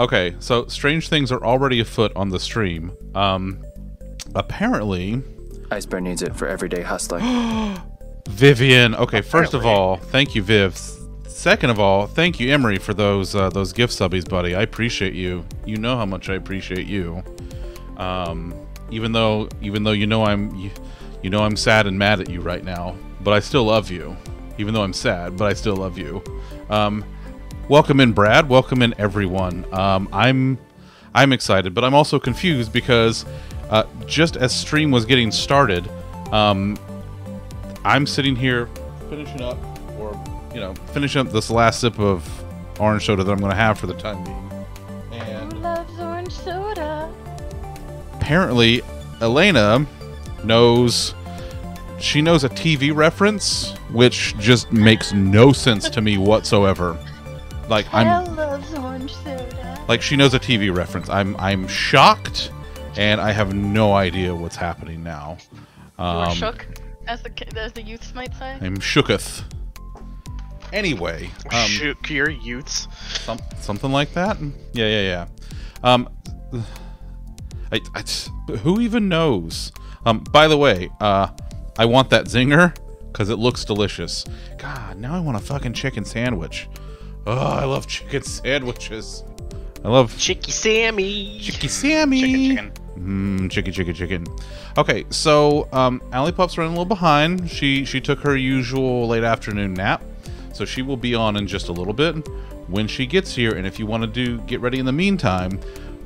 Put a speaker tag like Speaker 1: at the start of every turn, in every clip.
Speaker 1: Okay, so strange things are already afoot on the stream. Um, apparently,
Speaker 2: Iceberg needs it for everyday hustling.
Speaker 1: Vivian. Okay, first of all, thank you, Viv. Second of all, thank you, Emery, for those uh, those gift subbies, buddy. I appreciate you. You know how much I appreciate you. Um, even though even though you know I'm you, you know I'm sad and mad at you right now, but I still love you. Even though I'm sad, but I still love you. Um, welcome in, Brad. Welcome in, everyone. Um, I'm I'm excited, but I'm also confused because uh, just as stream was getting started, um, I'm sitting here finishing up, or you know, finishing up this last sip of orange soda that I'm going to have for the time being. And
Speaker 3: loves orange soda.
Speaker 1: apparently, Elena knows she knows a TV reference, which just makes no sense to me whatsoever. Like I'm
Speaker 3: Kel loves orange soda.
Speaker 1: like she knows a TV reference. I'm I'm shocked, and I have no idea what's happening now.
Speaker 3: Or
Speaker 1: Um,
Speaker 3: shook, as the as the youths might say.
Speaker 1: I'm shooketh. Anyway, um,
Speaker 4: Shoot your youths.
Speaker 1: some, something like that. Yeah, yeah, yeah. Um, I, I, who even knows? Um, by the way, uh, I want that zinger because it looks delicious. God, now I want a fucking chicken sandwich. Oh, I love chicken sandwiches. I love
Speaker 4: Chicky Sammy.
Speaker 1: Chicky Sammy.
Speaker 4: Chicken, chicken.
Speaker 1: Mmm, chicken, chicken, chicken. Okay, so um, Allie Pup's running a little behind. She she took her usual late afternoon nap, so she will be on in just a little bit when she gets here. And if you want to do get ready in the meantime,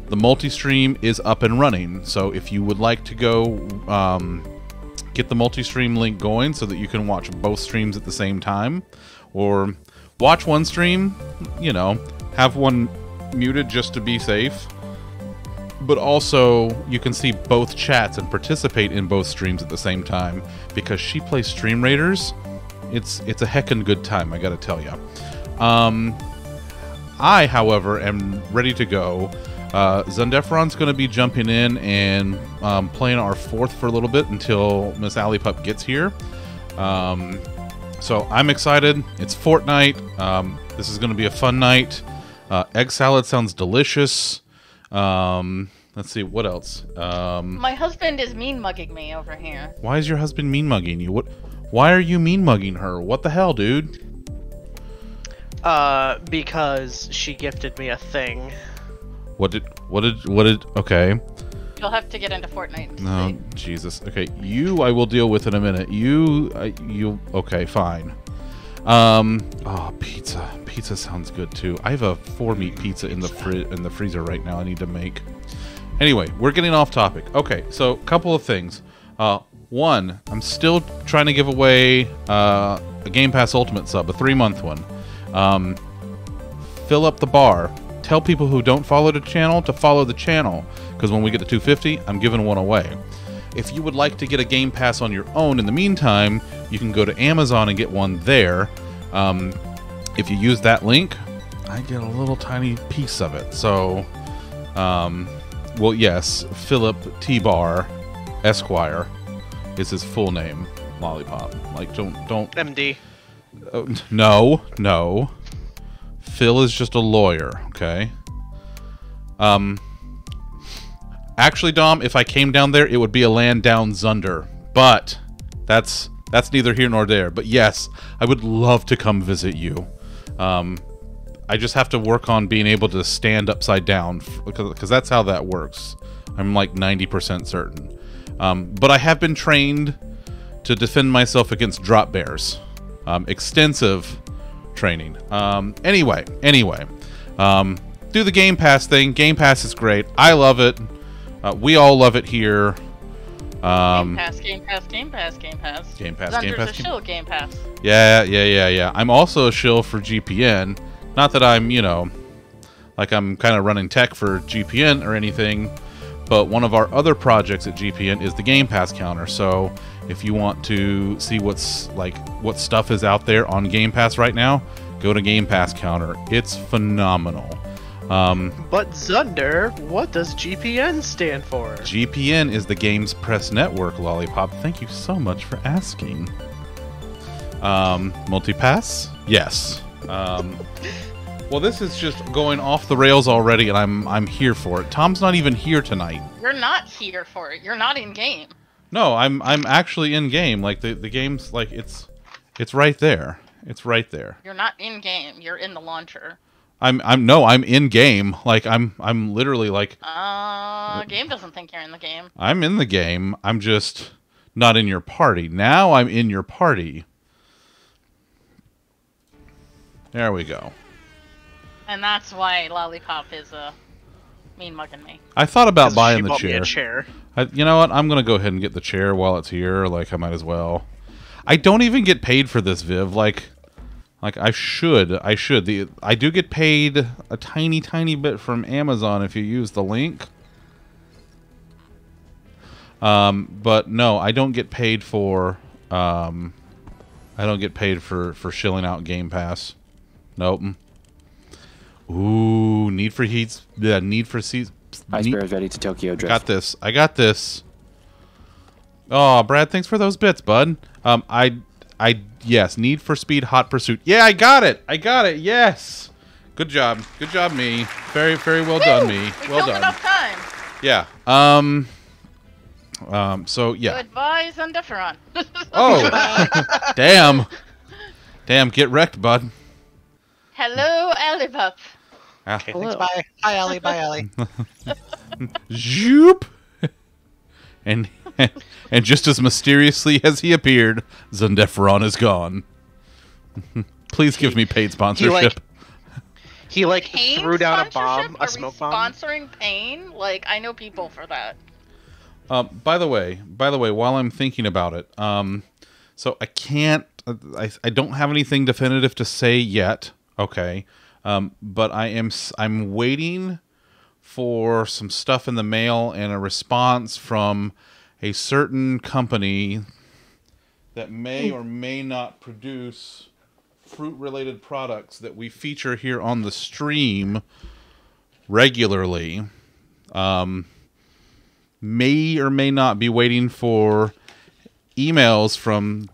Speaker 1: the multi-stream is up and running. So if you would like to go um, get the multi-stream link going so that you can watch both streams at the same time, or watch one stream, you know, have one muted just to be safe but also you can see both chats and participate in both streams at the same time because she plays Stream Raiders. It's it's a heckin' good time, I gotta tell you. Um, I, however, am ready to go. Uh, Zundefron's going to be jumping in and um, playing our fourth for a little bit until Miss Allie Pup gets here. Um, so I'm excited. It's Fortnite. Um, this is going to be a fun night. Uh, egg salad sounds delicious. Um, let's see what else. Um,
Speaker 3: My husband is mean mugging me over here.
Speaker 1: why is your husband mean mugging you? What? Why are you mean mugging her? What the hell, dude?
Speaker 4: Uh, because she gifted me a thing.
Speaker 1: What did? What did? What did? Okay.
Speaker 3: You'll have to get into Fortnite
Speaker 1: No,
Speaker 3: see.
Speaker 1: Jesus. Okay, you I will deal with in a minute. You, you. Okay, fine. Um. Oh, pizza. Pizza sounds good too. I have a four meat pizza in the fri- in the freezer right now. I need to make. Anyway, we're getting off topic. Okay, so a couple of things. Uh, one, I'm still trying to give away uh, a Game Pass Ultimate sub, a three month one. Um, fill up the bar. Tell people who don't follow the channel to follow the channel because when we get to 250, I'm giving one away. If you would like to get a Game Pass on your own in the meantime, you can go to Amazon and get one there. Um, if you use that link, I get a little tiny piece of it. So, um, well, yes, Philip T. Bar Esquire is his full name. Lollipop. Like, don't don't
Speaker 4: MD.
Speaker 1: uh, no, no. Phil is just a lawyer, okay? Um Actually, Dom, if I came down there, it would be a land down Zunder. But that's that's neither here nor there. But yes, I would love to come visit you. Um I just have to work on being able to stand upside down because that's how that works. I'm like 90% certain. Um, but I have been trained to defend myself against drop bears. Um, extensive training. Um, anyway, anyway, um, do the Game Pass thing. Game Pass is great. I love it. Uh, we all love it here.
Speaker 3: Game
Speaker 1: Um,
Speaker 3: Pass, Game Pass, Game Pass, Game Pass.
Speaker 1: Game Pass, Game Pass,
Speaker 3: a
Speaker 1: Game-
Speaker 3: shill Game Pass.
Speaker 1: yeah, yeah, yeah, yeah. I'm also a shill for GPN. Not that I'm, you know, like I'm kind of running tech for GPN or anything, but one of our other projects at GPN is the Game Pass counter. So if you want to see what's like what stuff is out there on Game Pass right now, go to Game Pass counter. It's phenomenal. Um,
Speaker 4: But Zunder, what does GPN stand for?
Speaker 1: GPN is the Games Press Network, Lollipop. Thank you so much for asking. Um, multipass? Yes. Um, Well, this is just going off the rails already, and I'm I'm here for it. Tom's not even here tonight.
Speaker 3: You're not here for it. You're not in game.
Speaker 1: No, I'm I'm actually in game. Like the the game's like it's it's right there. It's right there.
Speaker 3: You're not in game. You're in the launcher.
Speaker 1: I'm I'm no, I'm in game. Like I'm I'm literally like
Speaker 3: Uh, game doesn't think you're in the game.
Speaker 1: I'm in the game. I'm just not in your party. Now I'm in your party. There we go.
Speaker 3: And that's why Lollipop is uh, mean mugging me.
Speaker 1: I thought about buying the
Speaker 4: bought me
Speaker 1: chair.
Speaker 4: a chair.
Speaker 1: I, you know what? I'm gonna go ahead and get the chair while it's here. Like I might as well. I don't even get paid for this, Viv. Like, like I should. I should. The I do get paid a tiny, tiny bit from Amazon if you use the link. Um, but no, I don't get paid for. Um, I don't get paid for for shilling out Game Pass. Nope. Ooh, Need for Heats. Yeah, Need for Seas.
Speaker 2: Ice
Speaker 1: Need-
Speaker 2: Bear is ready to Tokyo Drift.
Speaker 1: Got this. I got this. Oh, Brad, thanks for those bits, bud. Um, I, I, yes, Need for Speed Hot Pursuit. Yeah, I got it. I got it. Yes. Good job. Good job, me. Very, very well done, me.
Speaker 3: We
Speaker 1: Well done.
Speaker 3: enough time.
Speaker 1: Yeah. Um. Um. So yeah.
Speaker 3: Goodbye, Zundeferon.
Speaker 1: Oh. damn. Damn. Get wrecked, bud.
Speaker 3: Hello, Alliepup.
Speaker 1: Ah.
Speaker 5: Okay, thanks. Bye. Bye, Ellie. Bye, Ellie.
Speaker 1: Zoop. And and just as mysteriously as he appeared, Zundeferon is gone. Please give me paid sponsorship.
Speaker 4: He like
Speaker 3: Pain
Speaker 4: threw down a
Speaker 3: sponsorship?
Speaker 4: bomb,
Speaker 3: Are
Speaker 4: a smoke
Speaker 3: we
Speaker 4: bomb.
Speaker 3: sponsoring Pain? Like, I know people for that.
Speaker 1: Um, by the way, by the way, while I'm thinking about it, um, so I can't, I, I don't have anything definitive to say yet. Okay, um, but I am, I'm waiting for some stuff in the mail and a response from a certain company that may hmm. or may not produce fruit-related products that we feature here on the stream regularly um, may or may not be waiting for emails from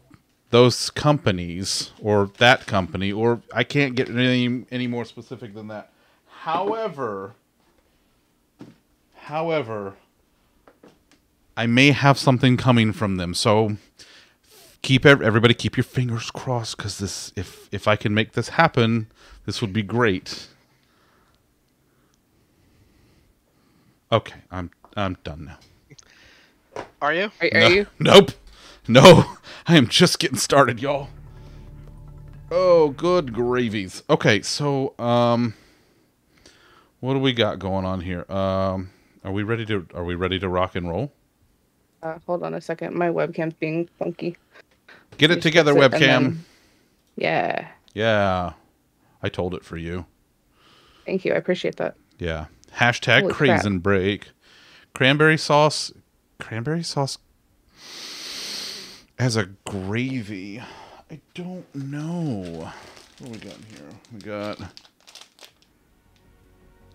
Speaker 1: those companies or that company or I can't get any any more specific than that. However, however, I may have something coming from them. So keep everybody keep your fingers crossed cuz this if if I can make this happen, this would be great. Okay, I'm I'm done now.
Speaker 4: Are you?
Speaker 6: Are, are
Speaker 1: No-
Speaker 6: you?
Speaker 1: Nope. No. I am just getting started, y'all. Oh, good gravies. Okay, so um what do we got going on here? Um are we ready to are we ready to rock and roll?
Speaker 6: Uh, hold on a second. My webcam's being funky.
Speaker 1: Get it
Speaker 6: Just
Speaker 1: together,
Speaker 6: it
Speaker 1: webcam.
Speaker 6: then- Yeah.
Speaker 1: Yeah. I told it for you.
Speaker 6: Thank you. I appreciate that.
Speaker 1: Yeah. Hashtag
Speaker 6: Holy crap.
Speaker 1: Break. Cranberry sauce. Cranberry sauce as a gravy. I don't know. What do we got in here? We got.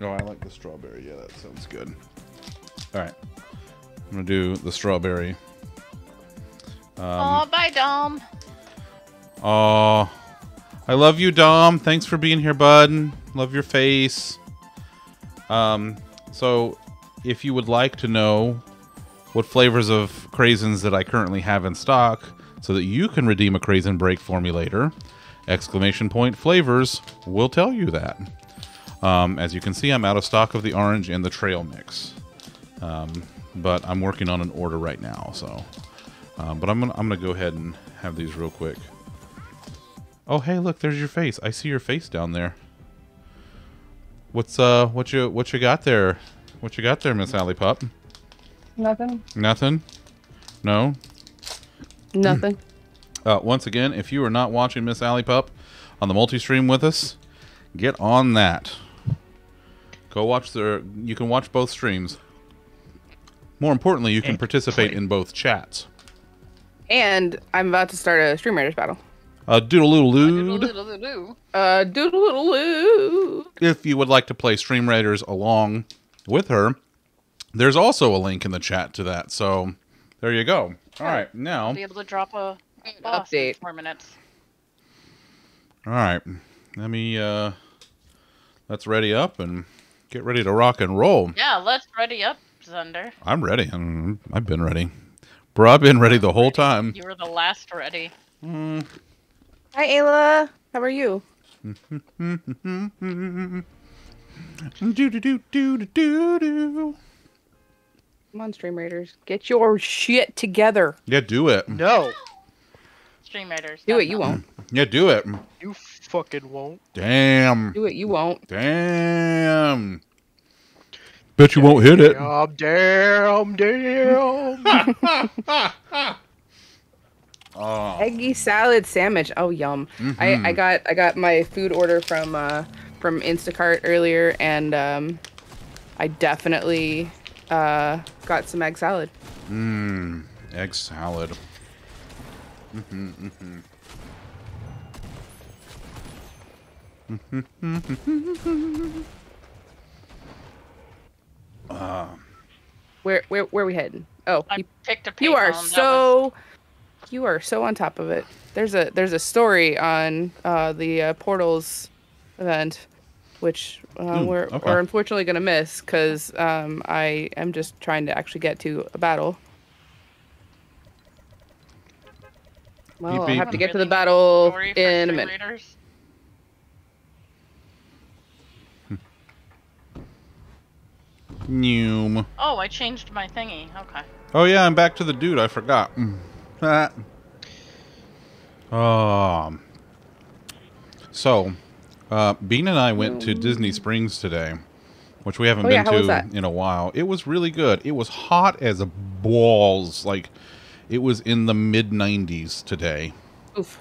Speaker 1: Oh, I like the strawberry. Yeah, that sounds good. All right. I'm to do the strawberry.
Speaker 3: oh, bye, Dom.
Speaker 1: Oh, I love you, Dom. Thanks for being here, bud. Love your face. Um, so if you would like to know what flavors of craisins that I currently have in stock, so that you can redeem a craisin break for me later, exclamation point flavors will tell you that. Um, as you can see, I'm out of stock of the orange and the trail mix, um, but I'm working on an order right now. So, um, but I'm gonna I'm gonna go ahead and have these real quick. Oh, hey, look, there's your face. I see your face down there. What's uh, what you what you got there? What you got there, Miss Allie Pup?
Speaker 6: Nothing.
Speaker 1: Nothing. No.
Speaker 6: Nothing.
Speaker 1: Uh, once again, if you are not watching Miss Allie Pup on the multi-stream with us, get on that. Go watch the. You can watch both streams. More importantly, you can participate in both chats.
Speaker 6: And I'm about to start a Stream Raiders battle.
Speaker 1: Uh, doodle
Speaker 3: Doodle,
Speaker 1: lood.
Speaker 3: doodle, doodle.
Speaker 6: Uh, doodle doodle doo.
Speaker 1: if you would like to play Stream Raiders along with her, there's also a link in the chat to that. So there you go. All right, now,
Speaker 3: Be able to drop a
Speaker 6: update.
Speaker 3: four minutes.
Speaker 1: all right, let me uh, let's ready up and get ready to rock and roll.
Speaker 3: Yeah, let's ready up, Zunder.
Speaker 1: I'm ready. Mm, I've been ready. Bro, I've been ready the whole time.
Speaker 3: You were the last ready.
Speaker 6: Hi, Ayla. How are you?
Speaker 1: Do do do do do do do.
Speaker 6: Come on, Stream Raiders. Get your shit together.
Speaker 1: Yeah, do it.
Speaker 4: No,
Speaker 3: Stream Raiders.
Speaker 6: Do it. You won't.
Speaker 1: Yeah, do it.
Speaker 4: you fucking won't.
Speaker 1: Damn.
Speaker 6: Do it. You won't.
Speaker 1: Damn. Bet you won't hit it.
Speaker 4: Damn, damn, damn.
Speaker 1: Oh.
Speaker 6: Eggy salad sandwich. Oh, yum. I, I got I got my food order from uh, from Instacart earlier, and um, I definitely uh, got some egg salad.
Speaker 1: Mmm. Egg salad. Mm-hmm,
Speaker 6: Where where where we heading? Oh,
Speaker 3: I
Speaker 6: you,
Speaker 3: picked a payphone.
Speaker 6: you are
Speaker 3: that was-
Speaker 6: so you are so on top of it. There's a there's a story on uh, the uh, portals event, which uh,
Speaker 1: Hmm,
Speaker 6: we're
Speaker 1: okay.
Speaker 6: we're unfortunately gonna miss because um, I am just trying to actually get to a battle. Well,
Speaker 1: Beep,
Speaker 6: I'll have to get to the battle in a minute.
Speaker 3: Raiders?
Speaker 1: Noom.
Speaker 3: Oh, I changed my thingy. Okay.
Speaker 1: Oh yeah, I'm back to the dude. I forgot. Ah. Um. So, uh, Bean and I went to Disney Springs today, which we haven't
Speaker 6: Oh,
Speaker 1: been
Speaker 6: how was
Speaker 1: to in a while. It was really good. It was hot as balls. Like, it was in the mid 90s today.
Speaker 6: Oof.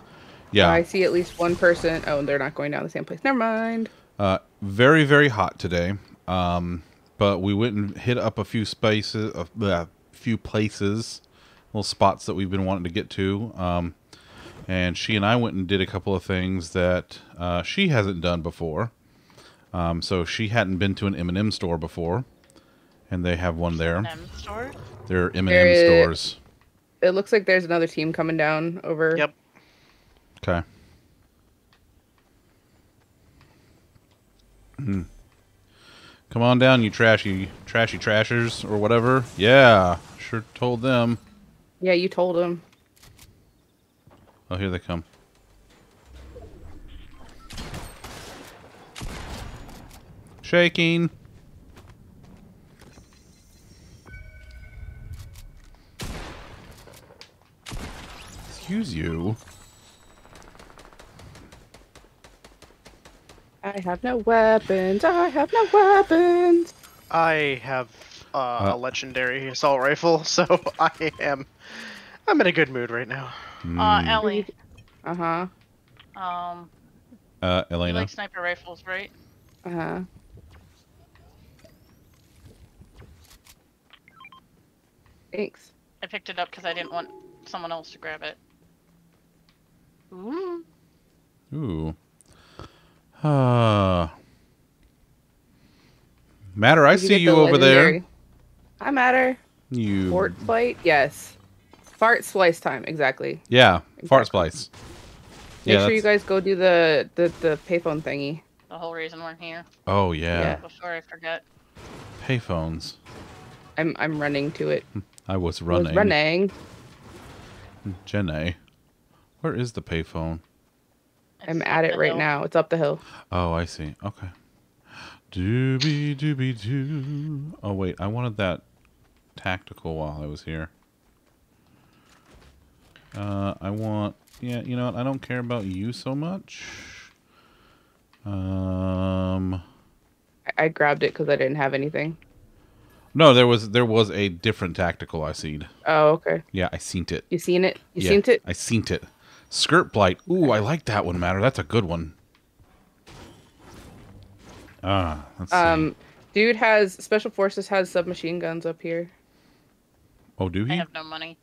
Speaker 1: Yeah.
Speaker 6: I see at least one person. Oh, and they're not going down the same place. Never mind.
Speaker 1: Uh, very very hot today. Um, but we went and hit up a few spaces, a uh, few places, little spots that we've been wanting to get to. Um, and she and I went and did a couple of things that uh, she hasn't done before. Um, so she hadn't been to an M&M store before, and they have one there.
Speaker 3: M&M store.
Speaker 1: They're M&M
Speaker 6: There-
Speaker 1: stores.
Speaker 6: It looks like there's another team coming down over.
Speaker 4: Yep.
Speaker 1: Okay. Hmm. Come on down, you trashy, trashy trashers, or whatever. Yeah, sure told them.
Speaker 6: Yeah, you told them.
Speaker 1: Oh, here they come. Shaking. Excuse you.
Speaker 6: I have no weapons. I have no weapons.
Speaker 4: I have uh,
Speaker 1: Uh.
Speaker 4: a legendary assault rifle, so I am. I'm in a good mood right now.
Speaker 3: Uh,
Speaker 1: Hmm.
Speaker 3: Ellie.
Speaker 6: Uh huh.
Speaker 3: Um,
Speaker 1: Uh,
Speaker 3: you
Speaker 1: Elena.
Speaker 3: like sniper rifles, right?
Speaker 6: Uh huh. Thanks.
Speaker 3: I picked it up because I didn't want someone else to grab it. Ooh.
Speaker 1: Ooh. Ah. Matter, I
Speaker 6: Did
Speaker 1: see you
Speaker 6: the
Speaker 1: over there.
Speaker 6: legendary? I matter.
Speaker 1: You.
Speaker 6: Fort flight. Yes. Fart splice time. Exactly.
Speaker 1: Yeah, fart splice.
Speaker 6: Make
Speaker 1: yeah.
Speaker 6: sure you guys go do the the the payphone thingy.
Speaker 3: The whole reason we're here.
Speaker 1: Oh yeah.
Speaker 6: Yeah.
Speaker 3: Before I forget.
Speaker 1: Payphones.
Speaker 6: I'm I'm running to it.
Speaker 1: I was
Speaker 6: I
Speaker 1: running.
Speaker 6: was running.
Speaker 1: Jenny. Where is the payphone?
Speaker 6: I'm
Speaker 3: It's
Speaker 6: at it right
Speaker 3: hill.
Speaker 6: now. It's up the hill.
Speaker 1: Oh, I see. Okay. Doobie doobie doo. Oh wait, I wanted that tactical while I was here. Uh, I want. Yeah, you know what? I don't care about you so much. Um.
Speaker 6: I, I grabbed it because I didn't have anything.
Speaker 1: No, there was there was a different tactical I seen.
Speaker 6: Oh, okay.
Speaker 1: Yeah, I seen it.
Speaker 6: You seen it? You
Speaker 1: yeah,
Speaker 6: seen it?
Speaker 1: I seen it. Skirt blight. Ooh, I like that one, Matter. That's a good one. Ah, let's see.
Speaker 6: Um, dude has special forces has submachine guns up here.
Speaker 1: oh, do he?
Speaker 3: I have no money.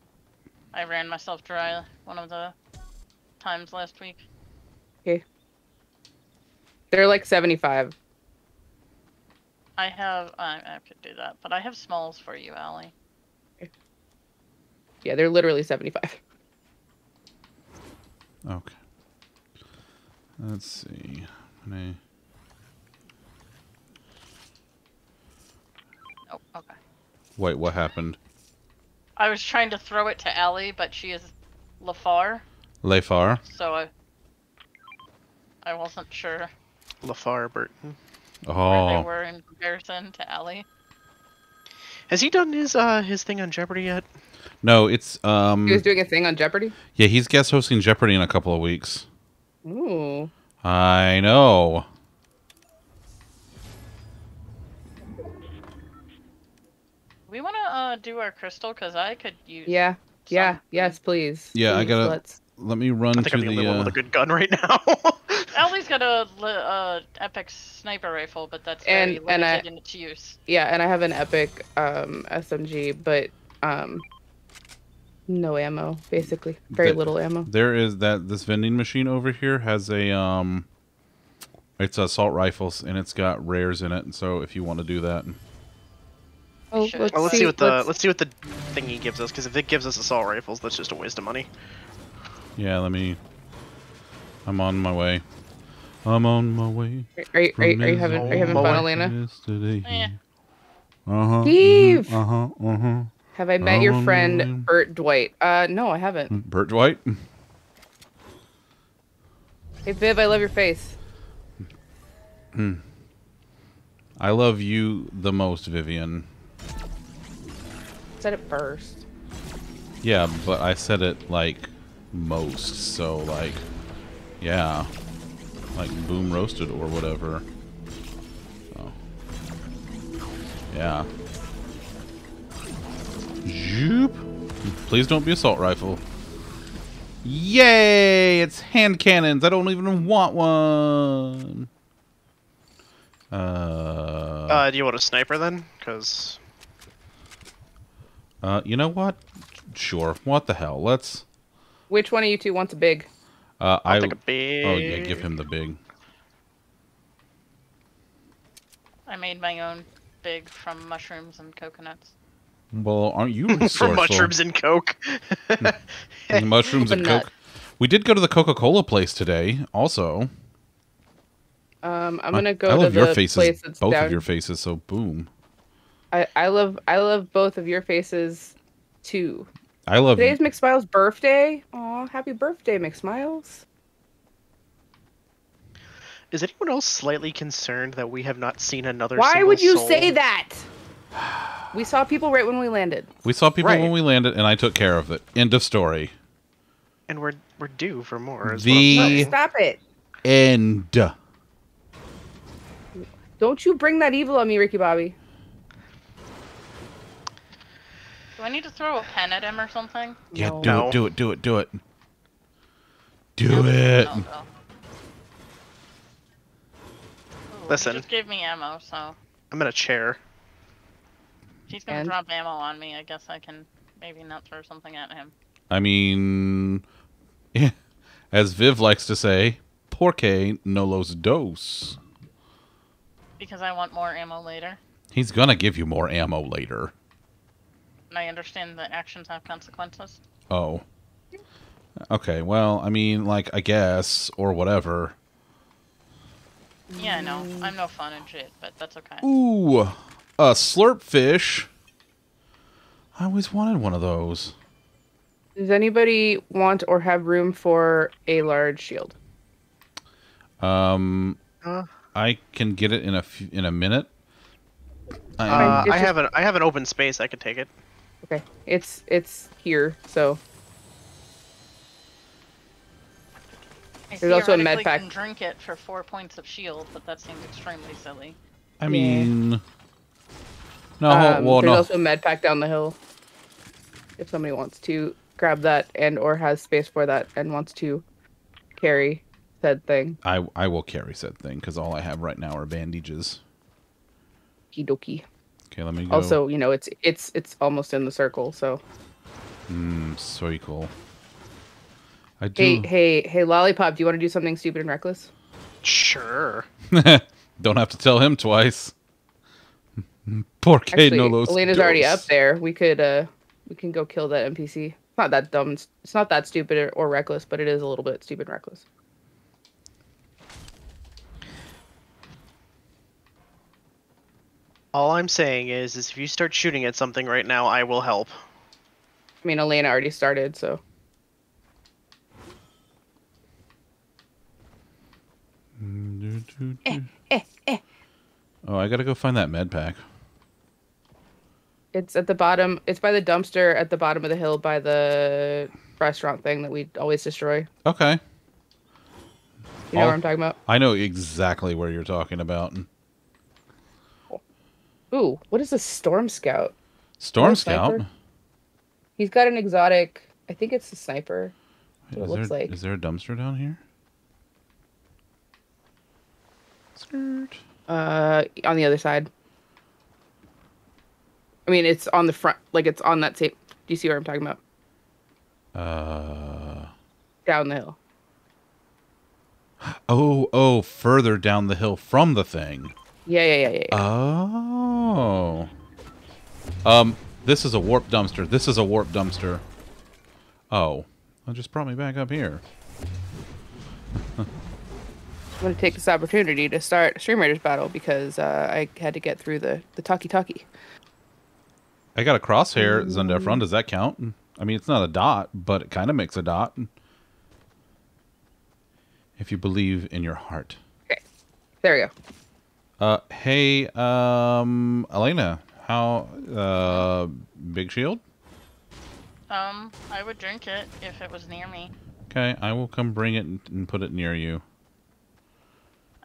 Speaker 3: I ran myself dry one of the times last week. Okay.
Speaker 6: They're like 75.
Speaker 3: I have. I, I could do that, but I have smalls for you, Allie.
Speaker 6: Yeah, they're literally 75.
Speaker 1: Okay. Let's see.
Speaker 3: Oh, okay.
Speaker 1: Wait, what happened?
Speaker 3: I was trying to throw it to Ellie, but she is Lafar.
Speaker 1: Lafar.
Speaker 3: So I, I wasn't sure.
Speaker 4: LeVar Burton. Oh.
Speaker 3: Where they
Speaker 1: oh.
Speaker 3: were in comparison to Ellie.
Speaker 4: Has he done his uh his thing on Jeopardy yet?
Speaker 1: No, it's um.
Speaker 6: He was doing a thing on Jeopardy.
Speaker 1: Yeah, he's guest hosting Jeopardy in a couple of weeks.
Speaker 6: Ooh.
Speaker 1: I know.
Speaker 3: We want to uh, do our crystal because I could use.
Speaker 6: Yeah. Yeah. Yes, please.
Speaker 1: Yeah, I gotta-
Speaker 6: Let's.
Speaker 1: Let me run
Speaker 4: I think
Speaker 1: to
Speaker 4: I'm the only
Speaker 1: the.
Speaker 4: one with
Speaker 1: Uh,
Speaker 4: a good gun right now.
Speaker 3: Allie's got a uh, epic sniper rifle, but that's very
Speaker 6: And- and I-
Speaker 3: in its use.
Speaker 6: Yeah, and I have an epic um, SMG, but um, no ammo, basically. Very
Speaker 1: But-
Speaker 6: little ammo.
Speaker 1: there is that this vending machine over here has a um. It's assault rifles and it's got rares in it, and so if you want to do that,
Speaker 6: Oh, let's,
Speaker 4: well, let's see, what the
Speaker 6: let's-
Speaker 4: let's see what the thing he gives us. Because if it gives us assault rifles, that's just a waste of money.
Speaker 1: yeah, let me. I'm on my way. I'm on my way.
Speaker 6: Are, you- are, you- are you having are you having
Speaker 4: Oh,
Speaker 6: fun. Elena?
Speaker 1: Yesterday.
Speaker 3: Eh.
Speaker 1: Uh huh.
Speaker 6: Steve!
Speaker 1: Uh huh. Uh huh.
Speaker 6: Have I met your
Speaker 1: Um,
Speaker 6: friend Bert Dwight? Uh, no, I haven't.
Speaker 1: Bert Dwight.
Speaker 6: Hey Viv, I love your face.
Speaker 1: I love you the most, Vivian.
Speaker 6: Said it first.
Speaker 1: Yeah, but I said it like most, so like, yeah, like boom roasted or whatever. So, yeah. Zoop. Please don't be assault rifle. Yay! It's hand cannons. I don't even want one. Uh,
Speaker 4: Uh, do you want a sniper then? Because
Speaker 1: uh, you know what? Sure. What the hell? Let's.
Speaker 6: Which one of you two wants a big?
Speaker 1: Uh,
Speaker 4: I'll
Speaker 1: I.
Speaker 4: take a big.
Speaker 1: Oh yeah, give him the big.
Speaker 3: I made my own big from mushrooms and coconuts.
Speaker 1: Well, aren't you
Speaker 4: for
Speaker 1: resourceful?
Speaker 4: mushrooms and coke.
Speaker 1: mushrooms and coke. We did go to the Coca-Cola place today. Also,
Speaker 6: Um, I'm gonna go
Speaker 1: I
Speaker 6: to
Speaker 1: love
Speaker 6: the
Speaker 1: your faces,
Speaker 6: place that's
Speaker 1: both
Speaker 6: down.
Speaker 1: of your faces. So boom.
Speaker 6: I, I love I love both of your faces too.
Speaker 1: I love.
Speaker 6: Today's McSmiles' birthday. Aw, happy birthday, McSmiles.
Speaker 4: Is anyone else slightly concerned that we have not seen another?
Speaker 6: Why would you
Speaker 4: soul?
Speaker 6: say that? We saw people right when we landed.
Speaker 1: We saw people
Speaker 4: Right.
Speaker 1: when we landed, and I took care of it. End of story.
Speaker 4: And we're we're due for more. Is
Speaker 1: The-
Speaker 4: what I'm
Speaker 6: No,
Speaker 4: saying.
Speaker 6: stop it.
Speaker 1: End.
Speaker 6: Don't you bring that evil on me, Ricky Bobby.
Speaker 3: Do I need to throw a pen at him or something?
Speaker 1: Yeah,
Speaker 6: No.
Speaker 1: do
Speaker 4: No.
Speaker 1: it. Do it. Do it. Do it. Do it.
Speaker 3: Oh, well.
Speaker 4: Listen.
Speaker 3: He just gave me ammo, so
Speaker 4: I'm in a chair.
Speaker 3: If he's gonna
Speaker 6: And?
Speaker 3: drop ammo on me. I guess I can maybe not throw something at him.
Speaker 1: I mean, as Viv likes to say, "Porque no los dos."
Speaker 3: Because I want more ammo later.
Speaker 1: He's gonna give you more ammo later.
Speaker 3: And I understand that actions have consequences.
Speaker 1: Oh. Okay, well, I mean, like, I guess, or whatever.
Speaker 3: Yeah, I know. I'm no fun and shit, but that's okay.
Speaker 1: Ooh, a slurp fish. I always wanted one of those.
Speaker 6: Does anybody want or have room for a large shield?
Speaker 1: Um,
Speaker 4: Uh,
Speaker 1: I can get it in a f- in a minute. I
Speaker 4: uh, I
Speaker 6: just-
Speaker 4: have an I have an open space. I can take it.
Speaker 6: Okay, it's it's here. So
Speaker 3: I
Speaker 6: There's also a med pack.
Speaker 3: can drink it for four points of shield, but that seems extremely silly.
Speaker 1: I mean, no,
Speaker 6: um,
Speaker 1: well,
Speaker 6: there's
Speaker 1: no.
Speaker 6: also a med pack down the hill. If somebody wants to grab that and or has space for that and wants to carry said thing,
Speaker 1: I I will carry said thing because all I have right now are bandages.
Speaker 6: kidoki.
Speaker 1: Okay, let me go.
Speaker 6: Also, you know, it's it's it's almost in the circle. So
Speaker 1: mm, so cool. I do.
Speaker 6: hey hey hey, lollipop, do you want to do something stupid and reckless?
Speaker 4: Sure.
Speaker 1: Don't have to tell him twice. Porque
Speaker 6: Actually,
Speaker 1: no los
Speaker 6: Elena's already up there. We could uh we can go kill that NPC. It's not that dumb. It's not that stupid or, or reckless, but it is a little bit stupid and reckless.
Speaker 4: All I'm saying is, is if you start shooting at something right now, I will help.
Speaker 6: I mean, Elena already started, so. Mm, eh, eh, eh.
Speaker 1: Oh, I gotta go find that med pack.
Speaker 6: It's at the bottom. It's by the dumpster at the bottom of the hill by the restaurant thing that we always destroy.
Speaker 1: Okay.
Speaker 6: You know
Speaker 1: I'll-
Speaker 6: what I'm talking about?
Speaker 1: I know exactly where you're talking about.
Speaker 6: Ooh, what is a storm scout?
Speaker 1: Storm Scout.
Speaker 6: He's got an exotic. I think it's a sniper. what it
Speaker 1: Is
Speaker 6: looks
Speaker 1: there,
Speaker 6: like.
Speaker 1: is there a dumpster down here? Skirt.
Speaker 6: Uh, on the other side. I mean, it's on the front. Like it's on that same. Do you see what I'm talking about?
Speaker 1: Uh.
Speaker 6: Down the hill.
Speaker 1: Oh, oh, further down the hill from the thing.
Speaker 6: Yeah, yeah, yeah, yeah. yeah.
Speaker 1: Oh. Um, this is a warp dumpster. This is a warp dumpster. Oh. That just brought me back up here.
Speaker 6: I'm gonna take this opportunity to start Stream Raiders battle because uh, I had to get through the the talkie talkie.
Speaker 1: I got a crosshair, Zundefron. Does that count? I mean, it's not a dot, but it kind of makes a dot. If you believe in your heart.
Speaker 6: Okay, there we go.
Speaker 1: Uh, hey, um, Elena, how, uh, Big Shield?
Speaker 3: Um, I would drink it if it was near me.
Speaker 1: Okay, I will come bring it and, and put it near you.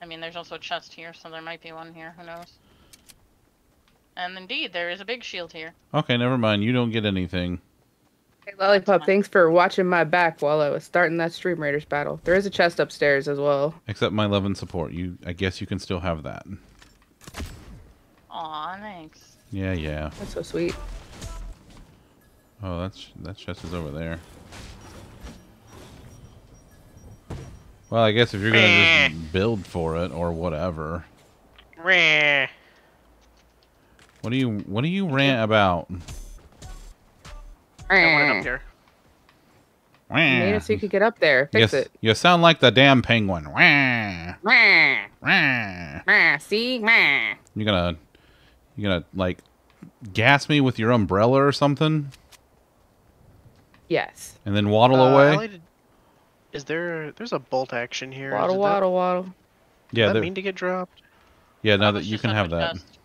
Speaker 3: I mean, there's also a chest here, so there might be one here. Who knows? And indeed, there is a big shield here.
Speaker 1: Okay, never mind. You don't get anything.
Speaker 6: Hey, Lollipop, thanks for watching my back while I was starting that Stream Raiders battle. There is a chest upstairs as well.
Speaker 1: Except my love and support. You, I guess you can still have that.
Speaker 3: Aw, thanks.
Speaker 1: Yeah, yeah.
Speaker 6: That's so sweet.
Speaker 1: Oh, that's that chest is over there. Well, I guess if you're gonna just build for it or whatever.
Speaker 4: Rah.
Speaker 1: What do you What do you rant about?
Speaker 4: I want it up here.
Speaker 6: You made it so you could get up there. Fix
Speaker 1: Yes,
Speaker 6: it.
Speaker 1: you sound like the damn penguin. Wah,
Speaker 6: Meh,
Speaker 1: wah.
Speaker 6: meh, see? Meh.
Speaker 1: You gonna you gonna like gas me with your umbrella or something,
Speaker 6: Yes.
Speaker 1: and then waddle
Speaker 4: Uh,
Speaker 1: away?
Speaker 4: Allie, did- Is there? There's a bolt action here.
Speaker 6: Waddle,
Speaker 4: Did that-
Speaker 6: waddle, waddle.
Speaker 1: yeah,
Speaker 4: Does that mean to get dropped?
Speaker 1: yeah. Now
Speaker 3: That
Speaker 1: that you can have that.
Speaker 3: chest.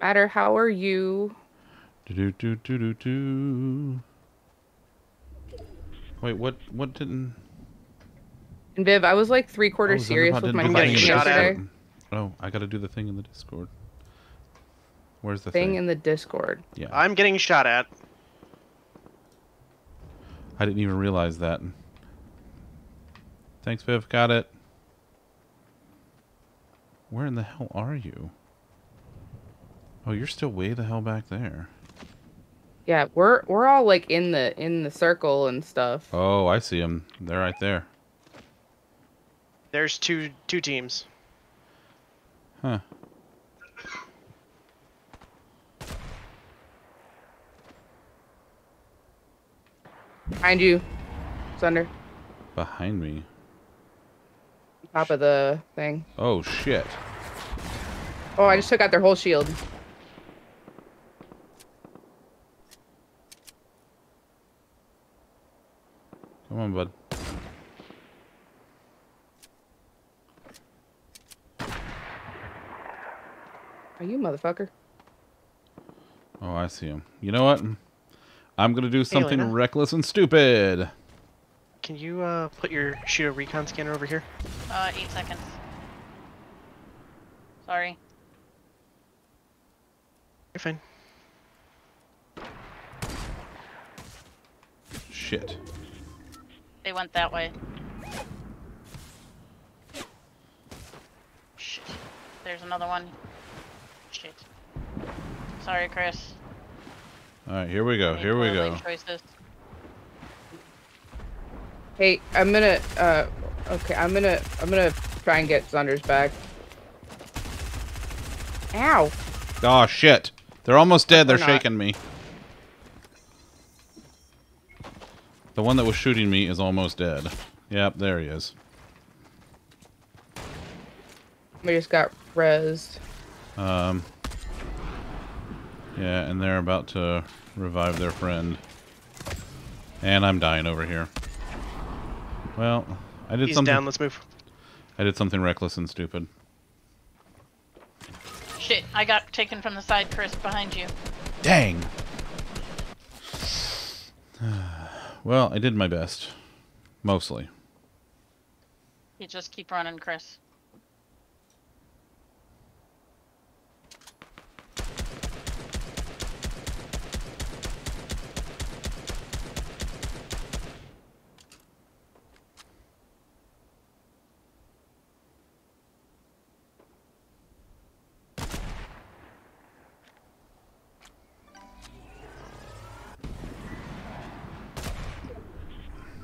Speaker 6: Matter, how are you?
Speaker 1: Do do do do do do. Wait, what? What didn't?
Speaker 6: And Viv, I was like three quarters oh,
Speaker 1: serious
Speaker 6: with my
Speaker 1: do the
Speaker 4: getting
Speaker 6: question
Speaker 4: shot at.
Speaker 6: yesterday.
Speaker 1: Oh, I got to do the thing in the Discord. Where's the
Speaker 6: Thing
Speaker 1: thing?
Speaker 6: in the Discord.
Speaker 1: yeah,
Speaker 4: I'm getting shot at.
Speaker 1: I didn't even realize that. Thanks, Viv. Got it. Where in the hell are you? Oh, you're still way the hell back there.
Speaker 6: Yeah, we're we're all like in the in the circle and stuff.
Speaker 1: Oh, I see them. They're right there.
Speaker 4: There's two two teams.
Speaker 1: Huh.
Speaker 6: Behind you, Zunder.
Speaker 1: Behind me.
Speaker 6: Top of the thing.
Speaker 1: Oh, shit.
Speaker 6: Oh, I just took out their whole shield.
Speaker 1: Come on, bud.
Speaker 6: Are you motherfucker?
Speaker 1: Oh, I see him. You know what? I'm going to do something
Speaker 4: Elena?
Speaker 1: reckless and stupid.
Speaker 4: Can you uh, put your Shido recon scanner over here?
Speaker 3: Uh, eight seconds. Sorry.
Speaker 4: You're fine.
Speaker 1: Shit.
Speaker 3: They went that way. Shit. There's another one. Shit. Sorry, Chris.
Speaker 1: All right, here we go.
Speaker 3: Made
Speaker 1: Here we go.
Speaker 3: Choices.
Speaker 6: Hey, I'm gonna. Uh, okay, I'm gonna. I'm gonna try and get Zunder's back. Ow!
Speaker 1: Oh, shit. They're almost dead. They're
Speaker 6: Or not.
Speaker 1: shaking me. The one that was shooting me is almost dead. Yep, there he is.
Speaker 6: We just got rezzed.
Speaker 1: Um, yeah, and they're about to revive their friend. And I'm dying over here. Well, I did
Speaker 4: He's
Speaker 1: something.
Speaker 4: down. Let's move.
Speaker 1: I did something reckless and stupid.
Speaker 3: Shit, I got taken from the side, Chris, behind you.
Speaker 1: Dang. well, I did my best, mostly.
Speaker 3: You just keep running, Chris.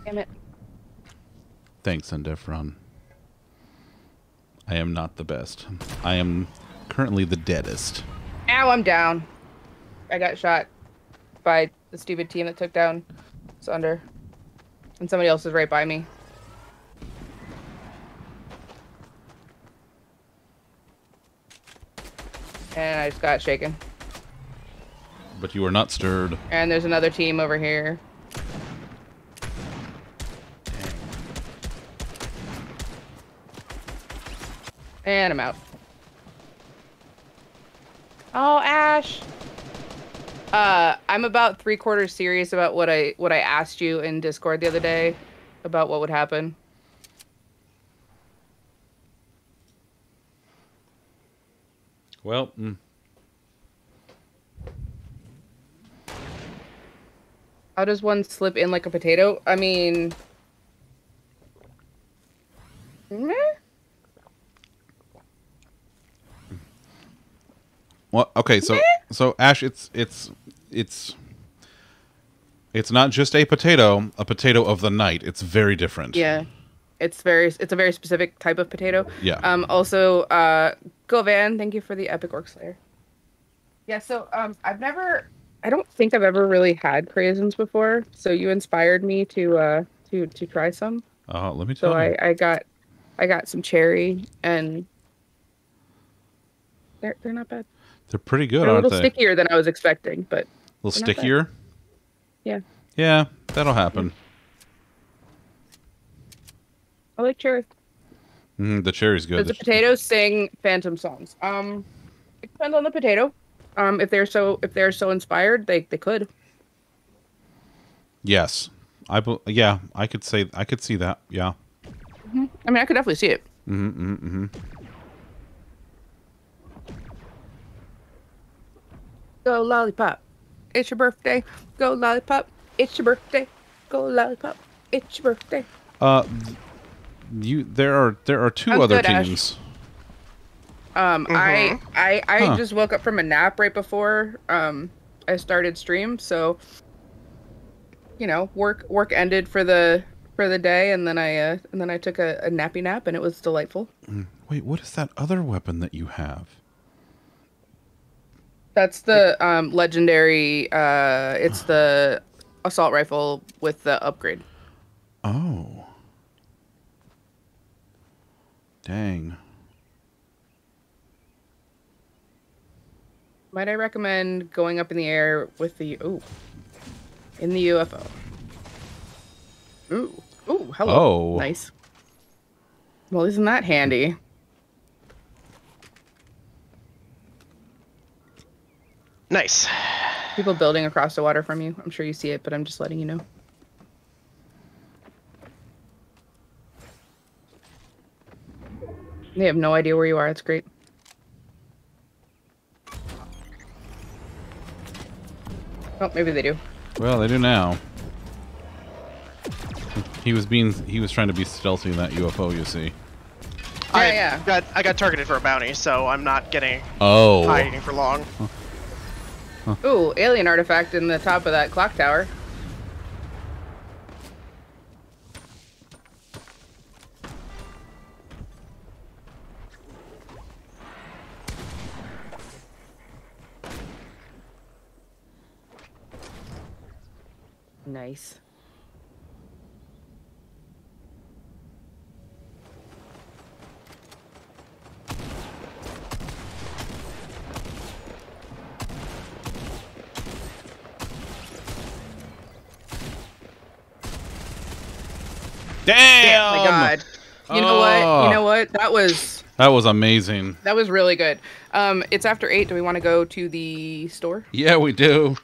Speaker 6: Damn it.
Speaker 1: Thanks, Endefron. I am not the best. I am currently the deadest.
Speaker 6: Ow, I'm down. I got shot by the stupid team that took down Zunder. And somebody else is right by me. And I just got shaken.
Speaker 1: But you are not stirred.
Speaker 6: And there's another team over here. And I'm out. Oh, Ash. Uh, I'm about three quarters serious about what I what I asked you in Discord the other day about what would happen.
Speaker 1: Well, mm,
Speaker 6: How does one slip in like a potato? I mean, meh?
Speaker 1: Well, okay. So, so Ash, it's it's it's it's not just a potato, a potato of the night. It's very different.
Speaker 6: yeah, it's very it's a very specific type of potato.
Speaker 1: Yeah.
Speaker 6: Um. Also, uh, Govan, thank you for the epic orc slayer. Yeah. So, um, I've never, I don't think I've ever really had craisins before. So you inspired me to uh to to try some.
Speaker 1: Uh, let me tell
Speaker 6: So
Speaker 1: you.
Speaker 6: I I got, I got some cherry and. They're, they're not bad.
Speaker 1: They're pretty good,
Speaker 6: They're a little
Speaker 1: they?
Speaker 6: stickier than I was expecting, but
Speaker 1: A little
Speaker 6: they're not bad.
Speaker 1: stickier.
Speaker 6: yeah,
Speaker 1: Yeah, that'll happen.
Speaker 6: I like cherry.
Speaker 1: Mm, the cherry's good.
Speaker 6: Does the potatoes sing phantom songs? Um, it depends on the potato. Um, if they're so if they're so inspired, they they could.
Speaker 1: Yes, I. yeah, I could say. I could see that. Yeah.
Speaker 6: I mean, I could definitely see it.
Speaker 1: Mm-hmm, mm-hmm.
Speaker 6: Go lollipop, it's your birthday. Go lollipop, it's your birthday. Go lollipop, it's your birthday.
Speaker 1: Uh, you. There are there are 2
Speaker 6: I'm
Speaker 1: other
Speaker 6: good, Ash.
Speaker 1: teams.
Speaker 6: Um, I I I
Speaker 1: Huh.
Speaker 6: just woke up from a nap right before um I started stream, so you know work work ended for the for the day, and then I uh and then I took a, a nappy nap, and it was delightful.
Speaker 1: Wait, what is that other weapon that you have?
Speaker 6: That's the um, legendary. Uh, it's the assault rifle with the upgrade.
Speaker 1: Oh. Dang.
Speaker 6: Might I recommend going up in the air with the ooh, in the UFO? Ooh, ooh, hello.
Speaker 1: Oh.
Speaker 6: Nice. Well, isn't that handy?
Speaker 4: Nice.
Speaker 6: People building across the water from you. I'm sure you see it, but I'm just letting you know. They have no idea where you are. It's great. Oh, maybe they do.
Speaker 1: Well, they do now. He was being he was trying to be stealthy in that UFO, you see.
Speaker 4: I
Speaker 6: yeah.
Speaker 4: got I got targeted for a bounty, so I'm not getting
Speaker 1: Oh.
Speaker 4: hiding for long.
Speaker 6: Ooh, alien artifact in the top of that clock tower. Nice.
Speaker 1: Damn!
Speaker 6: Oh my god. You know what?
Speaker 1: Oh.
Speaker 6: You know what? That was
Speaker 1: That was amazing.
Speaker 6: that was really good. Um, it's after eight. Do we want to go to the store?
Speaker 1: Yeah, we do.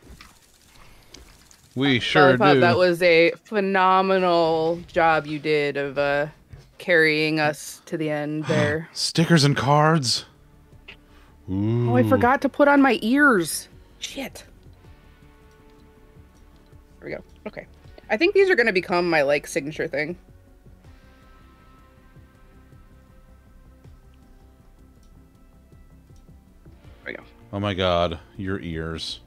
Speaker 1: We sure
Speaker 6: Lollipop,
Speaker 1: do.
Speaker 6: That was a phenomenal job you did of uh, carrying us to the end there.
Speaker 1: Stickers and cards. Ooh.
Speaker 6: oh, I forgot to put on my ears. Shit. There we go. Okay. I think these are gonna become my like signature thing.
Speaker 1: Oh my god, your ears.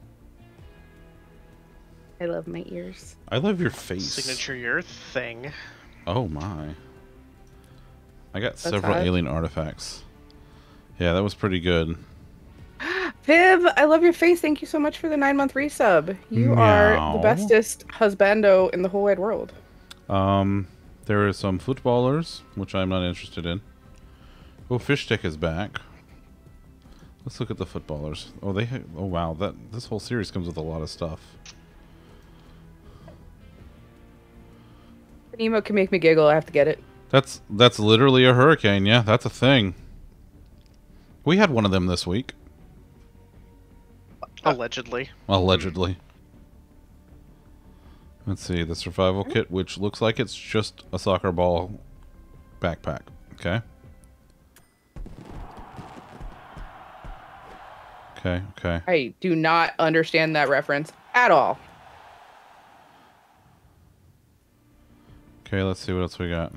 Speaker 6: I love my ears.
Speaker 1: I love your face.
Speaker 4: Signature your thing.
Speaker 1: Oh my. I got several
Speaker 6: hot.
Speaker 1: alien artifacts. Yeah, that was pretty good.
Speaker 6: Viv, I love your face. Thank you so much for the nine month resub. You are the bestest husbando in the whole wide world.
Speaker 1: Um, there are some footballers, which I'm not interested in. Oh, fish stick is back. Let's look at the footballers. Oh, they. Ha- oh, wow. That this whole series comes with a lot of stuff.
Speaker 6: An emote can make me giggle. I have to get it.
Speaker 1: That's that's literally a hurricane. Yeah, that's a thing. We had one of them this week, uh,
Speaker 4: Allegedly.
Speaker 1: allegedly. Let's see the survival hmm? kit, which looks like it's just a soccer ball backpack. Okay. Okay. Okay.
Speaker 6: I do not understand that reference at all.
Speaker 1: Okay. Let's see what else we got.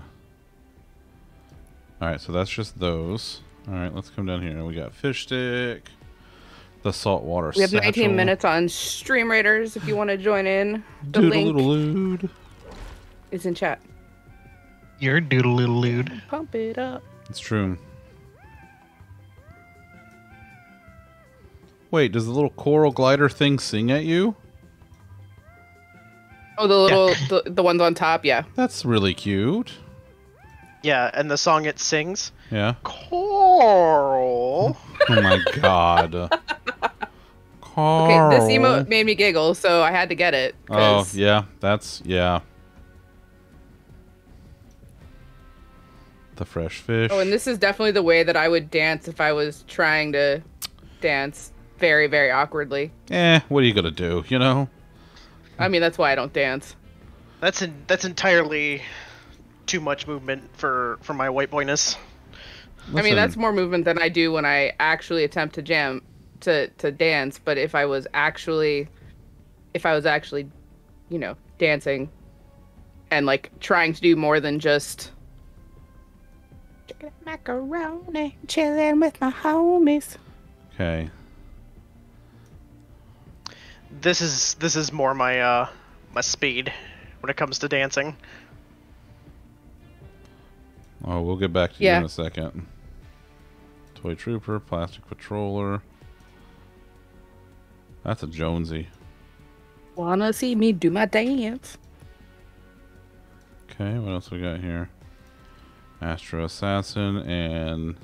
Speaker 1: All right. So that's just those. All right. Let's come down here. We got fish stick. The saltwater.
Speaker 6: We have 19 minutes on Stream Raiders if you want to join in. The
Speaker 1: Doodle-doodle-dood.
Speaker 6: link is in chat.
Speaker 5: You're doodle little lewd.
Speaker 6: Pump it up.
Speaker 1: It's true. Wait, does the little coral glider thing sing at you?
Speaker 6: Oh, the little the, the ones on top, yeah.
Speaker 1: That's really cute.
Speaker 4: Yeah, and the song it sings,
Speaker 1: Yeah.
Speaker 4: Coral.
Speaker 1: Oh my god. Coral.
Speaker 6: Okay, this emote made me giggle, so I had to get it.
Speaker 1: Oh yeah, that's yeah. The fresh fish.
Speaker 6: Oh, and this is definitely the way that I would dance if I was trying to dance very, very awkwardly.
Speaker 1: Eh, what are you gonna do? You know?
Speaker 6: I mean, that's why I don't dance.
Speaker 4: That's in, that's entirely too much movement for for my white boyness.
Speaker 6: I mean, that's more movement than I do when I actually attempt to jam to to dance. But if I was actually, if I was actually, you know, dancing, and like trying to do more than just chicken and macaroni, chilling with my homies.
Speaker 1: Okay.
Speaker 4: This is this is more my uh my speed when it comes to dancing.
Speaker 1: Oh, we'll get back to you in a second. Toy Trooper, Plastic Patroller. That's a Jonesy.
Speaker 6: Wanna see me do my dance?
Speaker 1: Okay, what else we got here? Astro Assassin and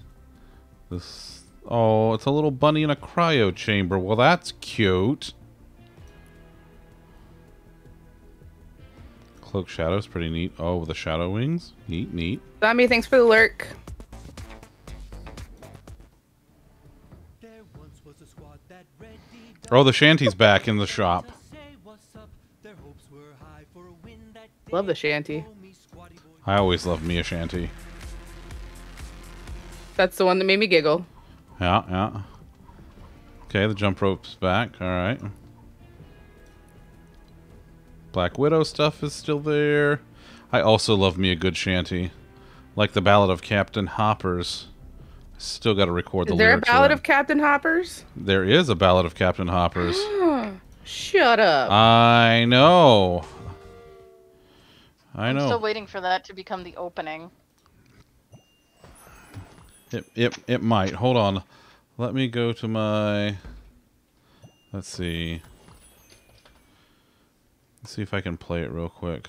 Speaker 1: this. Oh, it's a little bunny in a cryo chamber. Well, that's cute. Cloak Shadow's pretty neat. Oh, with the shadow wings. Neat, neat.
Speaker 6: Zombie, thanks for the lurk.
Speaker 1: Oh, the shanty's back in the shop.
Speaker 6: Love the shanty.
Speaker 1: I always love me a Shanty.
Speaker 6: That's the one that made me giggle.
Speaker 1: Yeah, yeah. Okay, the jump rope's back. All right. Black Widow stuff is still there. I also love me a good shanty. Like the Ballad of Captain Hoppers. Still got to record the
Speaker 6: Is there a
Speaker 1: lyrics. for
Speaker 6: ballad of Captain Hoppers?
Speaker 1: There is a Ballad of Captain Hoppers.
Speaker 6: Shut up.
Speaker 1: I know. I
Speaker 3: I'm still waiting for that to become the opening.
Speaker 1: It, it, it might. Hold on. Let me go to my... Let's see. Let's see if I can play it real quick.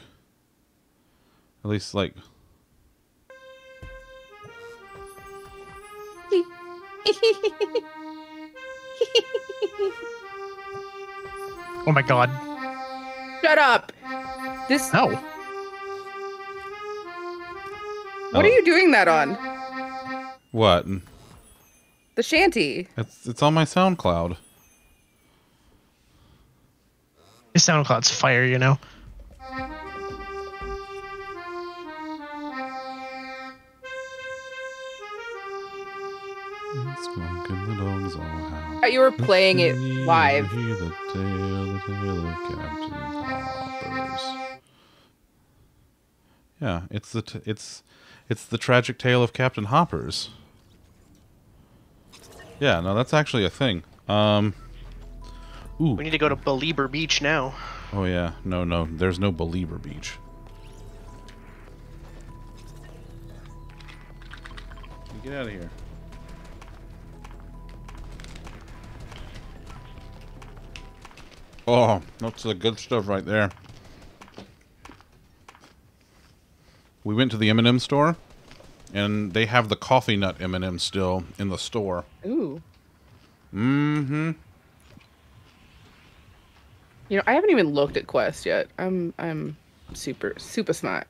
Speaker 1: At least, like...
Speaker 5: Oh my god.
Speaker 6: Shut up. This
Speaker 5: No.
Speaker 6: What
Speaker 1: Oh.
Speaker 6: are you doing that on?
Speaker 1: What?
Speaker 6: The shanty.
Speaker 1: It's it's on my SoundCloud.
Speaker 5: His SoundCloud's fire, you know.
Speaker 1: It's smoke and the dogs all howl.
Speaker 6: thought you were playing it live.
Speaker 1: The tale, the tale of Captain Yeah, it's the t- it's it's the tragic tale of Captain Hoppers. Yeah, no, that's actually a thing. Um. Ooh.
Speaker 4: We need to go to Believer Beach now.
Speaker 1: Oh yeah, no, no, there's no Believer Beach. Get out of here. Oh, that's the good stuff right there. We went to the M&M store, and they have the coffee nut M&M still in the store.
Speaker 6: Ooh.
Speaker 1: Mm-hmm.
Speaker 6: You know, I haven't even looked at Quest yet. I'm I'm super super smart.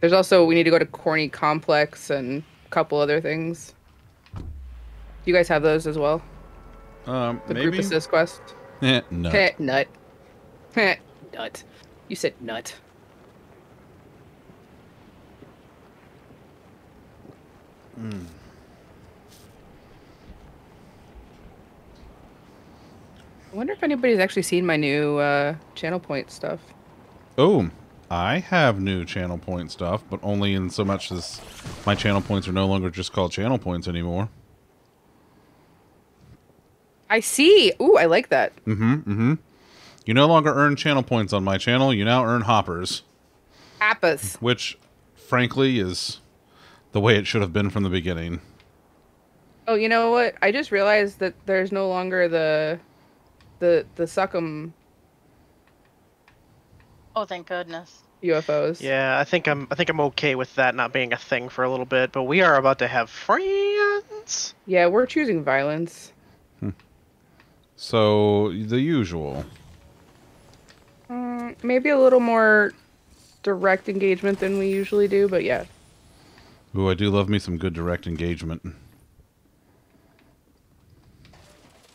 Speaker 6: There's also we need to go to Corny Complex and a couple other things. You guys have those as well?
Speaker 1: Um,
Speaker 6: The
Speaker 1: maybe.
Speaker 6: group assist quest.
Speaker 1: Eh.
Speaker 6: Heh, nut. Heh, nut. You said nut. I wonder if anybody's actually seen my new uh, channel point stuff.
Speaker 1: Oh, I have new channel point stuff, but only in so much as my channel points are no longer just called channel points anymore.
Speaker 6: I see. Ooh, I like that.
Speaker 1: Mm-hmm. Mm-hmm. You no longer earn channel points on my channel. You now earn hoppers,
Speaker 6: Appas.
Speaker 1: which, frankly, is the way it should have been from the beginning.
Speaker 6: Oh, you know what? I just realized that there's no longer the the the succum
Speaker 3: Oh, thank goodness.
Speaker 6: UFOs.
Speaker 4: Yeah, I think I'm I think I'm okay with that not being a thing for a little bit, but we are about to have friends.
Speaker 6: Yeah, we're choosing violence.
Speaker 1: So the usual.
Speaker 6: Mm, maybe a little more direct engagement than we usually do, but yeah.
Speaker 1: Ooh, I do love me some good direct engagement.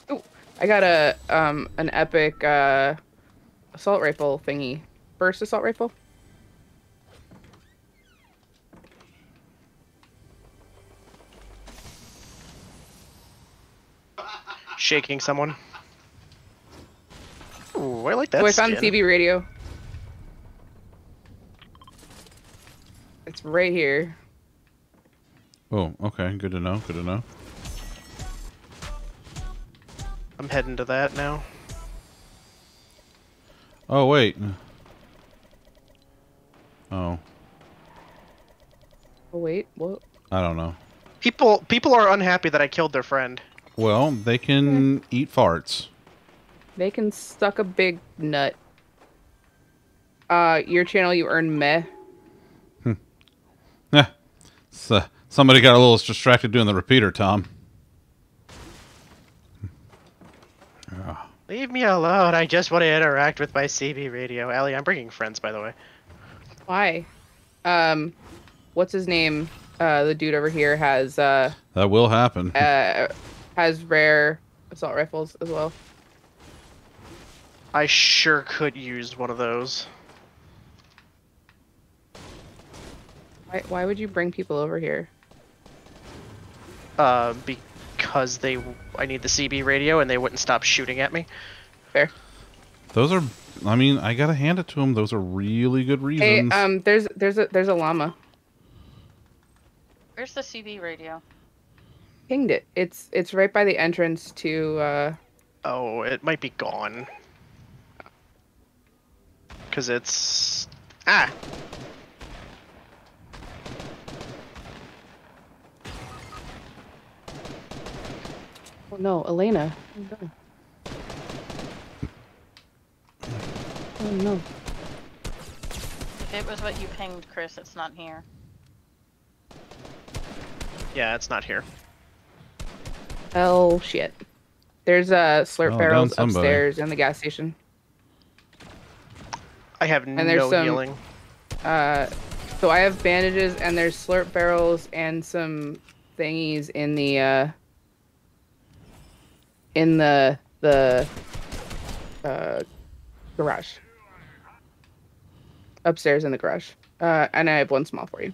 Speaker 6: Oh, I got a um an epic uh assault rifle thingy. Burst assault rifle.
Speaker 4: Shaking someone. Ooh, I like that.
Speaker 6: oh, I found
Speaker 4: skin.
Speaker 6: CB radio. It's right here.
Speaker 1: Oh, okay. Good to know. Good to know.
Speaker 4: I'm heading to that now.
Speaker 1: Oh, wait. Oh,
Speaker 6: Oh wait, what?
Speaker 1: I don't know.
Speaker 4: People people are unhappy that I killed their friend.
Speaker 1: Well, they can eat farts.
Speaker 6: They can suck a big nut. Uh, your channel, you earn meh.
Speaker 1: Eh. So, somebody got a little distracted doing the repeater, Tom.
Speaker 4: Leave me alone. I just want to interact with my CB radio. Ellie, I'm bringing friends, by the way.
Speaker 6: Why? Um, what's his name? Uh, the dude over here has uh,
Speaker 1: That will happen.
Speaker 6: uh has rare assault rifles as well.
Speaker 4: I sure could use one of those.
Speaker 6: Why, why would you bring people over here?
Speaker 4: Uh, because they, I need the CB radio, and they wouldn't stop shooting at me.
Speaker 6: Fair.
Speaker 1: Those are, I mean, I gotta hand it to them. Those are really good reasons.
Speaker 6: Hey,
Speaker 1: reasons.
Speaker 6: um, there's there's a there's a llama.
Speaker 3: Where's the CB radio?
Speaker 6: Pinged it. It's it's right by the entrance to uh
Speaker 4: Oh, it might be gone. Cause it's ah.
Speaker 6: Oh no, Elena. Oh no. Oh no.
Speaker 3: It was what you pinged, Chris, it's not here.
Speaker 4: Yeah, it's not here.
Speaker 6: Oh shit. There's uh slurp
Speaker 1: Oh,
Speaker 6: barrels upstairs in the gas station.
Speaker 4: I have
Speaker 6: And there's
Speaker 4: no
Speaker 6: some-
Speaker 4: healing.
Speaker 6: Uh, so I have bandages and there's slurp barrels and some thingies in the uh, in the the uh, garage. Upstairs in the garage. Uh, and I have one small for you.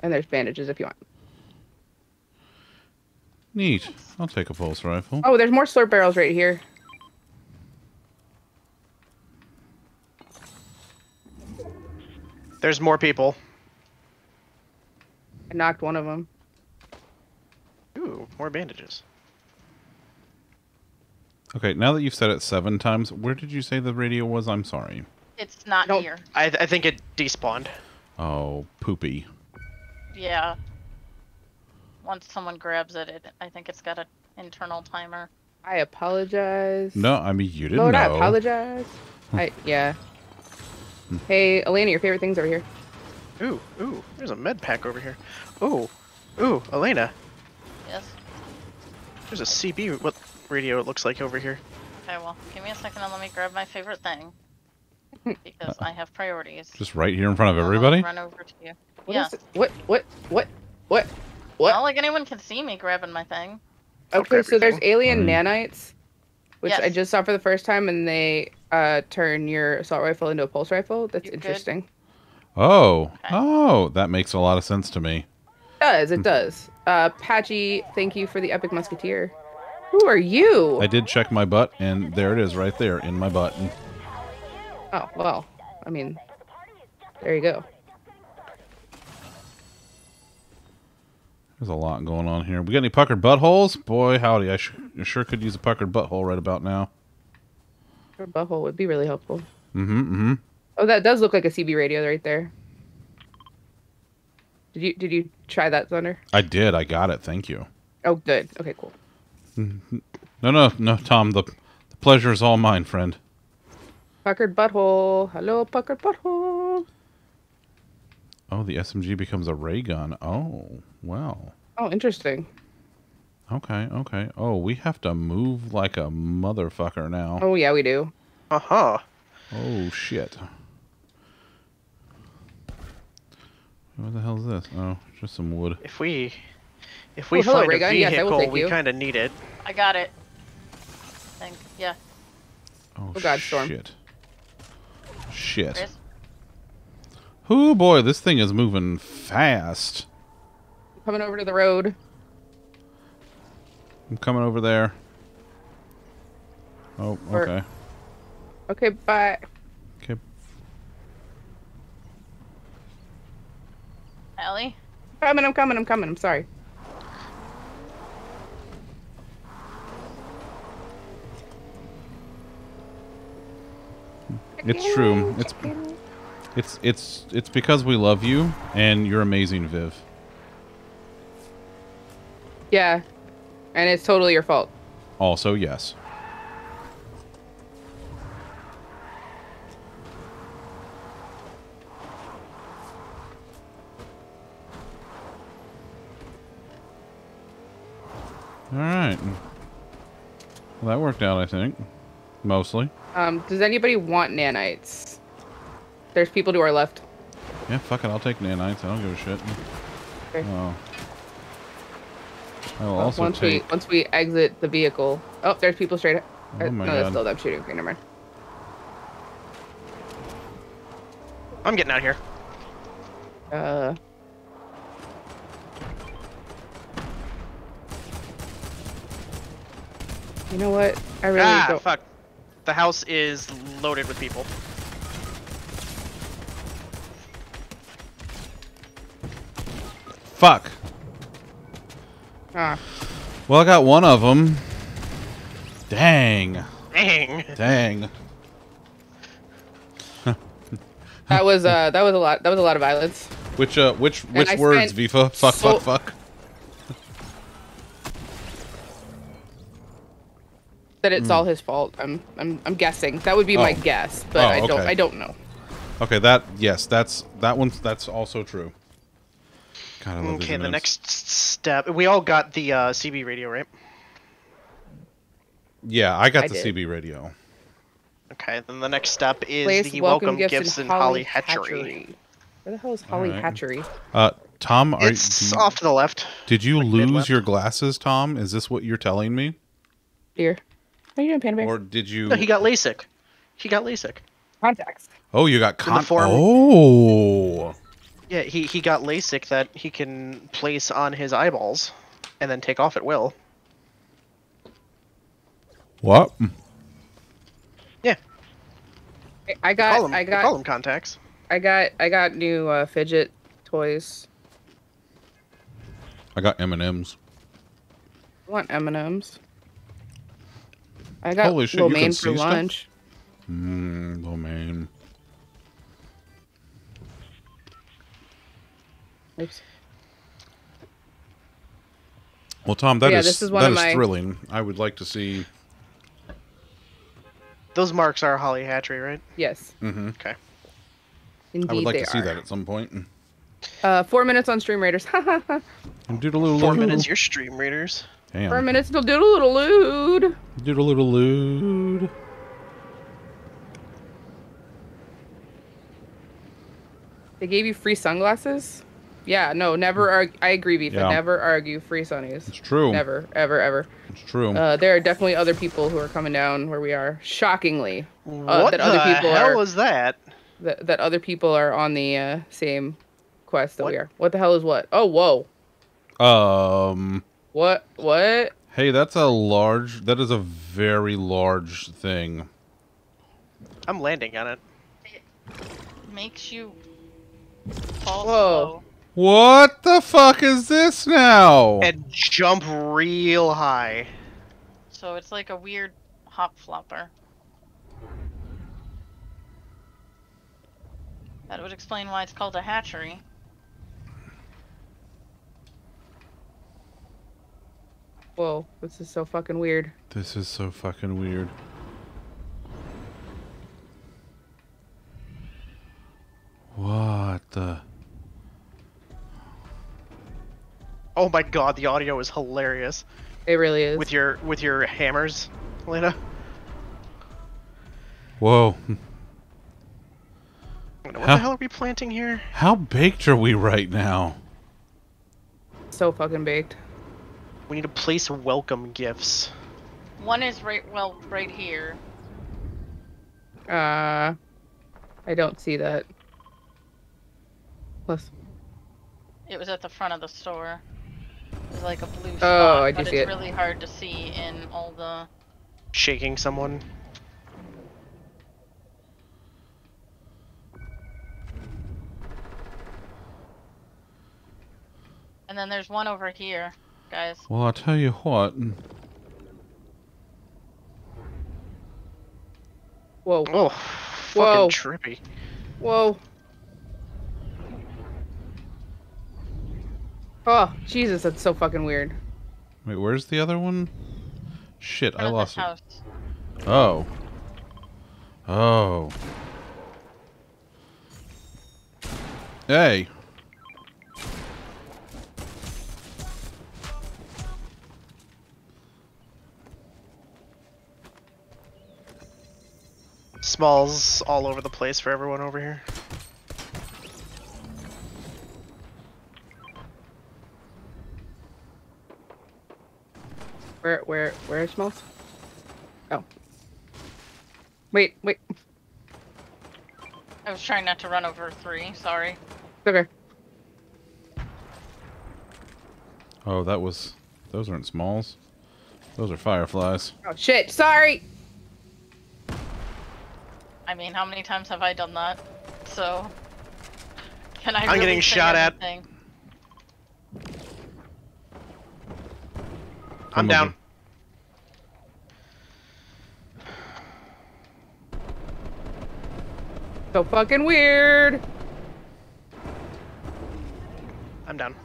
Speaker 6: And there's bandages if you want.
Speaker 1: Neat. I'll take a pulse rifle.
Speaker 6: Oh, there's more slurp barrels right here.
Speaker 4: There's more people.
Speaker 6: I knocked one of them.
Speaker 4: Ooh, more bandages.
Speaker 1: Okay, now that you've said it seven times, where did you say the radio was? I'm sorry.
Speaker 3: It's not
Speaker 6: Don't-
Speaker 3: here.
Speaker 4: I, I think it despawned.
Speaker 1: Oh, poopy.
Speaker 3: Yeah. Once someone grabs it, it I think it's got an internal timer.
Speaker 6: I apologize.
Speaker 1: No, I mean you didn't
Speaker 6: Lord, I apologize. Hmm. I yeah. Hey, Elena, your favorite things over here.
Speaker 4: Ooh, ooh, there's a med pack over here. Ooh, ooh, Elena,
Speaker 3: Yes.
Speaker 4: there's a CB what radio it looks like over here.
Speaker 3: Okay, well, give me a second and let me grab my favorite thing. Because I have priorities.
Speaker 1: Just right here in front of
Speaker 3: I'll
Speaker 1: everybody.
Speaker 3: Run over to you.
Speaker 6: What
Speaker 3: yeah.
Speaker 6: What what what what what?
Speaker 3: Not like anyone can see me grabbing my thing.
Speaker 6: Okay, so there's alien
Speaker 1: Mm.
Speaker 6: nanites, which I just saw for the first time, and they uh, turn your assault rifle into a pulse rifle. That's
Speaker 3: You good?
Speaker 6: interesting.
Speaker 1: Oh,
Speaker 3: Okay.
Speaker 1: oh, that makes a lot of sense to me.
Speaker 6: It does it does? Uh, Patchy, thank you for the epic musketeer. Who are you?
Speaker 1: I did check my butt, and there it is, right there in my butt.
Speaker 6: Oh well, I mean, there you go.
Speaker 1: There's a lot going on here. We got any puckered buttholes? Boy, howdy! I sh- sure could use a puckered butthole right about now.
Speaker 6: Your butthole would be really helpful.
Speaker 1: Mm-hmm. Mm-hmm.
Speaker 6: Oh, that does look like a CB radio right there. Did you did you try that, Zunder?
Speaker 1: I did. I got it. Thank you.
Speaker 6: Oh, good. Okay, cool.
Speaker 1: No, no, no, Tom. The the pleasure is all mine, friend.
Speaker 6: Puckered butthole. Hello, puckered butthole.
Speaker 1: Oh, the SMG becomes a ray gun. Oh, well.
Speaker 6: Oh, interesting.
Speaker 1: Okay, okay. Oh, we have to move like a motherfucker now.
Speaker 6: Oh yeah, we do.
Speaker 4: Uh huh.
Speaker 1: Oh shit. What the hell is this? Oh, just some wood.
Speaker 4: If we, if we
Speaker 6: Oh, hello,
Speaker 4: find a
Speaker 6: Raygun. Yes, I will
Speaker 4: vehicle,
Speaker 6: take
Speaker 4: we kind of need it.
Speaker 3: I got it. Think. Yeah.
Speaker 1: Oh,
Speaker 6: Oh, God, Storm.
Speaker 1: shit. Shit.
Speaker 3: Chris.
Speaker 1: Oh boy, this thing is moving fast.
Speaker 6: Coming over to the road.
Speaker 1: I'm coming over there. Oh,
Speaker 6: Or-
Speaker 1: okay.
Speaker 6: Okay, bye.
Speaker 1: Okay.
Speaker 3: Allie.
Speaker 6: Coming, I'm coming, I'm coming. I'm sorry.
Speaker 1: It's true. It's it's it's it's because we love you and you're amazing, Viv.
Speaker 6: Yeah, and it's totally your fault.
Speaker 1: Also, yes. All right. Well, that worked out, I think. Mostly.
Speaker 6: Um, does anybody want nanites? There's people to our left.
Speaker 1: Yeah, fuck it. I'll take nanites. I don't give a shit.
Speaker 6: Okay.
Speaker 1: Oh. I will
Speaker 6: Uh,
Speaker 1: also
Speaker 6: once
Speaker 1: take.
Speaker 6: we once we exit the vehicle. Oh, there's people straight.
Speaker 1: Oh my
Speaker 6: no, that's
Speaker 1: God.
Speaker 6: still them shooting. Okay, never mind.
Speaker 4: I'm getting out here.
Speaker 6: Uh. You know what? I really
Speaker 4: ah,
Speaker 6: don't.
Speaker 4: fuck. The house is loaded with people.
Speaker 1: Fuck.
Speaker 6: Ah,
Speaker 1: Well, I got one of them. Dang.
Speaker 4: Dang.
Speaker 1: Dang.
Speaker 6: that was uh that was a lot. That was a lot of violence.
Speaker 1: Which uh which which
Speaker 6: I
Speaker 1: words,
Speaker 6: spent
Speaker 1: Vifa? Fuck
Speaker 6: so-
Speaker 1: fuck fuck.
Speaker 6: That it's all his fault. I'm I'm I'm guessing. That would be my.
Speaker 1: Oh.
Speaker 6: guess, but
Speaker 1: Oh,
Speaker 6: I don't
Speaker 1: okay.
Speaker 6: I don't know.
Speaker 1: Okay, that yes, that's that one's that's also true. God, I love
Speaker 4: Okay, the next step. We all got the uh, CB radio, right?
Speaker 1: Yeah, I got
Speaker 6: I
Speaker 1: the
Speaker 6: did.
Speaker 1: CB radio.
Speaker 4: Okay, then the next step is
Speaker 6: Place
Speaker 4: the
Speaker 6: welcome,
Speaker 4: welcome
Speaker 6: gifts,
Speaker 4: gifts
Speaker 6: in
Speaker 4: in Holly Hatchery.
Speaker 6: Where the hell is Holly
Speaker 1: Alright.
Speaker 6: Hatchery?
Speaker 1: Uh, Tom, are
Speaker 4: It's
Speaker 1: you,
Speaker 4: off to the left.
Speaker 1: did you
Speaker 4: like
Speaker 1: lose your glasses, Tom? Is this what you're telling me,
Speaker 6: Dear. How you doing, Panda Bear?
Speaker 1: or did you?
Speaker 4: No, he got LASIK. He got LASIK.
Speaker 6: Contacts.
Speaker 1: oh, you got
Speaker 4: in the
Speaker 1: Oh,
Speaker 4: Yeah, he, he got LASIK that he can place on his eyeballs and then take off at will.
Speaker 1: what?
Speaker 4: Yeah,
Speaker 6: I- I got,
Speaker 4: call him,
Speaker 6: I
Speaker 4: they call
Speaker 6: got,
Speaker 4: him contacts.
Speaker 6: I got, I got new uh, fidget toys.
Speaker 1: I got M and M's.
Speaker 6: I want M and M's. I got
Speaker 1: Holy shit,
Speaker 6: lo
Speaker 1: you can
Speaker 6: mein
Speaker 1: see
Speaker 6: for lunch.
Speaker 1: Mmm, oh man.
Speaker 6: Oops.
Speaker 1: Well, Tom, that is
Speaker 6: Yeah, this is one
Speaker 1: that
Speaker 6: of
Speaker 1: is
Speaker 6: my-
Speaker 1: thrilling. I would like to see.
Speaker 4: Those marks are Holly Hatchery, right?
Speaker 6: Yes, Mm
Speaker 1: -hmm.
Speaker 4: Okay.
Speaker 6: indeed
Speaker 1: I would like
Speaker 6: they
Speaker 1: to see
Speaker 6: are.
Speaker 1: that at some point.
Speaker 6: Uh, four minutes on Stream Raiders. Four
Speaker 1: Doodle
Speaker 4: Four minutes, your stream readers.
Speaker 1: Damn.
Speaker 6: minutes till doodle a little lewd.
Speaker 1: Doodle a little lewd.
Speaker 6: They gave you free sunglasses. Yeah, no, never. Arg- I agree, Beef.
Speaker 1: Yeah.
Speaker 6: Never argue free sunnies.
Speaker 1: It's true.
Speaker 6: Never, ever, ever.
Speaker 1: It's true.
Speaker 6: Uh, there are definitely other people who are coming down where we are. Shockingly,
Speaker 4: what
Speaker 6: that
Speaker 4: the
Speaker 6: other people
Speaker 4: hell
Speaker 6: are-
Speaker 4: was that?
Speaker 6: that that other people are on the uh, same quest that we are. What the hell is what? Oh, whoa.
Speaker 1: um.
Speaker 6: What? What?
Speaker 1: Hey, that's a large. That is a very large thing.
Speaker 4: I'm landing on it.
Speaker 3: Makes you fall
Speaker 6: Whoa.
Speaker 3: slow.
Speaker 1: What the fuck is this now?
Speaker 4: And jump real high.
Speaker 3: So it's like a weird hop flopper. That would explain why it's called a hatchery.
Speaker 6: Whoa. This is so fucking weird.
Speaker 1: This is so fucking weird. What the?
Speaker 4: Oh my god, the audio is hilarious.
Speaker 6: It really is.
Speaker 4: With your with your hammers, Lena.
Speaker 1: Whoa.
Speaker 4: What
Speaker 1: Huh?
Speaker 4: the hell are we planting here?
Speaker 1: How baked are we right now?
Speaker 6: so fucking baked.
Speaker 4: We need to place welcome gifts.
Speaker 3: One is right, well, right here.
Speaker 6: Uh, I don't see that. Plus,
Speaker 3: It was at the front of the store. It was like a blue spot,
Speaker 6: Oh, I do
Speaker 3: but
Speaker 6: see
Speaker 3: it's
Speaker 6: it.
Speaker 3: really hard to see in all the.
Speaker 4: Shaking someone.
Speaker 3: And then there's one over here, guys.
Speaker 1: Well, I'll tell you what.
Speaker 6: whoa,
Speaker 4: Oh,
Speaker 6: Whoa.
Speaker 4: fucking trippy.
Speaker 6: whoa. Oh, Jesus, that's so fucking weird.
Speaker 1: Wait, where's the other one? Shit, I lost
Speaker 3: this
Speaker 1: it. Oh. Oh. Hey.
Speaker 4: Smalls all over the place for everyone over here.
Speaker 6: Where, where, where it smells? Oh. Wait, wait.
Speaker 3: I was trying not to run over three. Sorry.
Speaker 6: Okay.
Speaker 1: Oh, that was. Those aren't smalls. Those are fireflies.
Speaker 6: Oh shit! Sorry.
Speaker 3: I mean, how many times have I done that? So. Can I?
Speaker 4: I'm
Speaker 3: really
Speaker 4: getting
Speaker 3: say
Speaker 4: shot at.
Speaker 3: anything?
Speaker 4: I'm
Speaker 1: Come
Speaker 4: down.
Speaker 1: over.
Speaker 6: So fucking weird.
Speaker 4: I'm down.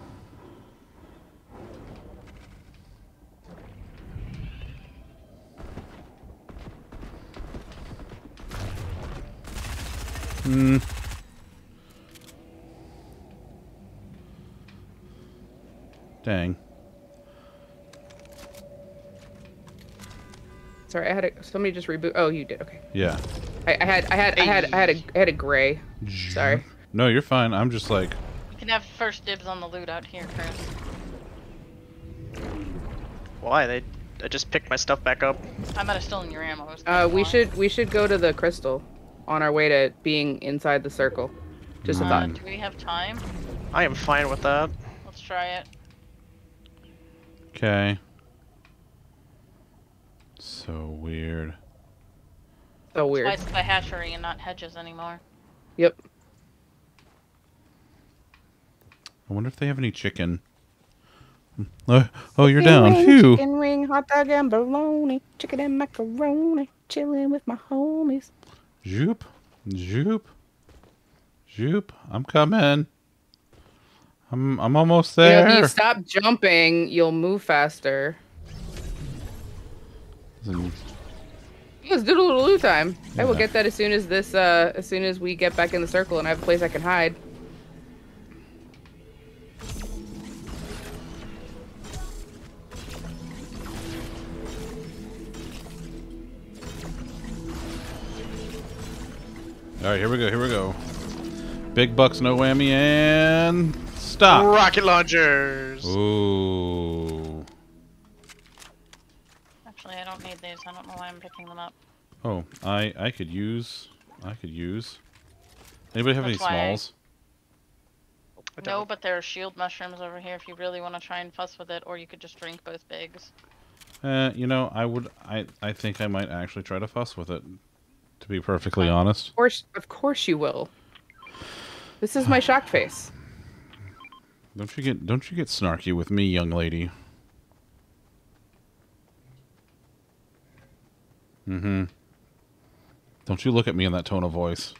Speaker 1: Hmm. Dang.
Speaker 6: Sorry, I had a, somebody just reboot. Oh, you did. Okay.
Speaker 1: Yeah.
Speaker 6: I, I had I had I had I had a I had a gray. Sorry.
Speaker 1: No, you're fine. I'm just like,
Speaker 3: You can have first dibs on the loot out here, Chris.
Speaker 4: Why? They I just picked my stuff back up.
Speaker 3: I might have stolen your ammo.
Speaker 6: Uh, we
Speaker 3: why.
Speaker 6: should we should go to the crystal, on our way to being inside the circle. Just a
Speaker 3: Uh,
Speaker 6: thought.
Speaker 3: do we have time?
Speaker 4: I am fine with that.
Speaker 3: Let's try it.
Speaker 1: okay. So weird.
Speaker 6: So
Speaker 3: Why
Speaker 6: weird.
Speaker 3: it's the hatchery and not hedges anymore?
Speaker 6: Yep.
Speaker 1: I wonder if they have any chicken. Oh, oh you're down.
Speaker 6: Chicken wing,
Speaker 1: Phew.
Speaker 6: Chicken wing, hot dog and bologna, chicken and macaroni, chilling with my homies.
Speaker 1: Zoop. Zoop. Zoop. I'm coming. I'm I'm almost there.
Speaker 6: if you stop jumping, you'll move faster.
Speaker 1: Listen,
Speaker 6: It's doodle time. I will get that as soon as this, uh, as soon as we get back in the circle and I have a place I can hide.
Speaker 1: All right, here we go. Here we go. Big bucks, no whammy, and stop.
Speaker 4: Rocket launchers.
Speaker 1: Ooh.
Speaker 3: Actually, I don't need these. I don't know why I'm picking them up.
Speaker 1: Oh, I I could use. I could use. Anybody have
Speaker 3: That's
Speaker 1: any smalls?
Speaker 4: I
Speaker 3: No, but there are shield mushrooms over here if you really want to try and fuss with it, or you could just drink both bigs.
Speaker 1: Uh, you know, I would. I I think I might actually try to fuss with it. To be perfectly honest.
Speaker 6: Of course, of course you will. This is my shock face.
Speaker 1: Don't you get don't you get snarky with me, young lady. Mm-hmm. Don't you look at me in that tone of voice.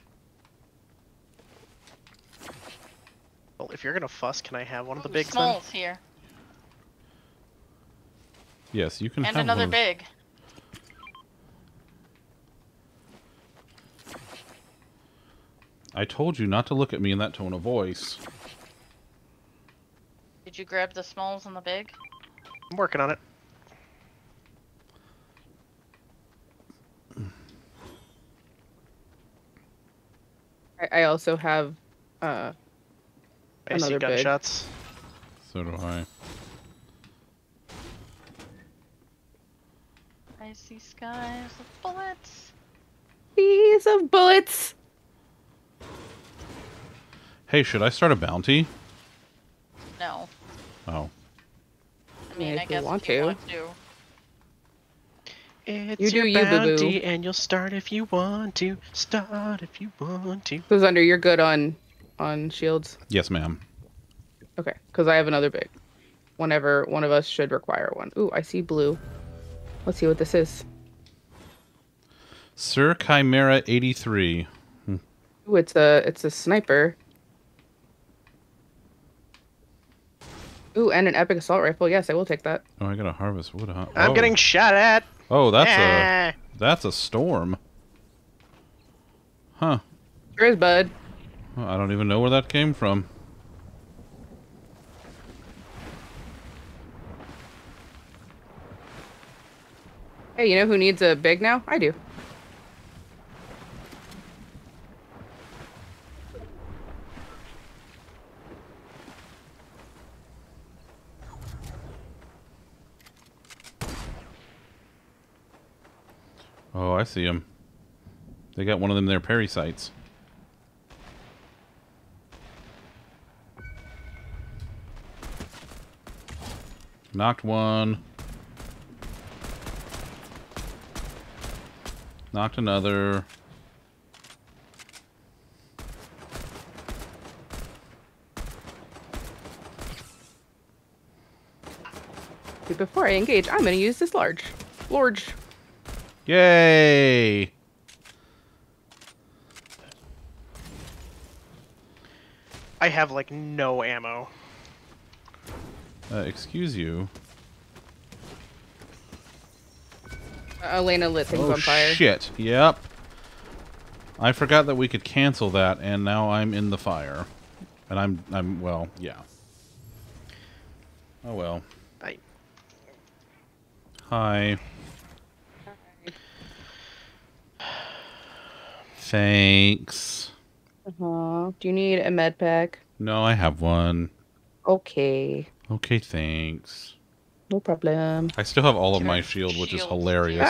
Speaker 4: Well, if you're gonna fuss, can I have one of the
Speaker 3: Ooh,
Speaker 4: bigs then?
Speaker 3: smalls here,
Speaker 1: Yes, you can
Speaker 3: and
Speaker 1: have
Speaker 3: another
Speaker 1: those.
Speaker 3: big.
Speaker 1: I told you not to look at me in that tone of voice.
Speaker 3: Did you grab the smalls and the big?
Speaker 4: I'm working on it.
Speaker 6: I, I also have, uh,
Speaker 4: I see
Speaker 6: Another big.
Speaker 4: gunshots.
Speaker 1: So do I.
Speaker 3: I see skies of bullets.
Speaker 6: piece of bullets.
Speaker 1: Hey, should I start a bounty?
Speaker 3: No,
Speaker 1: Oh.
Speaker 3: I mean,
Speaker 6: if
Speaker 3: I guess
Speaker 6: want
Speaker 3: if you
Speaker 6: to.
Speaker 3: want to.
Speaker 4: It's
Speaker 6: You do
Speaker 4: your
Speaker 6: you, boo-boo.
Speaker 4: bounty, and you'll start if you want to. Start if you want to.
Speaker 6: Goes under. You're good on, on shields.
Speaker 1: Yes, ma'am.
Speaker 6: Okay, because I have another big. Whenever one of us should require one. Ooh, I see blue. Let's see what this is.
Speaker 1: Sir Chimera 83.
Speaker 6: Ooh, it's a it's a sniper. Ooh, and an epic assault rifle. Yes, I will take that.
Speaker 1: Oh, I gotta harvest wood. Huh?
Speaker 4: I'm
Speaker 1: oh.
Speaker 4: getting shot at.
Speaker 1: Oh, that's
Speaker 4: Ah.
Speaker 1: a that's a storm. Huh.
Speaker 6: Sure is, bud.
Speaker 1: Well, I don't even know where that came from.
Speaker 6: Hey, you know who needs a big now? I do.
Speaker 1: Oh, I see them. They got one of them there parasites. Knocked one. Knocked another.
Speaker 6: Before I engage, I'm gonna use this large. Large.
Speaker 1: Yay!
Speaker 4: I have like no ammo.
Speaker 1: Uh, excuse you.
Speaker 6: Uh, Elena lit things
Speaker 1: oh
Speaker 6: on fire.
Speaker 1: shit! Yep. I forgot that we could cancel that, and now I'm in the fire, and I'm I'm well, yeah. Oh well.
Speaker 4: I
Speaker 1: Hi. Thanks.
Speaker 6: Uh-huh. Do you need a med pack?
Speaker 1: No, I have one.
Speaker 6: Okay.
Speaker 1: Okay, thanks.
Speaker 6: No problem.
Speaker 1: I still have all of my shield, which is hilarious.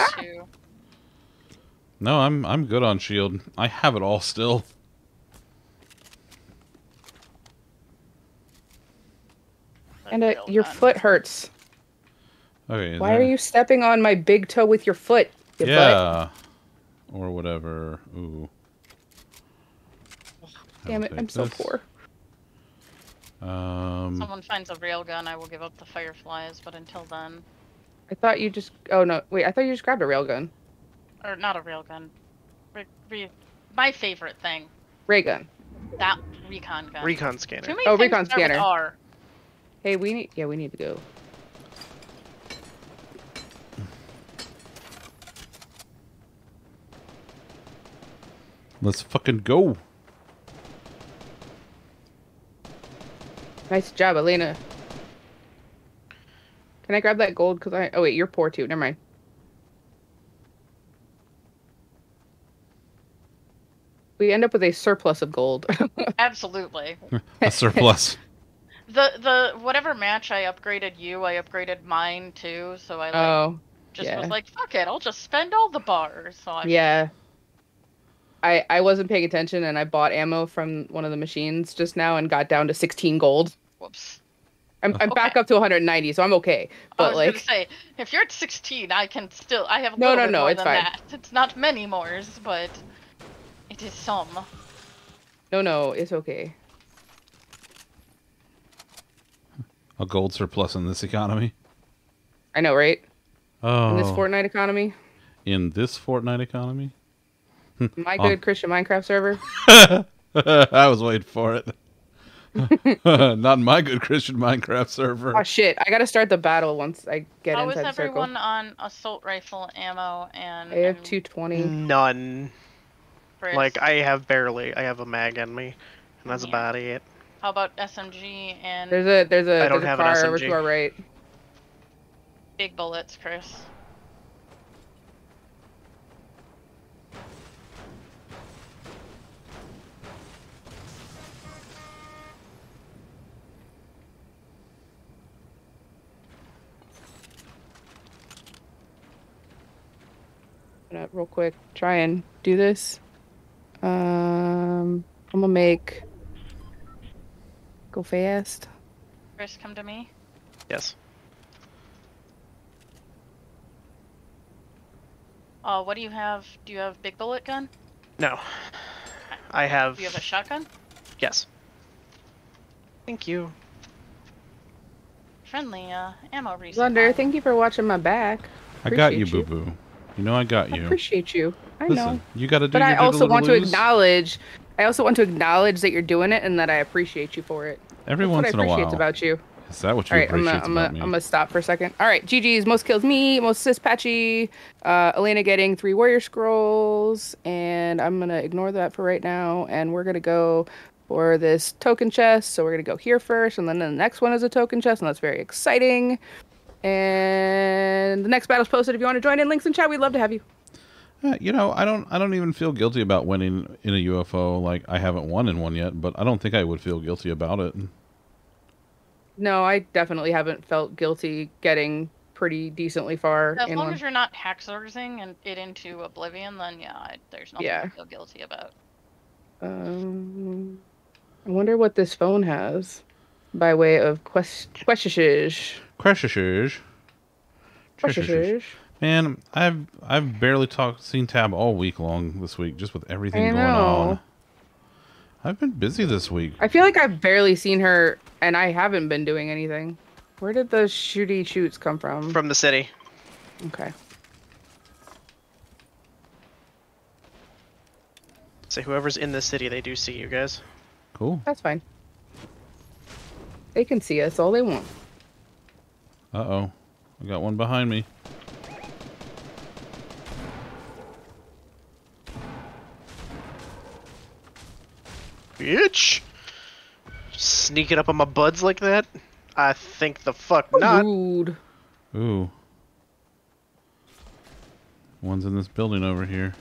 Speaker 1: No, I'm I'm good on shield. I have it all still.
Speaker 6: And uh, your foot hurts.
Speaker 1: Okay.
Speaker 6: Why
Speaker 1: there-
Speaker 6: are you stepping on my big toe with your foot? You butt?
Speaker 1: Yeah. Or whatever. Ooh.
Speaker 6: Damn it, I'm
Speaker 1: take
Speaker 6: so poor.
Speaker 1: Um.
Speaker 3: Someone finds a railgun, I will give up the fireflies. But until then,
Speaker 6: I thought you just. Oh no, wait. I thought you just grabbed a railgun.
Speaker 3: or not a railgun. Re- re- my favorite thing,
Speaker 6: Ray gun.
Speaker 3: that recon gun.
Speaker 4: Recon scanner.
Speaker 6: Oh, recon scanner. Hey, we need. Yeah, we need to go.
Speaker 1: Let's fucking go.
Speaker 6: Nice job, Elena. Can I grab that gold? Cause I. Oh wait, you're poor too. Never mind. We end up with a surplus of gold.
Speaker 3: Absolutely.
Speaker 1: A surplus.
Speaker 3: The the whatever match I upgraded you, I upgraded mine too. So I like,
Speaker 6: oh,
Speaker 3: just
Speaker 6: yeah.
Speaker 3: was like, fuck it, I'll just spend all the bars. So I
Speaker 6: yeah. I I wasn't paying attention and I bought ammo from one of the machines just now and got down to 16 gold.
Speaker 3: whoops.
Speaker 6: I'm, I'm back up to 190, so I'm okay.
Speaker 3: I
Speaker 6: But
Speaker 3: was
Speaker 6: like,
Speaker 3: gonna say, if you're at 16, I can still I have a
Speaker 6: No,
Speaker 3: little
Speaker 6: no,
Speaker 3: bit
Speaker 6: no,
Speaker 3: more
Speaker 6: it's
Speaker 3: than
Speaker 6: fine.
Speaker 3: that. It's not many mores, but it is some.
Speaker 6: no, no, it's okay.
Speaker 1: A gold surplus in this economy.
Speaker 6: I know, right?
Speaker 1: Oh.
Speaker 6: In this oh. Fortnite economy,
Speaker 1: in this Fortnite economy.
Speaker 6: My
Speaker 1: Oh.
Speaker 6: good Christian Minecraft server.
Speaker 1: I was waiting for it. Not my good Christian Minecraft server.
Speaker 6: Oh shit! I gotta start the battle once I get
Speaker 3: How is
Speaker 6: inside the circle.
Speaker 3: everyone on assault rifle ammo and
Speaker 6: I have
Speaker 3: and
Speaker 6: 220.
Speaker 4: None.
Speaker 3: Chris?
Speaker 4: Like I have barely. I have a mag on me, and that's
Speaker 3: Yeah.
Speaker 4: about it.
Speaker 3: How about SMG and
Speaker 6: There's a there's a,
Speaker 4: I don't
Speaker 6: there's a
Speaker 4: have an
Speaker 6: car over to our right.
Speaker 3: big bullets, Chris?
Speaker 6: Gonna real quick try and do this. Um, I'm gonna make go fast.
Speaker 3: Chris, come to me.
Speaker 4: Yes.
Speaker 3: Uh, what do you have? Do you have big bullet gun?
Speaker 4: No. I have.
Speaker 3: Do you have a shotgun?
Speaker 4: Yes. Thank you.
Speaker 3: Friendly uh, ammo resupply.
Speaker 6: Zunder, thank you for watching my back.
Speaker 1: I got you,
Speaker 6: Appreciate
Speaker 1: boo boo. You know I got you.
Speaker 6: I appreciate you. I
Speaker 1: Listen,
Speaker 6: know.
Speaker 1: you got to do
Speaker 6: But
Speaker 1: your
Speaker 6: I also want to acknowledge. I also want to acknowledge that you're doing it and that I appreciate you for it.
Speaker 1: every
Speaker 6: That's
Speaker 1: once
Speaker 6: what
Speaker 1: in
Speaker 6: I
Speaker 1: a
Speaker 6: appreciate
Speaker 1: while.
Speaker 6: about you.
Speaker 1: Is that what you
Speaker 6: All right, I'm
Speaker 1: appreciate
Speaker 6: gonna, I'm, gonna? I'm gonna stop for a second. All right, GG's most kills me, most sis patchy. Uh, Elena getting three warrior scrolls, and I'm gonna ignore that for right now. And we're gonna go for this token chest. So we're gonna go here first, and then the next one is a token chest, and that's very exciting. And the next battle's posted. If you want to join in, links in chat. We'd love to have you.
Speaker 1: Uh, you know, I don't. I don't even feel guilty about winning in a UFO. Like I haven't won in one yet, but I don't think I would feel guilty about it.
Speaker 6: No, I definitely haven't felt guilty getting pretty decently far
Speaker 3: As long
Speaker 6: one.
Speaker 3: as you're not hacksorzing and it into oblivion, then yeah, I, there's nothing
Speaker 6: Yeah.
Speaker 3: to feel guilty about.
Speaker 6: Um, I wonder what this phone has by way of quest- questions.
Speaker 1: Crashes.
Speaker 6: Questions.
Speaker 1: Man, I've I've barely talked seen Tab all week long this week, just with everything
Speaker 6: I
Speaker 1: going
Speaker 6: know.
Speaker 1: on. I've been busy this week.
Speaker 6: I feel like I've barely seen her, and I haven't been doing anything. Where did those shooty shoots come from?
Speaker 4: From the city.
Speaker 6: Okay.
Speaker 4: So whoever's in the city, they do see you guys.
Speaker 1: Cool.
Speaker 6: That's fine. They can see us all they want.
Speaker 1: Uh oh, I got one behind me.
Speaker 4: Bitch! Sneaking up on my buds like that? I think the fuck not.
Speaker 6: Rude.
Speaker 1: Ooh. One's in this building over here.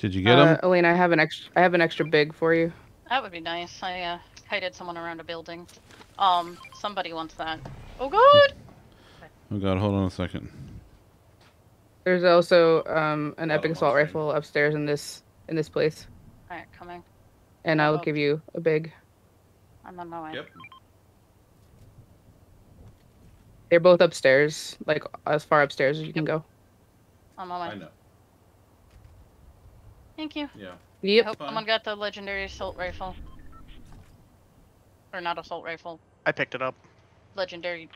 Speaker 1: Did you get
Speaker 6: uh,
Speaker 1: him?
Speaker 6: Elena, I have an extra. I have an extra big for you.
Speaker 3: That would be nice. I uh, kited someone around a building. Um, somebody wants that. Oh god!
Speaker 1: Oh god, hold on a second.
Speaker 6: There's also um, an
Speaker 1: Oh,
Speaker 6: epic assault
Speaker 1: okay.
Speaker 6: rifle upstairs in this in this place,
Speaker 3: Alright, coming.
Speaker 6: and I will
Speaker 3: Oh.
Speaker 6: give you a big.
Speaker 3: I'm on my way. Yep.
Speaker 6: They're both upstairs, like as far upstairs as you can go.
Speaker 3: I'm on my way.
Speaker 1: I know.
Speaker 3: Thank you.
Speaker 1: Yeah.
Speaker 3: I
Speaker 6: Yep.
Speaker 3: hope someone got the legendary assault rifle. Or not assault rifle.
Speaker 4: I picked it up.
Speaker 3: Legendary.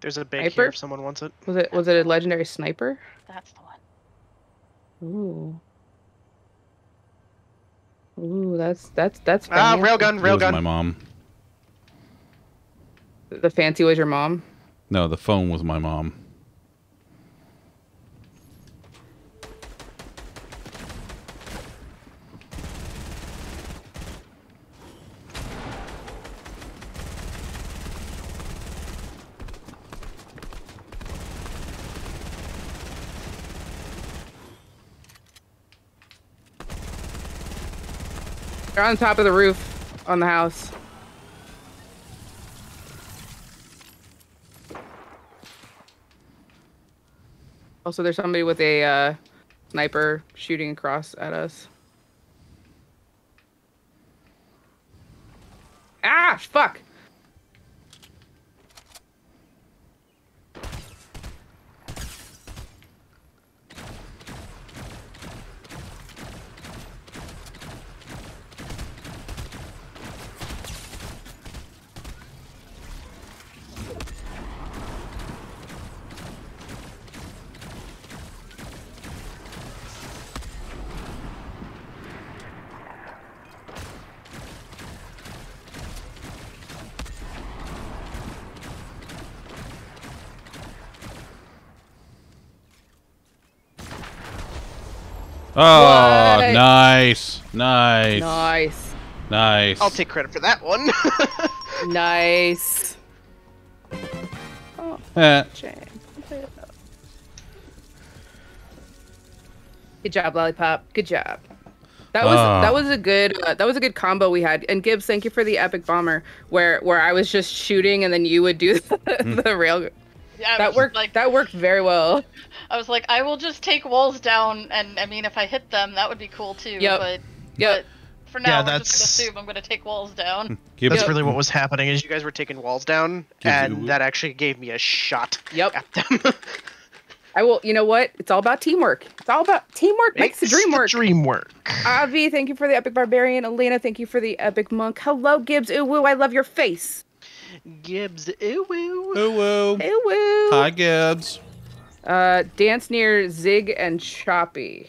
Speaker 4: There's a big
Speaker 6: Sniper?
Speaker 4: here if someone wants it.
Speaker 6: Was it was it a legendary sniper?
Speaker 3: That's the one.
Speaker 6: Ooh. Ooh, that's that's that's
Speaker 4: Ah,
Speaker 6: fancy.
Speaker 4: railgun,
Speaker 1: It was my mom.
Speaker 6: The fancy was your mom.
Speaker 1: No, the phone was my mom.
Speaker 6: They're on top of the roof on the house. Also, there's somebody with a uh, sniper shooting across at us. Ah, fuck!
Speaker 1: Oh,
Speaker 6: What?
Speaker 1: nice, nice,
Speaker 6: Nice.
Speaker 1: nice.
Speaker 4: I'll take credit for that one.
Speaker 6: Nice. Oh,
Speaker 1: Eh,
Speaker 6: shame. Good job, Lollipop. Good job. That was
Speaker 1: Ah.
Speaker 6: that was a good uh, that was a good combo we had. And Gibbs, thank you for the epic bomber where where I was just shooting and then you would do the, the rail.
Speaker 3: Yeah,
Speaker 6: That worked.
Speaker 3: Like,
Speaker 6: that worked very well.
Speaker 3: I was like, I will just take walls down, and I mean, if I hit them, that would be cool too.
Speaker 6: Yep.
Speaker 3: But,
Speaker 6: Yep.
Speaker 3: but for now,
Speaker 5: Yeah,
Speaker 3: we're
Speaker 5: that's-
Speaker 3: just gonna assume I'm gonna take walls down. Hmm.
Speaker 1: Gibbs,
Speaker 5: That's really what was happening. Is
Speaker 4: you guys were taking walls down,
Speaker 1: Gives
Speaker 4: and
Speaker 1: you-
Speaker 4: that actually gave me a shot
Speaker 6: Yep.
Speaker 4: at them.
Speaker 6: I will. You know what? It's all about teamwork. It's all about teamwork makes the dream work.
Speaker 5: Dream work.
Speaker 6: Avi, thank you for the epic barbarian. Elena, thank you for the epic monk. Hello, Gibbs. Ooh, woo, I love your face.
Speaker 4: Gibbs, ooh woo.
Speaker 1: Ooh, woo.
Speaker 6: Ooh, woo.
Speaker 1: Hi, Gibbs.
Speaker 6: Uh, dance near Zyg and Choppy.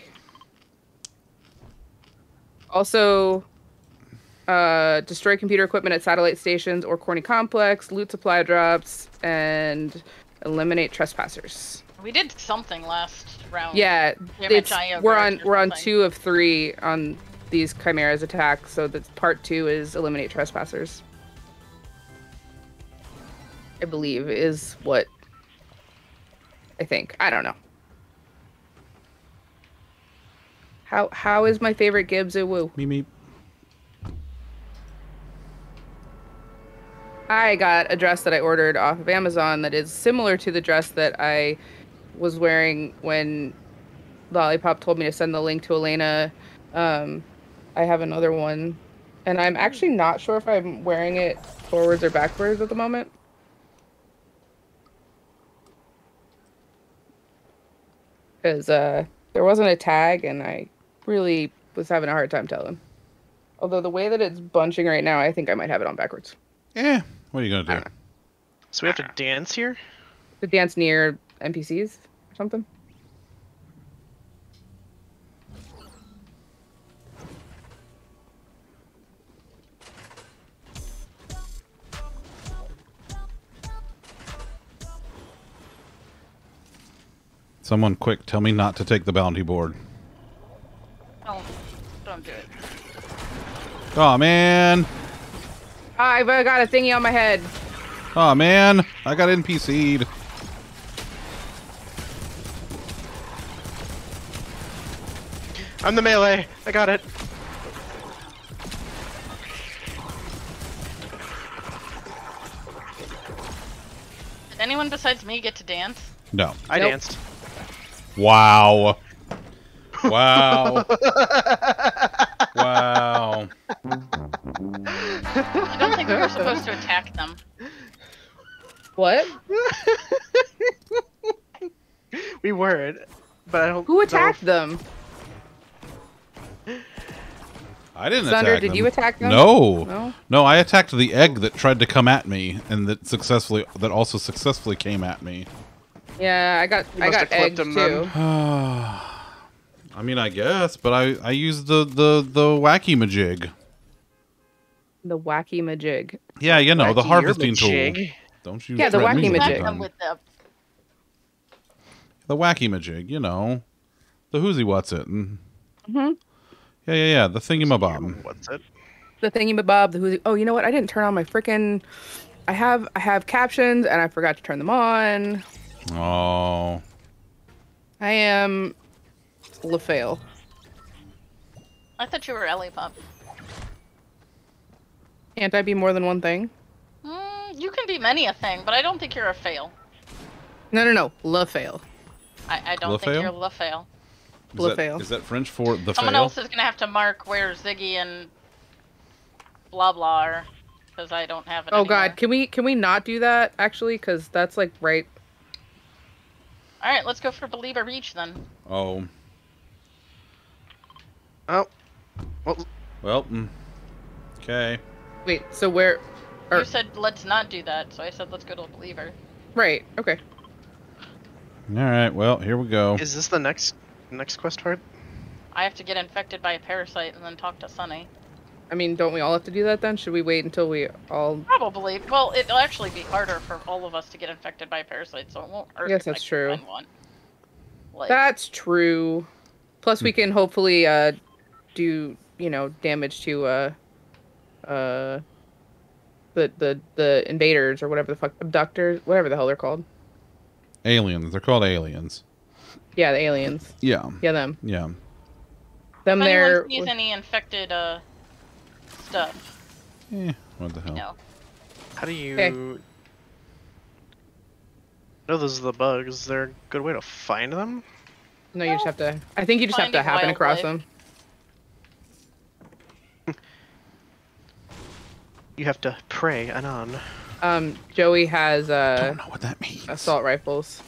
Speaker 6: Also, uh, destroy computer equipment at satellite stations or corny complex, loot supply drops, and eliminate trespassers.
Speaker 3: We did something last round.
Speaker 6: Yeah, it's, we're on we're on two of three on these chimeras attack. So the part two is eliminate trespassers. I believe is what I think. I don't know. How how is my favorite Gibbs a woo?
Speaker 1: Me, me.
Speaker 6: I got a dress that I ordered off of Amazon that is similar to the dress that I was wearing when Lollipop told me to send the link to Elena. Um, I have another one, and I'm actually not sure if I'm wearing it forwards or backwards at the moment. Because uh, there wasn't a tag, and I really was having a hard time telling. Although the way that it's bunching right now, I think I might have it on backwards.
Speaker 1: Yeah. what are you gonna do?
Speaker 4: So we have to dance here.
Speaker 6: to dance near NPCs or something.
Speaker 1: Someone quick, tell me not to take the bounty board.
Speaker 3: Don't, don't do it.
Speaker 1: Oh man.
Speaker 6: I've got a thingy on my head.
Speaker 1: Oh man. I got NPC'd.
Speaker 4: I'm the melee. I got it.
Speaker 3: Did anyone besides me get to dance?
Speaker 1: No.
Speaker 4: I
Speaker 6: Nope.
Speaker 4: danced.
Speaker 1: Wow. Wow. wow.
Speaker 3: I don't think we were supposed to attack them.
Speaker 6: What?
Speaker 4: we weren't, but I don't.
Speaker 6: Who attacked
Speaker 4: if-
Speaker 6: them?
Speaker 1: I didn't
Speaker 6: Zunder,
Speaker 1: attack
Speaker 6: did
Speaker 1: them.
Speaker 6: you attack them?
Speaker 1: No.
Speaker 6: No?
Speaker 1: No, I attacked the egg that tried to come at me and that successfully that also successfully came at me.
Speaker 6: Yeah, I got
Speaker 4: You
Speaker 6: I
Speaker 4: must
Speaker 6: got
Speaker 4: have clipped
Speaker 6: egged
Speaker 4: him then.
Speaker 6: too.
Speaker 1: I mean, I guess, but I I used the the the wacky majig.
Speaker 6: The wacky majig.
Speaker 1: Yeah, you know, the harvesting tool. Don't you
Speaker 6: Yeah, the wacky
Speaker 1: with
Speaker 6: majig.
Speaker 1: that.
Speaker 3: The
Speaker 1: The wacky majig, you know. The whoozy what's it. And...
Speaker 6: Mhm.
Speaker 1: Yeah, yeah, yeah. The thingamabob.
Speaker 4: What's it?
Speaker 6: The thingy bob. The who's. Oh, you know what? I didn't turn on my freaking. I have I have captions and I forgot to turn them on.
Speaker 1: Oh.
Speaker 6: I am LaFail.
Speaker 3: I thought you were Allie Pup.
Speaker 6: Can't I be more than one thing?
Speaker 3: Mm, you can be many a thing, but I don't think you're a fail.
Speaker 6: No, no, no. LaFail.
Speaker 3: I, I don't
Speaker 1: LaFail?
Speaker 3: think you're a fail.
Speaker 1: Is that,
Speaker 6: LaFail.
Speaker 1: is that French for the
Speaker 3: Someone
Speaker 1: fail?
Speaker 3: else is gonna have to mark where Ziggy and blah blah are, because I don't have it.
Speaker 6: Oh
Speaker 3: anymore.
Speaker 6: God, can we can we not do that actually? Because that's like right.
Speaker 3: All right, let's go for Believer Beach then.
Speaker 1: Oh.
Speaker 4: Oh. Well,
Speaker 1: Well, mm. okay.
Speaker 6: Wait. So where? Or-
Speaker 3: You said let's not do that, so I said let's go to Believer.
Speaker 6: Right. Okay.
Speaker 1: All right, well, here we go.
Speaker 4: is this the next next quest part?
Speaker 3: I have to get infected by a parasite and then talk to Sunny.
Speaker 6: I mean, don't we all have to do that then? Should we wait until we all?
Speaker 3: Probably. Well, it'll actually be harder for all of us to get infected by a parasite, so it won't hurt.
Speaker 6: guess
Speaker 3: if
Speaker 6: that's
Speaker 3: can
Speaker 6: true.
Speaker 3: One. Like,
Speaker 6: That's true. Plus, we can hopefully uh do you know damage to uh uh the the the invaders or whatever the fuck abductors whatever the hell they're called.
Speaker 1: Aliens. They're called aliens.
Speaker 6: Yeah, the aliens.
Speaker 1: Yeah.
Speaker 6: Yeah, them.
Speaker 1: Yeah.
Speaker 6: Them
Speaker 3: if
Speaker 6: there.
Speaker 3: anyone sees any infected uh stuff,
Speaker 1: Eh, what the hell?
Speaker 3: you know.
Speaker 4: How do you?
Speaker 6: Okay.
Speaker 4: I know those are the bugs. Is there a good way to find them?
Speaker 6: No, you just have to. I think you just have to happen across
Speaker 3: wildlife.
Speaker 6: them.
Speaker 4: You have to pray anon.
Speaker 6: Um, Joey has uh
Speaker 1: don't know what that means.
Speaker 6: assault rifles.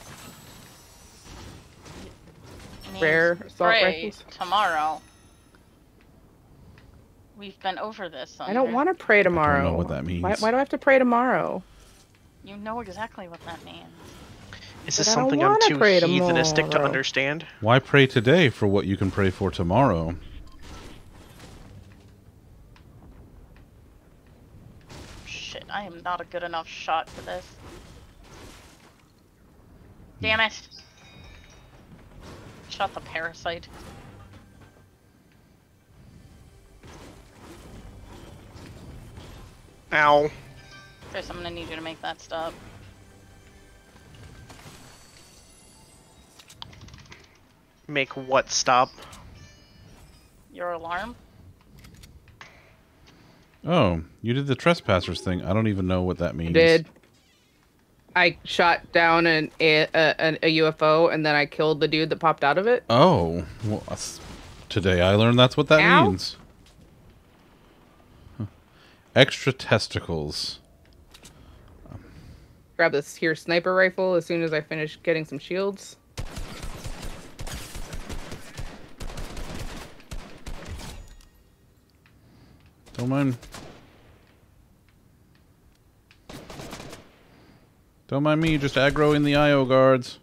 Speaker 6: Rare assault
Speaker 3: pray
Speaker 6: rifles?
Speaker 3: tomorrow. We've been over this.
Speaker 6: I don't want to pray tomorrow.
Speaker 1: I know what that means.
Speaker 6: Why, why do I have to pray tomorrow?
Speaker 3: You know exactly what that means.
Speaker 4: Is this
Speaker 6: I don't
Speaker 4: something I'm
Speaker 6: wanna
Speaker 4: too
Speaker 6: pray
Speaker 4: heathenistic to understand?
Speaker 1: Why pray today for what you can pray for tomorrow?
Speaker 3: Shit, I am not a good enough shot for this. Damn it. Shot the parasite.
Speaker 4: Ow.
Speaker 3: Chris, I'm gonna need you to make that stop.
Speaker 4: Make what stop?
Speaker 3: Your alarm?
Speaker 1: Oh, you did the trespassers thing. I don't even know what that means.
Speaker 6: I Did I shot down an a, a, a UFO and then I killed the dude that popped out of it?
Speaker 1: Oh, well, today I learned that's what that
Speaker 6: Ow.
Speaker 1: means. Huh. Extra testicles.
Speaker 6: Grab this here sniper rifle as soon as I finish getting some shields.
Speaker 1: Don't mind. Don't mind me, just aggroing the IO guards.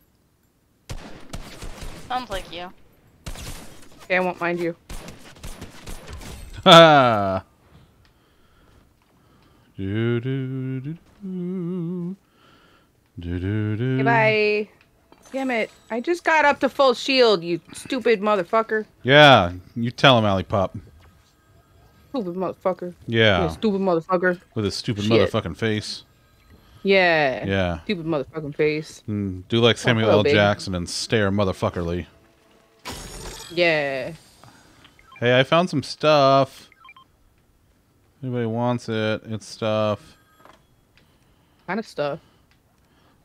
Speaker 3: Sounds like you.
Speaker 6: Okay, I won't mind you.
Speaker 1: Ha! Do do do do. Do do do.
Speaker 6: Goodbye. Damn it. I just got up to full shield, you stupid motherfucker.
Speaker 1: Yeah, you tell him, Allie Pup.
Speaker 6: Stupid motherfucker. You
Speaker 1: Yeah,
Speaker 6: stupid motherfucker.
Speaker 1: with his stupid
Speaker 6: Shit.
Speaker 1: motherfucking face.
Speaker 6: Yeah.
Speaker 1: Yeah.
Speaker 6: Stupid motherfucking face.
Speaker 1: Mm, do like Samuel
Speaker 6: hello,
Speaker 1: L.
Speaker 6: baby.
Speaker 1: Jackson and stare motherfuckerly.
Speaker 6: Yeah.
Speaker 1: Hey, I found some stuff. Anybody wants it? It's stuff
Speaker 6: Kind of stuff.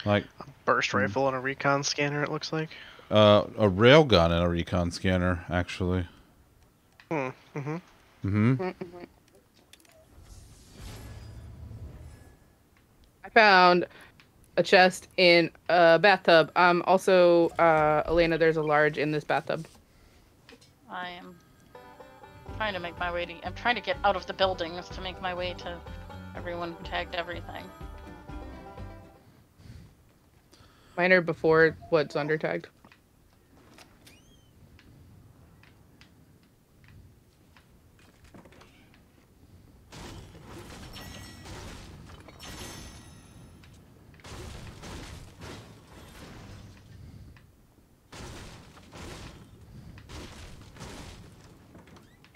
Speaker 1: like a
Speaker 4: Burst rifle and a recon scanner. It looks like.
Speaker 1: uh, a railgun and a recon scanner, actually.
Speaker 4: Hmm. Mm-hmm.
Speaker 1: Mm-hmm.
Speaker 6: I found a chest in a bathtub. Um, also, uh, Elena, there's a large in this bathtub.
Speaker 3: I am trying to make my way to. I'm trying to get out of the buildings to make my way to everyone who tagged everything.
Speaker 6: Mine are before what's under tagged.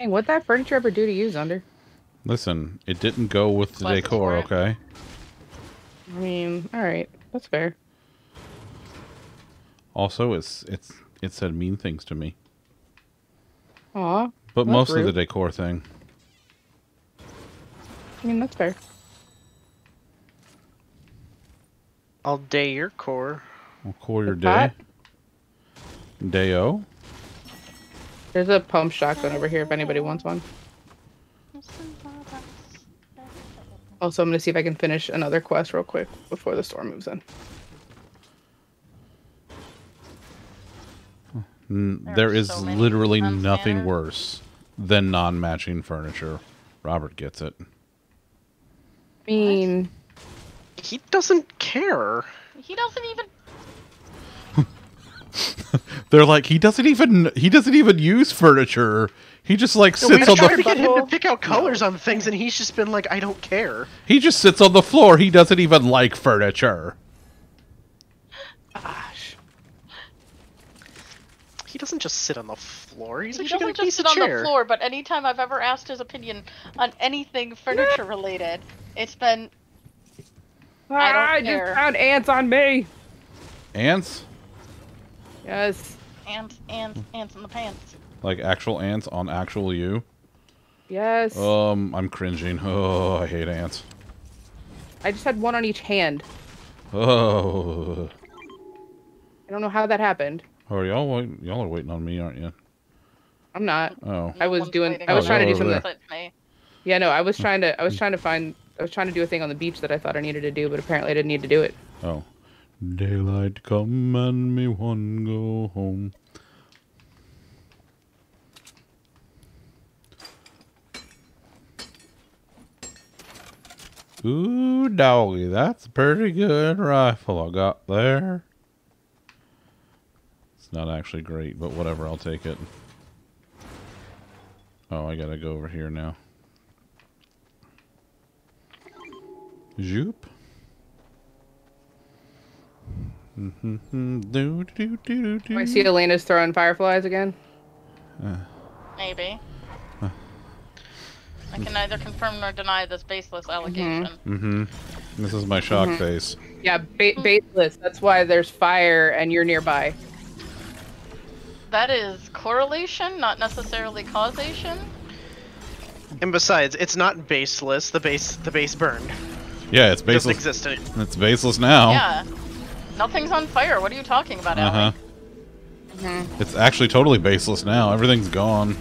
Speaker 6: Dang, what that furniture ever do to you, Zunder?
Speaker 1: Listen, it didn't go with the
Speaker 3: Bless us
Speaker 1: decor, okay?
Speaker 6: I mean, all right, that's fair.
Speaker 1: Also, it's it's it said mean things to me,
Speaker 6: Aw,
Speaker 1: but
Speaker 6: That's
Speaker 1: mostly the decor thing.
Speaker 6: I mean that's fair.
Speaker 4: All day your core.
Speaker 1: I'll call your
Speaker 6: What's
Speaker 1: day.
Speaker 6: that?
Speaker 1: Dayo.
Speaker 6: There's a pump shotgun over here if anybody wants one. Also, I'm gonna see if I can finish another quest real quick before the storm moves in.
Speaker 1: N-
Speaker 3: There
Speaker 1: there
Speaker 3: so
Speaker 1: literally nothing
Speaker 3: scanner.
Speaker 1: worse than non-matching furniture. Robert gets it.
Speaker 6: I mean,
Speaker 4: He doesn't care.
Speaker 3: He doesn't even.
Speaker 1: They're like he doesn't even he doesn't even use furniture. He just like
Speaker 4: No, we've
Speaker 1: sits on
Speaker 4: tried to
Speaker 1: the
Speaker 4: get him to pick out colors on things, and he's just been like, I don't care.
Speaker 1: he just sits on the floor. He doesn't even like furniture.
Speaker 6: gosh.
Speaker 4: He doesn't just sit on the floor. He's
Speaker 3: He
Speaker 4: actually
Speaker 3: doesn't
Speaker 4: a
Speaker 3: just sit
Speaker 4: of
Speaker 3: on
Speaker 4: chair.
Speaker 3: the floor, but anytime I've ever asked his opinion on anything furniture related, it's been I don't
Speaker 6: Ah, I
Speaker 3: care.
Speaker 6: just found ants on me.
Speaker 1: Ants,
Speaker 6: Yes,
Speaker 3: ants, ants, ants in the pants.
Speaker 1: like actual ants on actual you.
Speaker 6: yes.
Speaker 1: Um, I'm cringing. Oh, I hate ants.
Speaker 6: I just had one on each hand.
Speaker 1: Oh,
Speaker 6: I don't know how that happened.
Speaker 1: oh, y'all wait, y'all are waiting on me, aren't you?
Speaker 6: I'm not.
Speaker 1: Oh,
Speaker 6: I was
Speaker 3: One's
Speaker 6: doing- I was
Speaker 1: Oh,
Speaker 6: trying to do something.
Speaker 1: there.
Speaker 6: Yeah, no, I was trying to. I was trying to find. I was trying to do a thing on the beach that I thought I needed to do, but apparently I didn't need to do it.
Speaker 1: oh. Daylight come and me one go home. Ooh, doggy, that's a pretty good rifle I got there. It's not actually great, but whatever, I'll take it. Oh, I gotta go over here now. Zoop. Mm-hmm. Do, do, do, do, do.
Speaker 6: I see Elena's throwing fireflies again.
Speaker 3: Maybe. I can neither confirm nor deny this baseless allegation.
Speaker 1: Mm-hmm. This is my shock
Speaker 6: Mhm.
Speaker 1: face.
Speaker 6: Yeah, ba- baseless. That's why there's fire and you're nearby.
Speaker 3: That is correlation, not necessarily causation.
Speaker 4: And besides, it's not baseless. The base, the base burned.
Speaker 1: Yeah, it's
Speaker 4: It doesn't
Speaker 1: baseless.
Speaker 4: exist anymore.
Speaker 1: It's baseless now.
Speaker 3: Yeah. Nothing's on fire. What are you talking about,
Speaker 1: Uh huh.
Speaker 3: Allie?
Speaker 1: It's actually totally baseless now. Everything's gone.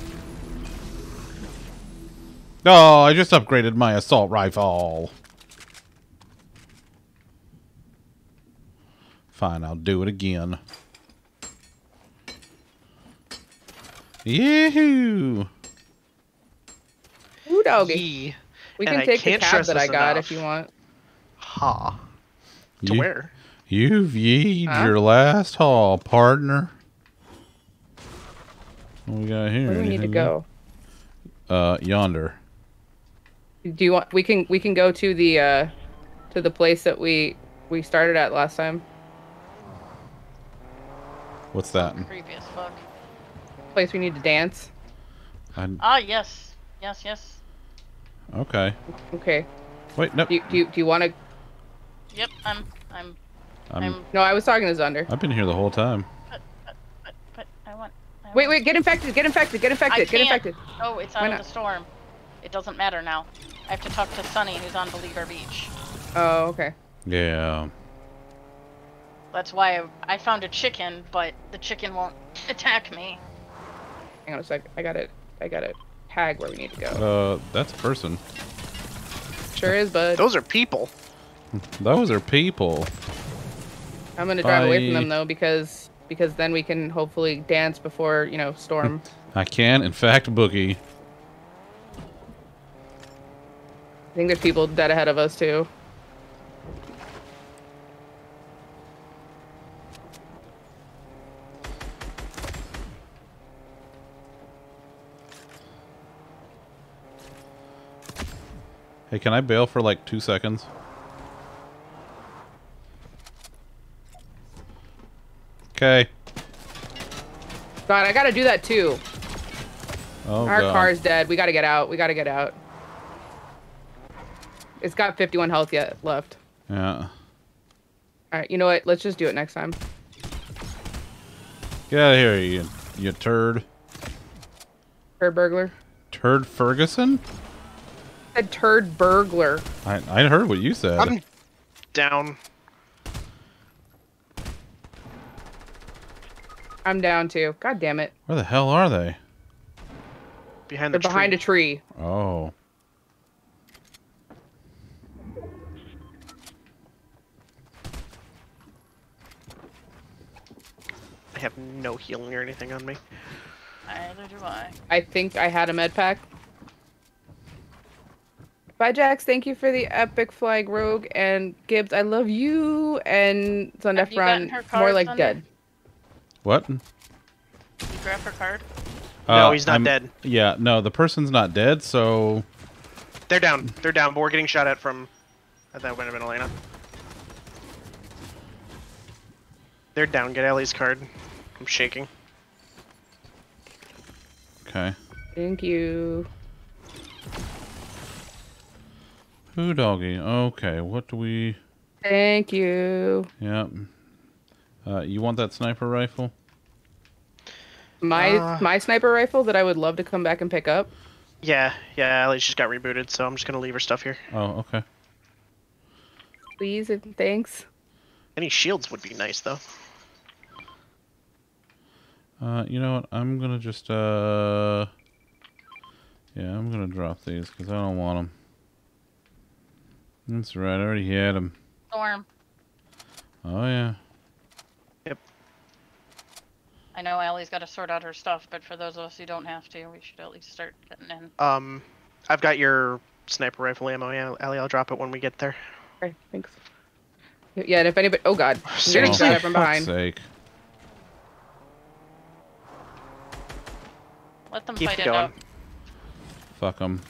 Speaker 1: Oh, I just upgraded my assault rifle. Fine, I'll do it again. Yahoo!
Speaker 6: Ooh, doggy.
Speaker 4: Yee.
Speaker 6: We
Speaker 4: And
Speaker 6: can
Speaker 4: I
Speaker 6: take the
Speaker 4: can't
Speaker 6: cab that I got
Speaker 4: enough.
Speaker 6: if you want.
Speaker 4: Ha. To
Speaker 1: You-
Speaker 4: where?
Speaker 1: You've yeed
Speaker 6: Huh?
Speaker 1: your last haul, partner. What we got here?
Speaker 6: Where do we need to go?
Speaker 1: good? Uh, yonder.
Speaker 6: Do you want? We can. We can go to the uh, to the place that we we started at last time.
Speaker 1: What's that?
Speaker 3: Creepy as fuck.
Speaker 6: Place we need to dance.
Speaker 1: I,
Speaker 3: Ah, yes. Yes, yes.
Speaker 1: okay.
Speaker 6: Okay.
Speaker 1: Wait, no.
Speaker 6: Do you, do you, do you want to?
Speaker 3: Yep, I'm. I'm.
Speaker 1: I'm,
Speaker 3: I'm.
Speaker 6: No, I was talking to Zunder.
Speaker 1: I've been here the whole time.
Speaker 3: But, but, but, but I want. I
Speaker 6: Wait, wait, get infected, get infected, get
Speaker 3: I
Speaker 6: infected, get
Speaker 3: can't.
Speaker 6: infected.
Speaker 3: Oh, it's
Speaker 6: Why
Speaker 3: out of
Speaker 6: not?
Speaker 3: the storm. It doesn't matter now. I have to talk to Sunny, who's on Believer Beach.
Speaker 6: Oh, okay.
Speaker 1: Yeah.
Speaker 3: That's why I, I found a chicken, but the chicken won't attack me.
Speaker 6: Hang on a sec. I got it. I got it. Tag where we need to go.
Speaker 1: Uh, that's a person.
Speaker 6: Sure is, bud.
Speaker 4: Those are people.
Speaker 1: Those are people.
Speaker 6: I'm gonna drive away from them though because because then we can hopefully dance before you know storm.
Speaker 1: I can, in fact, boogie.
Speaker 6: I think there's people dead ahead of us too.
Speaker 1: Hey, can I bail for like two seconds? Okay.
Speaker 6: God, I gotta do that too.
Speaker 1: Oh,
Speaker 6: Our
Speaker 1: God.
Speaker 6: car's dead. We gotta get out. We gotta get out. It's got 51 health yet left.
Speaker 1: Yeah.
Speaker 6: All right, you know what? Let's just do it next time.
Speaker 1: Get out of here, you, you turd.
Speaker 6: Turd burglar.
Speaker 1: Turd Ferguson?
Speaker 6: Said turd burglar.
Speaker 1: I, I heard what you said.
Speaker 4: I'm down.
Speaker 6: I'm down too. God damn it.
Speaker 1: Where the hell are they?
Speaker 4: Behind the
Speaker 6: They're
Speaker 4: the
Speaker 6: behind a tree.
Speaker 1: Oh.
Speaker 4: I have no healing or anything on me.
Speaker 3: Neither do I.
Speaker 6: I think I had a med pack. Bye, Jax. Thank you for the epic flag rogue and Gibbs. I love you and
Speaker 3: Have you gotten
Speaker 6: Zundefron. More like
Speaker 3: Thunder?
Speaker 6: dead.
Speaker 1: What?
Speaker 3: Did you grab her card?
Speaker 4: No,
Speaker 1: Uh,
Speaker 4: he's not
Speaker 1: I'm-
Speaker 4: dead.
Speaker 1: Yeah, no, the person's not dead, so
Speaker 4: They're down. They're down, but we're getting shot at from. I thought it would have been Elena. They're down. Get Ellie's card. I'm shaking.
Speaker 1: okay.
Speaker 6: Thank you.
Speaker 1: Who doggy? Okay, what do we?
Speaker 6: Thank you.
Speaker 1: Yeah. Uh, you want that sniper rifle?
Speaker 6: My
Speaker 4: Uh.
Speaker 6: my sniper rifle that I would love to come back and pick up.
Speaker 4: Yeah, yeah. Ellie's just got rebooted, so I'm just gonna leave her stuff here.
Speaker 1: Oh, okay.
Speaker 6: Please and thanks.
Speaker 4: Any shields would be nice, though.
Speaker 1: Uh, you know what? I'm gonna just uh, yeah, I'm gonna drop these because I don't want them. That's right. I already had them.
Speaker 3: Storm.
Speaker 1: Oh yeah.
Speaker 3: I know Allie's got to sort out her stuff, but for those of us who don't have to, we should at least start getting in.
Speaker 4: Um, I've got your sniper rifle ammo. Yeah, Ellie, I'll drop it when we get there.
Speaker 6: Okay, thanks. Yeah, and if anybody, oh god, I'm getting
Speaker 4: Seriously?
Speaker 6: shot from behind.
Speaker 1: sake.
Speaker 3: Let them
Speaker 4: Keep
Speaker 3: fight it
Speaker 4: going.
Speaker 3: out.
Speaker 1: Fuck them.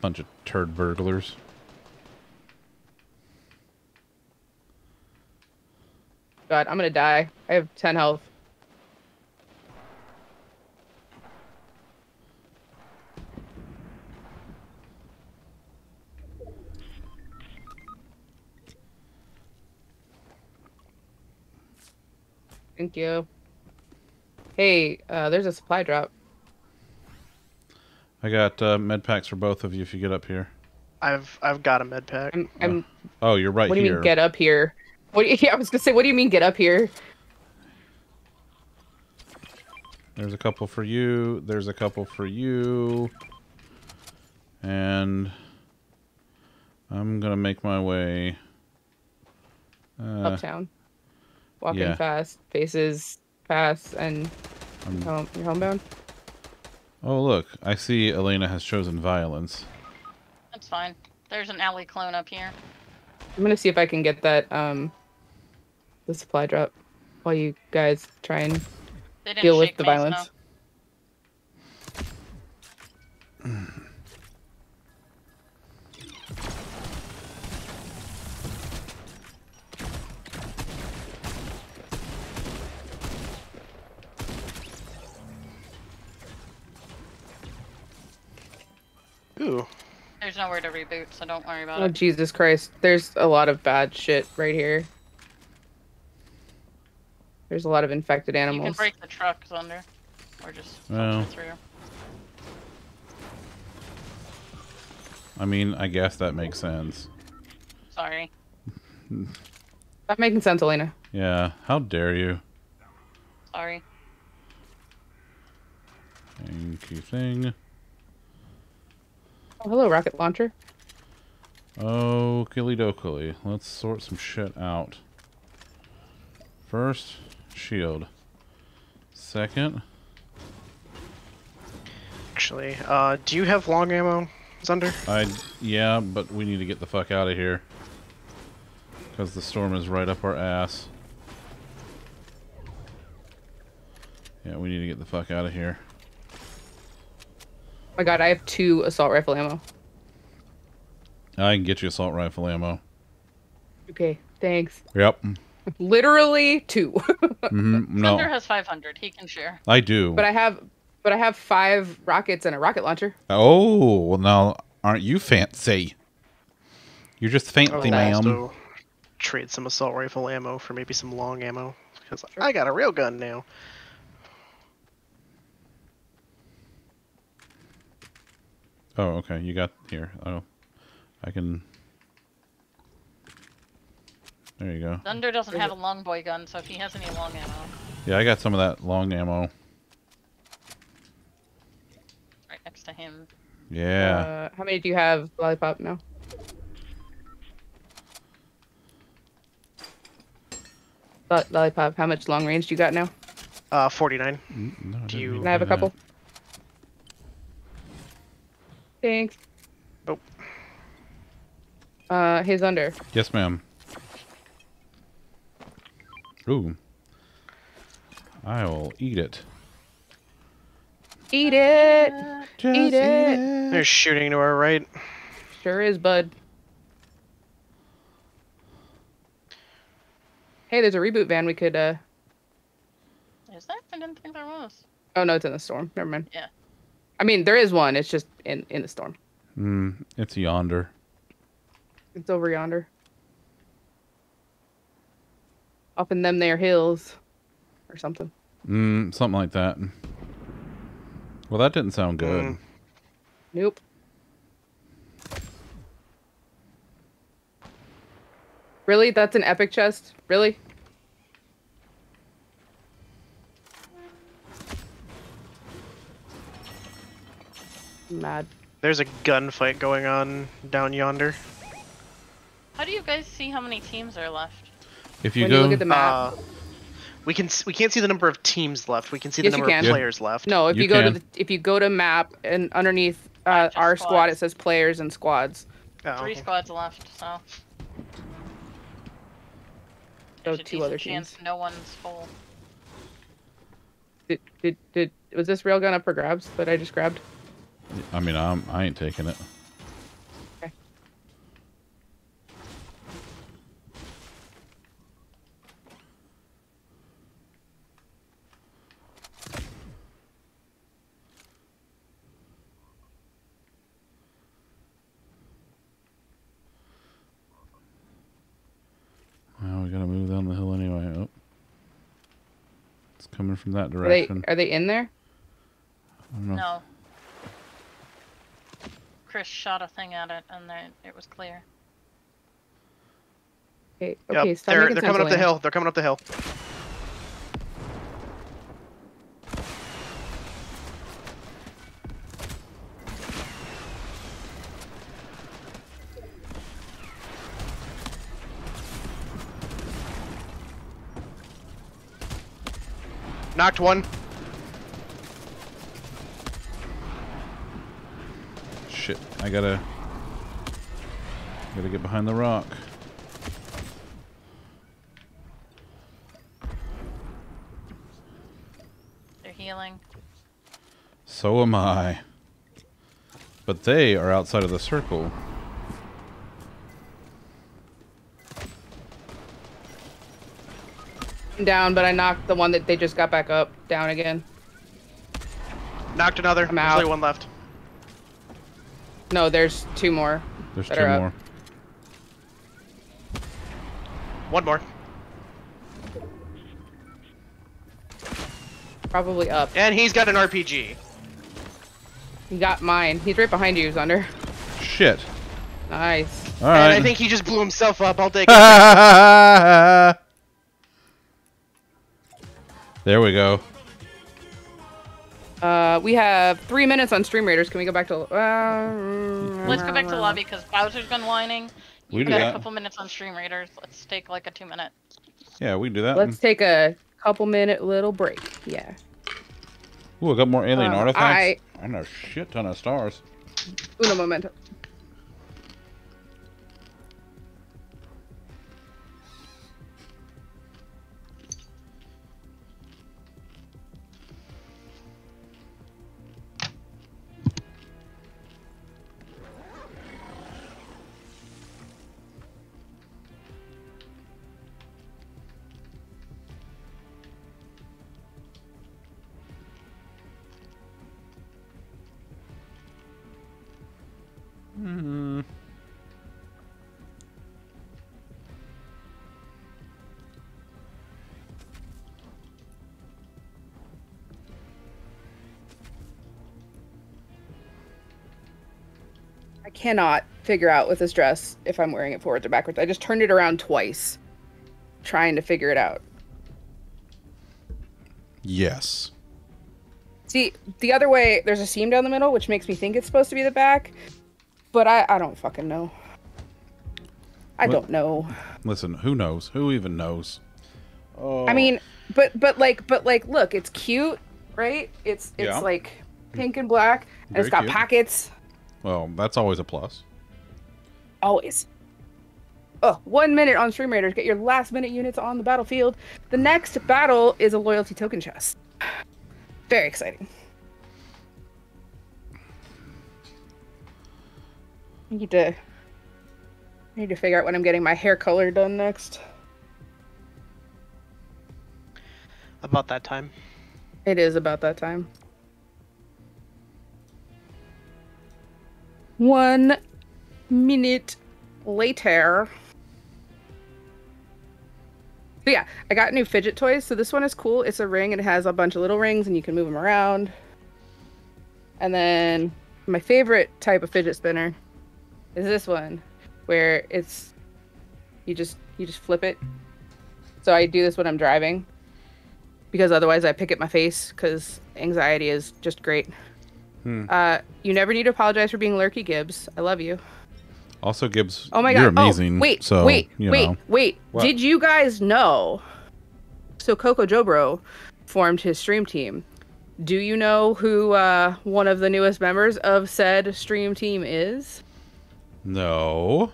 Speaker 1: Bunch of turd burglars.
Speaker 6: God, I'm gonna die. I have 10 health. Thank you. Hey, uh, there's a supply drop.
Speaker 1: I got uh, med packs for both of you if you get up here.
Speaker 4: I've I've got a med pack.
Speaker 6: I'm, I'm
Speaker 1: Oh, you're right
Speaker 6: what do you mean get up here? What do you, yeah, I was gonna say, what do you mean get up here?
Speaker 1: There's a couple for you. There's a couple for you. And I'm gonna make my way. Uh,
Speaker 6: Uptown. Walking
Speaker 1: yeah.
Speaker 6: fast, faces fast, and
Speaker 1: I'm-
Speaker 6: home, you're homebound.
Speaker 1: oh look, I see Elena has chosen violence.
Speaker 3: That's fine. There's an alley clone up here.
Speaker 6: I'm gonna see if I can get that um the supply drop while you guys try and deal with the
Speaker 3: me, so-
Speaker 6: violence.
Speaker 4: Ooh,
Speaker 3: There's nowhere to reboot, so don't worry about
Speaker 6: Oh
Speaker 3: it.
Speaker 6: Jesus Christ! There's a lot of bad shit right here. There's a lot of infected animals.
Speaker 3: You can
Speaker 6: animals.
Speaker 3: break the truck, Zunder. Or just
Speaker 1: oh.
Speaker 3: Well. through.
Speaker 1: I mean, I guess that makes sense.
Speaker 3: Sorry.
Speaker 6: Stop making sense, Elena.
Speaker 1: Yeah, how dare you?
Speaker 3: Sorry.
Speaker 1: Thank you, thing.
Speaker 6: Oh, hello, rocket launcher.
Speaker 1: Oh, killy dokily. Let's sort some shit out. First, shield. Second,
Speaker 4: Actually, uh, do you have long ammo, Zunder?
Speaker 1: I yeah, but we need to get the fuck out of here. Because the storm is right up our ass. Yeah, we need to get the fuck out of here.
Speaker 6: Oh my god, I have two assault rifle ammo.
Speaker 1: I can get you assault rifle ammo.
Speaker 6: Okay, thanks.
Speaker 1: Yep.
Speaker 6: Literally two.
Speaker 1: hmm Zunder
Speaker 3: has 500. He can share.
Speaker 1: I do.
Speaker 6: but I have but I have five rockets and a rocket launcher.
Speaker 1: Oh, well now, aren't you fancy? You're just fancy,
Speaker 4: I'll
Speaker 1: ma'am.
Speaker 4: also trade some assault rifle ammo for maybe some long ammo because I got a real gun now.
Speaker 1: Oh, okay. You got here. Oh, I can. There you go.
Speaker 3: Zunder doesn't have a long boy gun, so if he has any long ammo,
Speaker 1: Yeah, I got some of that long ammo.
Speaker 3: right next to him.
Speaker 1: Yeah.
Speaker 6: Uh, how many do you have, Lollipop, now? Lo- Lollipop, how much long range do you got now?
Speaker 4: Uh, 49.
Speaker 1: Mm, no, I
Speaker 4: do you-
Speaker 1: mean
Speaker 6: Can I have a couple? Thanks.
Speaker 4: Oh.
Speaker 6: Uh, his under.
Speaker 1: Yes, ma'am. Ooh. I will eat it.
Speaker 6: Eat it!
Speaker 1: Just
Speaker 6: Eat it.
Speaker 4: They're shooting to our right.
Speaker 6: Sure is, bud. Hey, there's a reboot van we could, uh...
Speaker 3: Is there? I didn't think there was.
Speaker 6: Oh, no, it's in the storm. Never mind.
Speaker 3: Yeah.
Speaker 6: I mean, there is one. It's just in, in the storm.
Speaker 1: Mm, it's yonder.
Speaker 6: It's over yonder. Up in them there hills. Or something.
Speaker 1: Mm, something like that. Well, that didn't sound good.
Speaker 4: Mm.
Speaker 6: Nope. Really? That's an epic chest? Really? Mad.
Speaker 4: There's a gunfight going on down yonder.
Speaker 3: How do you guys see how many teams are left?
Speaker 1: If you
Speaker 6: when
Speaker 1: go,
Speaker 6: you look at the map.
Speaker 4: Uh, we can we can't see the number of teams left. We can see
Speaker 6: Yes,
Speaker 4: the
Speaker 6: you
Speaker 4: number of
Speaker 6: can.
Speaker 4: players left.
Speaker 6: no, if
Speaker 1: you
Speaker 6: you, go
Speaker 1: can.
Speaker 6: to the if you go to map and underneath uh,
Speaker 3: just
Speaker 6: our squad it says players and squads.
Speaker 4: Oh,
Speaker 3: Three
Speaker 4: okay.
Speaker 3: squads left, so.
Speaker 6: So
Speaker 3: There's a
Speaker 6: two other
Speaker 3: decent chance
Speaker 6: teams.
Speaker 3: no one's full.
Speaker 6: Did, did did was this railgun up for grabs that I just grabbed?
Speaker 1: I mean, I'm, I ain't taking it. We gotta move down the hill anyway. Oh. It's coming from that
Speaker 6: Are they
Speaker 1: direction.
Speaker 6: are they in there?
Speaker 1: I don't know.
Speaker 3: No. Chris shot a thing at it, and then it was clear.
Speaker 6: Okay,
Speaker 4: Yep,
Speaker 6: stop
Speaker 4: they're they're
Speaker 6: sense,
Speaker 4: coming up the hill. They're coming up the hill. Knocked one.
Speaker 1: Shit, I gotta, gotta get behind the rock.
Speaker 3: They're healing.
Speaker 1: So am I. But they are outside of the circle.
Speaker 6: Down, but I knocked the one that they just got back up down again.
Speaker 4: Knocked another.
Speaker 6: I'm
Speaker 4: There's
Speaker 6: out.
Speaker 4: only one left.
Speaker 6: No, there's two more.
Speaker 1: There's two
Speaker 6: are up.
Speaker 1: more.
Speaker 4: One more.
Speaker 6: Probably up.
Speaker 4: And he's got an RPG.
Speaker 6: He got mine. He's right behind you, Zunder.
Speaker 1: Shit.
Speaker 6: Nice.
Speaker 1: All
Speaker 4: And. I think he just blew himself up. I'll take it.
Speaker 1: There we go.
Speaker 6: Uh, we have three minutes on Stream Raiders. Can we go back to? Uh,
Speaker 3: Let's go back to lobby because Bowser's been whining.
Speaker 1: We
Speaker 3: We
Speaker 1: do
Speaker 3: got
Speaker 1: that.
Speaker 3: a couple minutes on Stream Raiders. Let's take like a two minute.
Speaker 1: Yeah, we can do that.
Speaker 6: Let's take a couple minute little break. Yeah.
Speaker 1: Ooh, I got more alien
Speaker 6: Uh,
Speaker 1: artifacts. I... know a shit ton of stars.
Speaker 6: Uno momento.
Speaker 1: Hmm.
Speaker 6: I cannot figure out with this dress if I'm wearing it forwards or backwards. I just turned it around twice, trying to figure it out.
Speaker 1: Yes.
Speaker 6: See, the other way, there's a seam down the middle, which makes me think it's supposed to be the back, but I, I don't fucking know. I
Speaker 1: What?
Speaker 6: don't know.
Speaker 1: Listen, who knows? Who even knows? Oh.
Speaker 6: I mean, but but like but like, look, it's cute, right? It's it's
Speaker 1: Yeah.
Speaker 6: like pink and black, and
Speaker 1: Very
Speaker 6: it's got
Speaker 1: cute.
Speaker 6: pockets.
Speaker 1: well, that's always a plus.
Speaker 6: Always. Oh, one minute on Stream Raiders. Get your last minute units on the battlefield. The next battle is a loyalty token chest. Very exciting. I need to. I need to figure out when I'm getting my hair color done next.
Speaker 4: About that time.
Speaker 6: It is about that time. One minute later. But yeah, I got new fidget toys. So this one is cool. It's a ring and it has a bunch of little rings and you can move them around. And then my favorite type of fidget spinner is this one where it's you just you just flip it. So I do this when I'm driving because otherwise I pick at my face because anxiety is just great.
Speaker 1: Hmm.
Speaker 6: Uh, you never need to apologize for being lurky, Gibbs. I love you.
Speaker 1: Also, Gibbs,
Speaker 6: Oh my
Speaker 1: you're
Speaker 6: god!
Speaker 1: amazing.
Speaker 6: Oh, wait,
Speaker 1: so,
Speaker 6: wait, wait,
Speaker 1: know.
Speaker 6: wait.
Speaker 1: What?
Speaker 6: Did you guys know? So Coco Jobro formed his stream team. Do you know who uh, one of the newest members of said stream team is?
Speaker 1: No.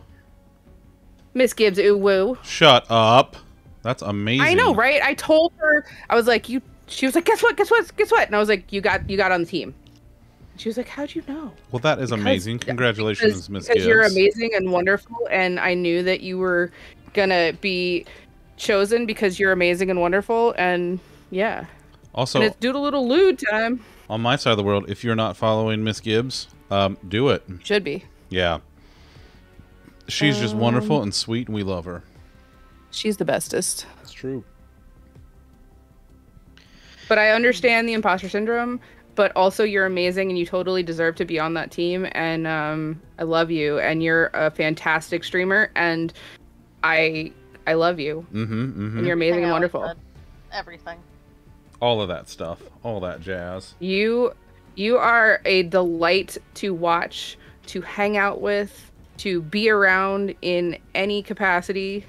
Speaker 6: Miss Gibbs. Ooh woo.
Speaker 1: Shut up. That's amazing.
Speaker 6: I know, right? I told her. I was like, you. She was like, guess what? Guess what? Guess what? And I was like, you got, you got on the team. She was like, how'd you know?
Speaker 1: Well, that is amazing. Congratulations,
Speaker 6: because,
Speaker 1: Miss
Speaker 6: because
Speaker 1: Gibbs.
Speaker 6: you're amazing and wonderful and i knew that you were gonna be chosen because you're amazing and wonderful and yeah
Speaker 1: Also,
Speaker 6: and it's doodle little lewd time
Speaker 1: on my side of the world, if you're not following Miss Gibbs, um, do it.
Speaker 6: should be
Speaker 1: Yeah. She's just wonderful and sweet, and we love her.
Speaker 6: she's the bestest
Speaker 1: That's true.
Speaker 6: but i understand the imposter syndrome but also you're amazing and you totally deserve to be on that team and um, i love you and you're a fantastic streamer and i i love you
Speaker 1: Mm-hmm. mm-hmm.
Speaker 6: and you're amazing
Speaker 3: Hang
Speaker 6: and wonderful
Speaker 3: Everything.
Speaker 1: All of that stuff. All that jazz.
Speaker 6: You you are a delight to watch, to hang out with, to be around in any capacity.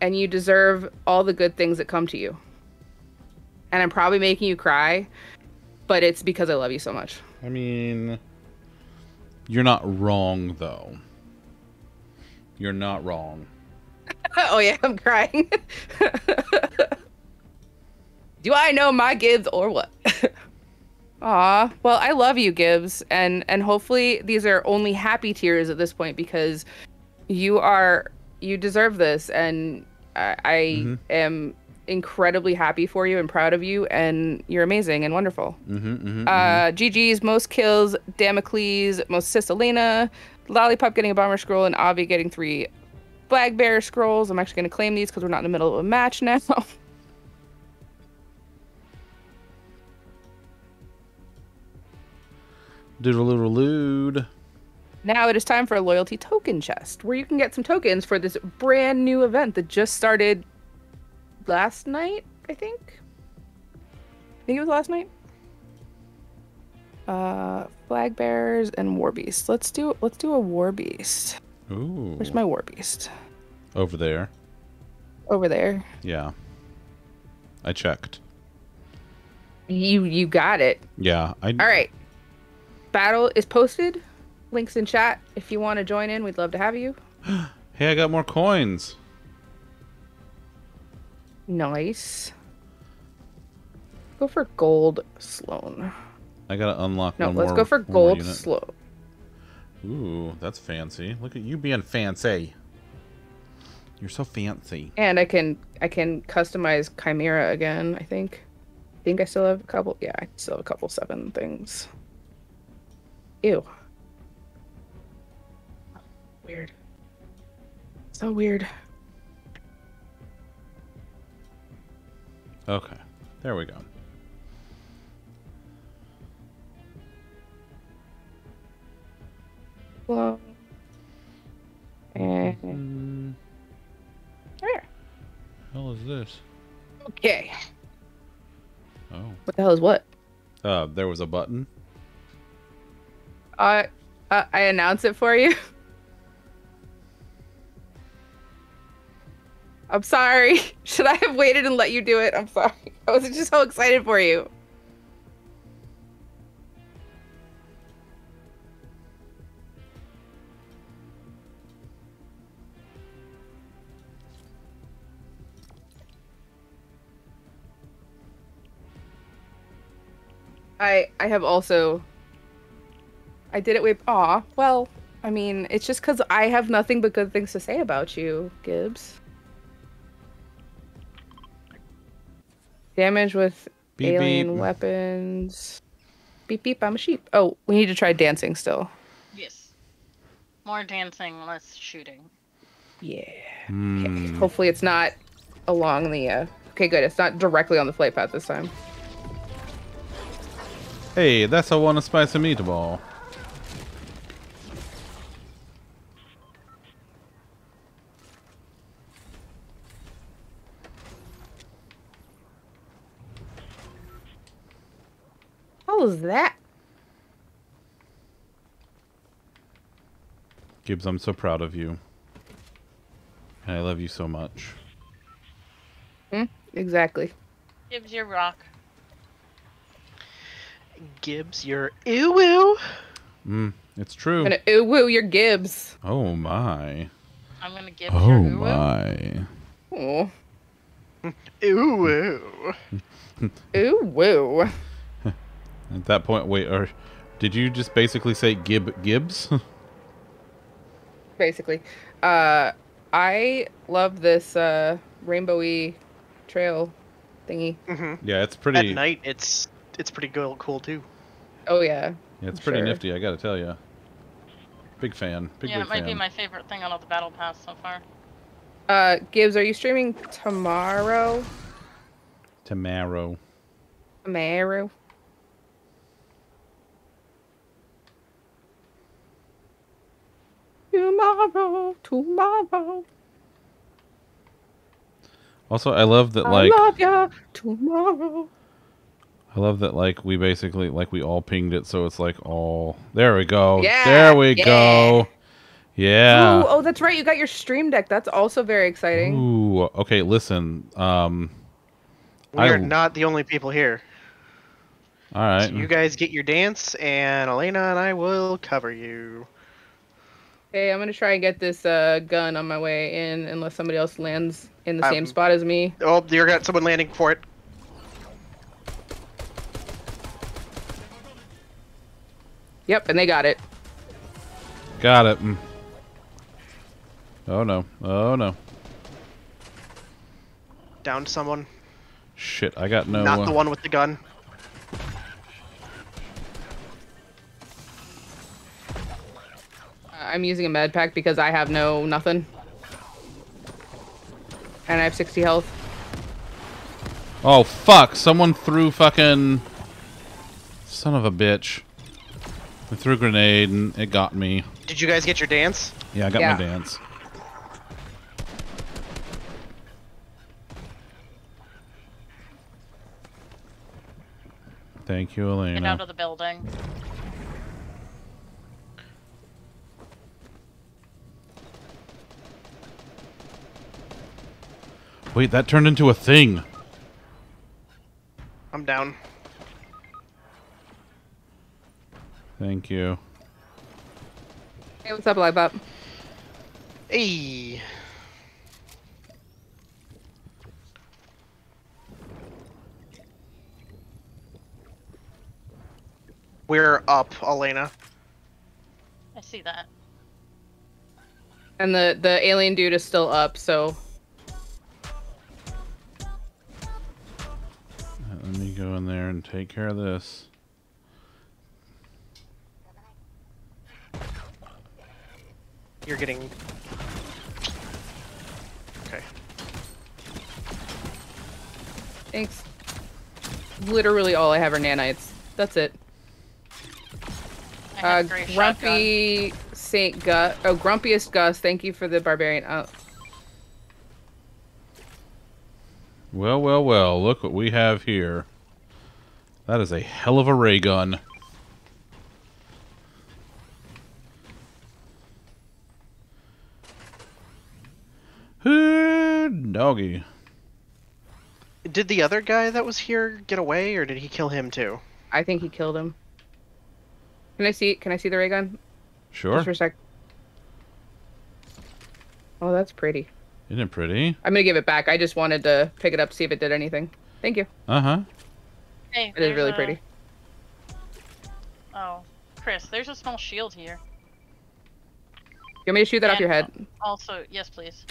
Speaker 6: And you deserve all the good things that come to you. And I'm probably making you cry, but it's because I love you so much.
Speaker 1: I mean, you're not wrong, though. You're not wrong.
Speaker 6: oh yeah, I'm crying. Do I know my Gibbs or what? Aw, well, I love you, Gibbs, and and hopefully these are only happy tears at this point because you are you deserve this, and I, I
Speaker 1: Mhm.
Speaker 6: am incredibly happy for you and proud of you, and you're amazing and wonderful.
Speaker 1: Mm-hmm, mm-hmm,
Speaker 6: Uh, GG's most kills, Damocles, most Cisalina, Lollipop getting a bomber scroll, and Avi getting three flag bearer scrolls. I'm actually going to claim these because we're not in the middle of a match now.
Speaker 1: Doodle-oodle-ood.
Speaker 6: Now it is time for a loyalty token chest, where you can get some tokens for this brand new event that just started last night, I think. I think it was last night. Uh, flag bearers and war beast. Let's do let's do a war beast.
Speaker 1: Ooh.
Speaker 6: Where's my war beast?
Speaker 1: Over there.
Speaker 6: Over there.
Speaker 1: Yeah. I checked.
Speaker 6: You you got it.
Speaker 1: Yeah. I.
Speaker 6: All right. Battle is posted. Links in chat. If you want to join in, we'd love to have you.
Speaker 1: Hey, I got more coins.
Speaker 6: Nice. Go for gold Sloan.
Speaker 1: I gotta unlock
Speaker 6: No, let's
Speaker 1: more-
Speaker 6: go for gold. Sloan.
Speaker 1: Ooh, that's fancy. Look at you being fancy. You're so fancy.
Speaker 6: And I can I can customize Chimera again, I think. I think I still have a couple yeah, I still have a couple seven things. Ew. Weird. So weird.
Speaker 1: Okay. There we go.
Speaker 6: Well, and there.
Speaker 1: hell is this?
Speaker 6: Okay.
Speaker 1: Oh.
Speaker 6: What the hell is what?
Speaker 1: Uh, there was a button.
Speaker 6: Uh, uh I announce it for you. I'm sorry. Should I have waited and let you do it? I'm sorry. I was just so excited for you. I I have also I did it with aw. Well, I mean, it's just because I have nothing but good things to say about you, Gibbs. Damage with
Speaker 1: Beep,
Speaker 6: alien
Speaker 1: beep.
Speaker 6: weapons. Beep beep, I'm a sheep. Oh, we need to try dancing still.
Speaker 3: Yes. More dancing, less shooting.
Speaker 6: Yeah.
Speaker 1: Hmm.
Speaker 6: Hopefully it's not along the uh Okay, good. It's not directly on the flight path this time.
Speaker 1: Hey, that's a one a spicy meatball.
Speaker 6: How was that?
Speaker 1: Gibbs, I'm so proud of you. And I love you so much.
Speaker 6: Exactly.
Speaker 3: Gives your rock.
Speaker 4: Gibbs, you're ew woo.
Speaker 1: Mm, it's
Speaker 6: I'm
Speaker 1: true.
Speaker 6: gonna ooh woo your Gibbs.
Speaker 1: Oh my.
Speaker 3: I'm gonna give
Speaker 1: Oh
Speaker 3: your uwu.
Speaker 1: my.
Speaker 6: Oh.
Speaker 4: Ew woo.
Speaker 6: Ooh woo.
Speaker 1: At that point, wait, or did you just basically say Gib Gibbs?
Speaker 6: basically. Uh, I love this uh, rainbowy trail thingy.
Speaker 4: hmm
Speaker 1: yeah, it's pretty.
Speaker 4: At
Speaker 1: pretty.
Speaker 4: night, it's it's pretty cool, cool too.
Speaker 6: Oh yeah.
Speaker 1: Yeah, it's pretty
Speaker 6: Sure.
Speaker 1: nifty. I gotta tell you. Big fan. Big
Speaker 3: yeah,
Speaker 1: big
Speaker 3: it might
Speaker 1: fan.
Speaker 3: be my favorite thing on all the battle pass so far.
Speaker 6: Uh, Gibbs, are you streaming tomorrow?
Speaker 1: Tomorrow.
Speaker 6: Tomorrow. Tomorrow, tomorrow.
Speaker 1: Also, I love that
Speaker 6: I
Speaker 1: like
Speaker 6: love ya. Tomorrow.
Speaker 1: I love that like we basically like we all pinged it, so it's like all there we go.
Speaker 6: Yeah,
Speaker 1: there we
Speaker 6: yeah.
Speaker 1: go. Yeah.
Speaker 6: Ooh, oh, that's right. You got your stream deck. That's also very exciting.
Speaker 1: Ooh, okay, listen. Um
Speaker 4: We
Speaker 1: I-
Speaker 4: are not the only people here.
Speaker 1: all right.
Speaker 4: So you guys get your dance, and Elena and I will cover you.
Speaker 6: Hey, I'm gonna try and get this uh, gun on my way in, unless somebody else lands in the same
Speaker 4: Um,
Speaker 6: spot as me.
Speaker 4: Oh, you got someone landing for it.
Speaker 6: Yep, and they got it.
Speaker 1: Got it. Mm. Oh no. Oh no.
Speaker 4: Down someone.
Speaker 1: Shit, I got no
Speaker 4: Not
Speaker 1: uh,
Speaker 4: the one with the gun.
Speaker 6: I'm using a med pack because I have no nothing, and I have 60 health.
Speaker 1: Oh fuck, someone threw fucking son of a bitch. I threw a grenade and it got me.
Speaker 4: Did you guys get your dance?
Speaker 1: Yeah, I got
Speaker 6: Yeah.
Speaker 1: my dance. Thank you, Elena.
Speaker 3: Get
Speaker 1: Elena.
Speaker 3: out of the building.
Speaker 1: Wait, that turned into a thing.
Speaker 4: I'm down.
Speaker 1: Thank you.
Speaker 6: Hey, what's up, Lollipop?
Speaker 4: Hey. We're up, Elena.
Speaker 3: I see that.
Speaker 6: And the the alien dude is still up, so
Speaker 1: Let me go in there and take care of this.
Speaker 4: You're getting. Okay.
Speaker 6: thanks. Literally all I have are nanites. That's it. Uh,
Speaker 3: a great shotgun.
Speaker 6: Grumpy Saint Gus. Oh, Grumpiest Gus. Thank you for the barbarian. Oh,
Speaker 1: Well, well, well, look what we have here. That is a hell of a ray gun. Hoo, doggy.
Speaker 4: Did the other guy that was here get away, or did he kill him too?
Speaker 6: I think he killed him. Can I see? Can I see the ray gun?
Speaker 1: Sure.
Speaker 6: Just for a sec. Oh, that's pretty.
Speaker 1: Isn't it pretty?
Speaker 6: I'm gonna give it back. I just wanted to pick it up, see if it did anything. Thank you.
Speaker 1: Uh huh.
Speaker 3: Hey,
Speaker 6: It is really
Speaker 3: a-
Speaker 6: pretty.
Speaker 3: Oh, Chris, there's a small shield here.
Speaker 6: You want me to shoot that off your head?
Speaker 3: Also, yes, please.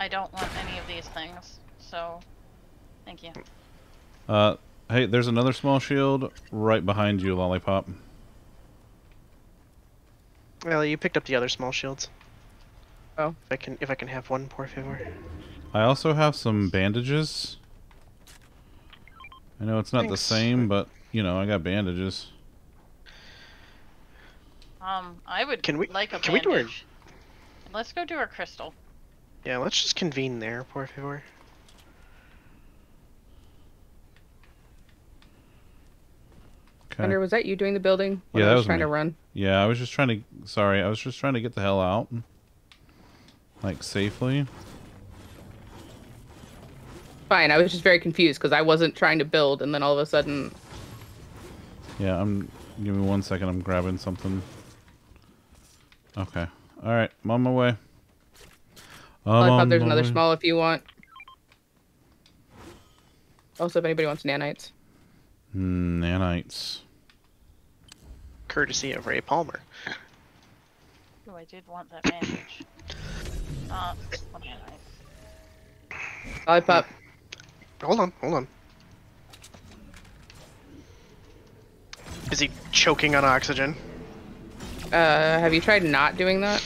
Speaker 3: I don't want any of these things, so thank you.
Speaker 1: Uh, hey, there's another small shield right behind you, Lollipop.
Speaker 4: Well, you picked up the other small shields.
Speaker 6: Oh.
Speaker 4: If I can, if I can have one, por favor.
Speaker 1: I also have some bandages. I know it's not the same, but, you know, I got bandages.
Speaker 3: Um, I would
Speaker 4: Can we-
Speaker 3: like a
Speaker 4: can we do our-
Speaker 3: Let's go do our crystal.
Speaker 4: Yeah, let's just convene there, por favor.
Speaker 1: Okay.
Speaker 6: Zunder, was that you doing the building?
Speaker 1: Yeah,
Speaker 6: I
Speaker 1: that
Speaker 6: was
Speaker 1: was
Speaker 6: trying
Speaker 1: me.
Speaker 6: to run.
Speaker 1: Yeah, I was just trying to. Sorry, I was just trying to get the hell out. Like, safely.
Speaker 6: Fine. I was just very confused because I wasn't trying to build, and then all of a sudden,
Speaker 1: Yeah, I'm. Give me one second, I'm grabbing something. Okay. Alright, I'm on my way. Oh, I'm
Speaker 6: Lollipop,
Speaker 1: on
Speaker 6: there's another
Speaker 1: way.
Speaker 6: small if you want. Also, if anybody wants nanites.
Speaker 1: Nanites.
Speaker 4: Courtesy of Ray Palmer.
Speaker 3: Oh, I did want that bandage. Uh, what am I?
Speaker 6: Lollipop.
Speaker 4: Hold on, hold on. Is he choking on oxygen?
Speaker 6: Uh, have you tried not doing that?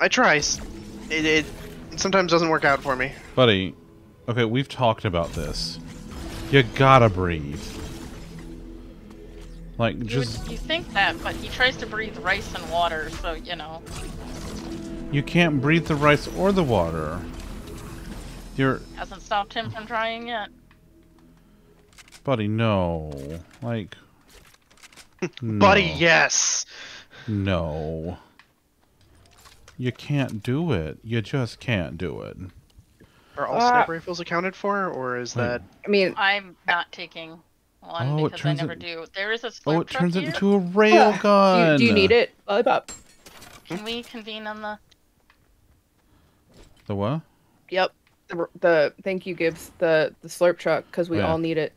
Speaker 4: I try. It, it sometimes doesn't work out for me.
Speaker 1: Buddy, okay, we've talked about this. You gotta breathe. Like,
Speaker 3: You,
Speaker 1: just.
Speaker 3: would, you think that, but he tries to breathe rice and water, so you know.
Speaker 1: You can't breathe the rice or the water. You're.
Speaker 3: Hasn't stopped him from trying yet.
Speaker 1: Buddy, no. Like.
Speaker 4: Buddy, yes.
Speaker 1: No. You can't do it. You just can't do it.
Speaker 4: Are all
Speaker 6: Ah.
Speaker 4: sniper rifles accounted for, or is
Speaker 1: Wait.
Speaker 4: that?
Speaker 6: I mean,
Speaker 3: I'm not taking one
Speaker 1: Oh,
Speaker 3: because I never
Speaker 1: it-
Speaker 3: do. There is a slurp
Speaker 1: Oh, it
Speaker 3: truck
Speaker 1: turns it into a rail
Speaker 6: do,
Speaker 1: gun.
Speaker 6: you, do you need it? Lollipop.
Speaker 3: Can we convene on the?
Speaker 1: The what?
Speaker 6: Yep. The, the thank you, Gibbs. The the slurp truck because we
Speaker 1: Yeah.
Speaker 6: all need it.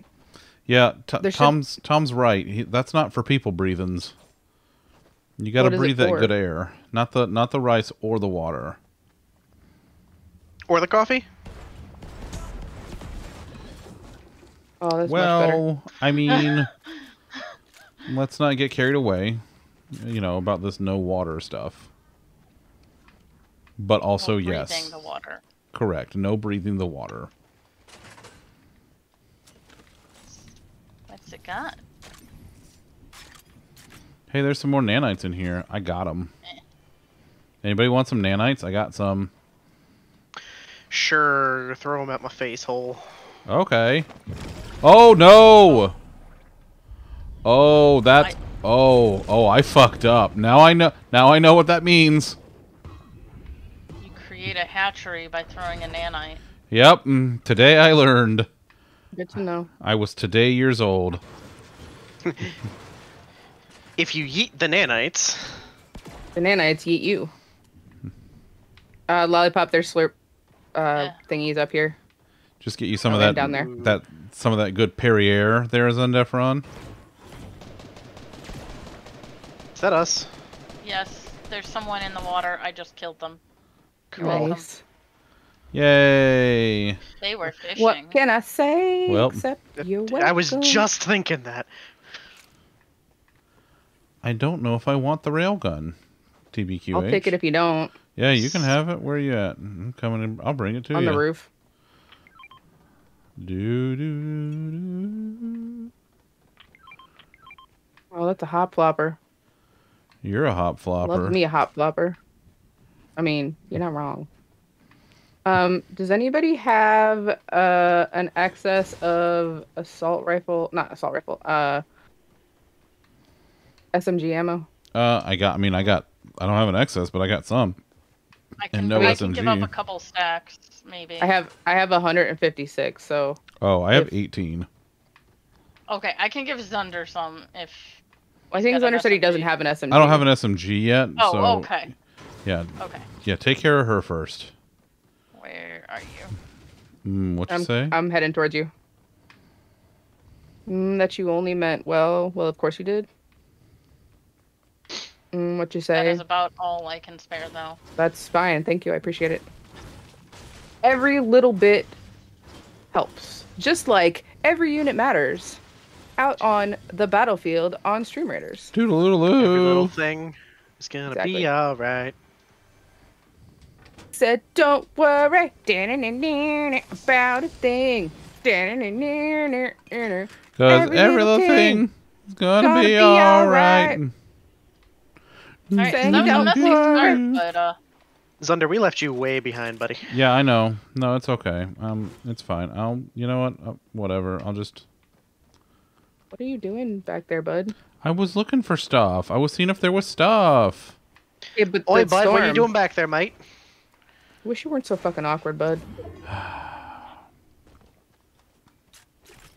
Speaker 1: Yeah, t-
Speaker 6: There should-
Speaker 1: Tom's Tom's right. He, that's not for people breathings. You got to
Speaker 6: What is it
Speaker 1: breathe that good air, not the not the rice or the water.
Speaker 4: Or the coffee?
Speaker 6: Oh, that's much better.
Speaker 1: well, I mean, let's not get carried away, you know, about this no water stuff. But also,
Speaker 3: well,
Speaker 1: yes,
Speaker 3: breathing the water.
Speaker 1: correct. No breathing the water.
Speaker 3: What's it got?
Speaker 1: Hey, there's some more nanites in here. I got them. Anybody want some nanites? I got some.
Speaker 4: Sure, throw them at my face hole.
Speaker 1: Okay. Oh no! Oh, that's
Speaker 3: I-
Speaker 1: oh oh I fucked up. Now I know. Now I know what that means.
Speaker 3: You create a hatchery by throwing a nanite.
Speaker 1: Yep. mm, Today I learned.
Speaker 6: Good to know.
Speaker 1: I was today years old.
Speaker 4: If you yeet the nanites,
Speaker 6: The nanites eat you. Uh, lollipop, there's slurp uh,
Speaker 3: Yeah.
Speaker 6: thingies up here.
Speaker 1: Just get you some
Speaker 6: Oh,
Speaker 1: of that
Speaker 6: down there.
Speaker 1: that some of that good Perrier there, Zendefron.
Speaker 4: is that us?
Speaker 3: Yes, there's someone in the water. I just killed them. You're.
Speaker 6: Nice.
Speaker 1: Yay!
Speaker 3: They were fishing.
Speaker 6: What can I say
Speaker 1: Well-
Speaker 6: except you're
Speaker 4: I was just thinking that.
Speaker 1: I don't know if I want the railgun. TBQH.
Speaker 6: I'll take it if you don't.
Speaker 1: Yeah, you can have it. Where are you at? I'm coming. In, I'll bring it to
Speaker 6: on
Speaker 1: you.
Speaker 6: On the roof.
Speaker 1: Do, do, do.
Speaker 6: Oh, that's a hop flopper.
Speaker 1: You're a hop flopper.
Speaker 6: Love me a hop flopper. I mean, you're not wrong. Um, does anybody have uh an excess of assault rifle? Not assault rifle. Uh, SMG ammo.
Speaker 1: Uh, I got. I mean, I got. I don't have an excess, but I got some.
Speaker 3: I can,
Speaker 1: and no
Speaker 3: I can give up a couple stacks, maybe.
Speaker 6: I have I have 156. So
Speaker 1: Oh, I have
Speaker 6: If-
Speaker 1: 18.
Speaker 3: Okay, I can give Zunder some if.
Speaker 6: I think
Speaker 3: got
Speaker 6: Zunder said he doesn't have an SMG.
Speaker 1: I don't have an SMG yet.
Speaker 3: Oh,
Speaker 1: so
Speaker 3: okay.
Speaker 1: Yeah,
Speaker 3: Okay.
Speaker 1: yeah. Take care of her first.
Speaker 3: Where are you?
Speaker 1: Mm, what you
Speaker 6: I'm,
Speaker 1: say?
Speaker 6: I'm heading towards you. Mm, that you only meant well. Well, of course you did. Mm, what you say?
Speaker 3: is about all I can spare, though.
Speaker 6: That's fine. Thank you. I appreciate it. Every little bit helps. Just like every unit matters out on the battlefield on Stream Raiders.
Speaker 4: Every little
Speaker 1: Toodaloo.
Speaker 4: thing is gonna
Speaker 6: Exactly.
Speaker 4: be alright.
Speaker 6: Said, don't worry about a thing. Every
Speaker 1: Because
Speaker 6: Every
Speaker 1: every
Speaker 6: little
Speaker 1: little thing is gonna,
Speaker 6: gonna
Speaker 1: be,
Speaker 6: be
Speaker 1: alright.
Speaker 6: alright.
Speaker 3: Alright,
Speaker 6: Saying
Speaker 3: that was
Speaker 6: don't
Speaker 3: messy
Speaker 6: worry.
Speaker 3: start, but, uh,
Speaker 4: Zunder, we left you way behind, buddy.
Speaker 1: Yeah, I know. No, it's okay. Um, it's fine. I'll. You know what? Uh, whatever. I'll just.
Speaker 6: What are you doing back there, bud?
Speaker 1: I was looking for stuff. I was seeing if there was stuff.
Speaker 6: Yeah, but
Speaker 4: Oi,
Speaker 6: the
Speaker 4: bud, what are you doing back there, mate?
Speaker 6: Wish you weren't so fucking awkward, bud.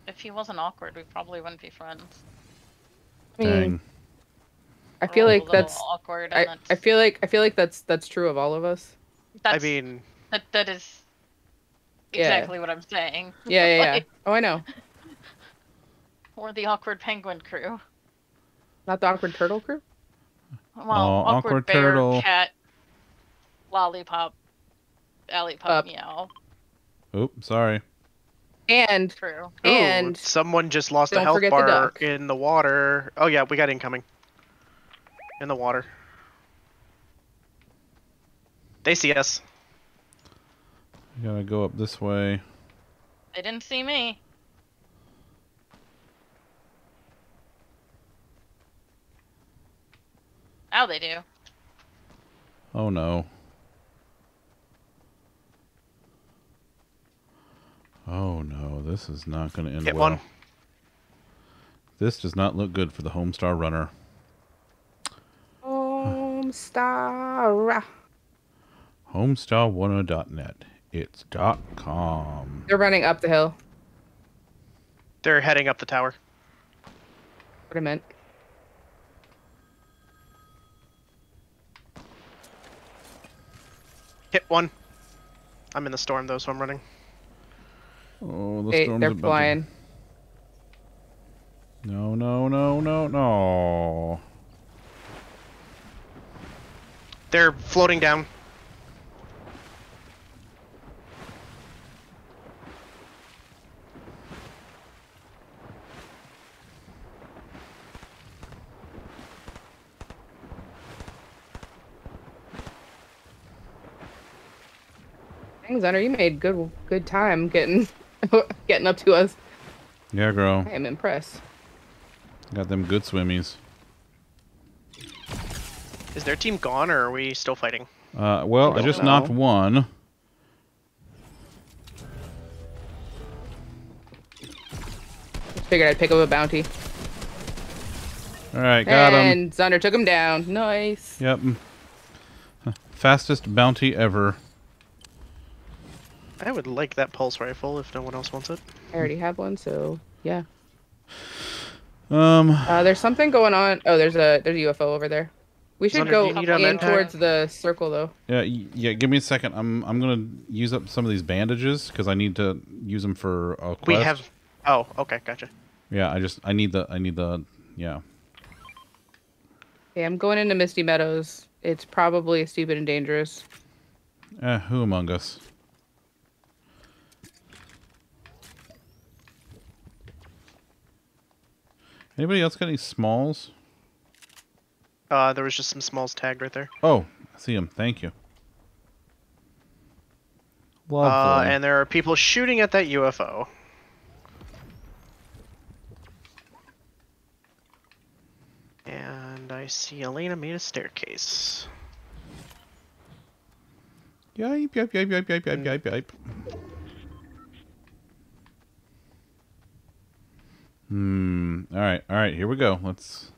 Speaker 3: if he wasn't awkward, we probably wouldn't be friends.
Speaker 6: I mean,
Speaker 1: Dang.
Speaker 6: I feel like that's
Speaker 3: awkward.
Speaker 6: I,
Speaker 3: And
Speaker 6: I
Speaker 3: that's,
Speaker 6: feel like I feel like that's that's true of all of us.
Speaker 4: I mean,
Speaker 3: that, that is
Speaker 6: Yeah.
Speaker 3: exactly what I'm saying.
Speaker 6: Yeah, yeah, yeah.
Speaker 3: Like,
Speaker 6: Oh, I know.
Speaker 3: We're the awkward penguin crew.
Speaker 6: Not the awkward turtle crew.
Speaker 3: Well,
Speaker 1: Oh,
Speaker 3: awkward,
Speaker 1: awkward
Speaker 3: bear,
Speaker 1: turtle.
Speaker 3: cat, lollipop, Allie Pup,
Speaker 6: Pup.
Speaker 3: Uh, meow.
Speaker 1: Oop. Sorry.
Speaker 6: And
Speaker 3: True.
Speaker 4: ooh,
Speaker 6: and
Speaker 4: someone just lost a health
Speaker 6: forget the
Speaker 4: bar in the water. Oh yeah, we got incoming. In the water. They see us.
Speaker 1: I gotta go up this way.
Speaker 3: They didn't see me. Now they do.
Speaker 1: Oh no. Oh no, this is not going to end
Speaker 4: Hit
Speaker 1: well.
Speaker 4: one.
Speaker 1: This does not look good for the Homestar Runner.
Speaker 6: Homestar.
Speaker 1: homestarrunner.net. It's dot com.
Speaker 6: They're running up the hill.
Speaker 4: They're heading up the tower.
Speaker 6: What I meant.
Speaker 4: Hit one. I'm in the storm though, so I'm running.
Speaker 1: Oh, the
Speaker 6: They,
Speaker 1: storm's
Speaker 6: they're
Speaker 1: about to-
Speaker 6: flying.
Speaker 1: No, no, no, no, no.
Speaker 4: They're floating down.
Speaker 6: Thanks, Zunder. You made good good time getting getting up to us.
Speaker 1: Yeah, girl.
Speaker 6: I am impressed.
Speaker 1: Got them good swimmies.
Speaker 4: Is their team gone, or are we still fighting?
Speaker 1: Uh, well, I
Speaker 6: don't
Speaker 1: just knocked
Speaker 6: know.
Speaker 1: one.
Speaker 6: Figured I'd pick up a bounty.
Speaker 1: All right, got him.
Speaker 6: and Zunder took him down. Nice.
Speaker 1: Yep. Fastest bounty ever.
Speaker 4: I would like that pulse rifle if no one else wants it.
Speaker 6: I already have one, so yeah.
Speaker 1: Um,
Speaker 6: Uh, there's something going on. Oh, there's a there's a UFO over there. We should
Speaker 4: Zunder, do
Speaker 6: go
Speaker 4: you need
Speaker 6: in towards the circle though.
Speaker 1: yeah, yeah. Give me a second. I'm I'm gonna use up some of these bandages because I need to use them for a quest.
Speaker 4: We have. Oh, okay, gotcha.
Speaker 1: Yeah, I just I need the I need the yeah.
Speaker 6: Okay, I'm going into Misty Meadows. It's probably stupid and dangerous.
Speaker 1: Eh, who among us? Anybody else got any smalls?
Speaker 4: Uh, there was just some smalls tagged right there.
Speaker 1: Oh, I see them. Thank you.
Speaker 4: Uh,
Speaker 1: Lovely.
Speaker 4: and there are people shooting at that UFO. And I see Elena made a staircase.
Speaker 1: Yipe, yipe, yipe, yipe, yipe, yipe, yipe, yipe. Hmm. All right. All right. Here we go. Let's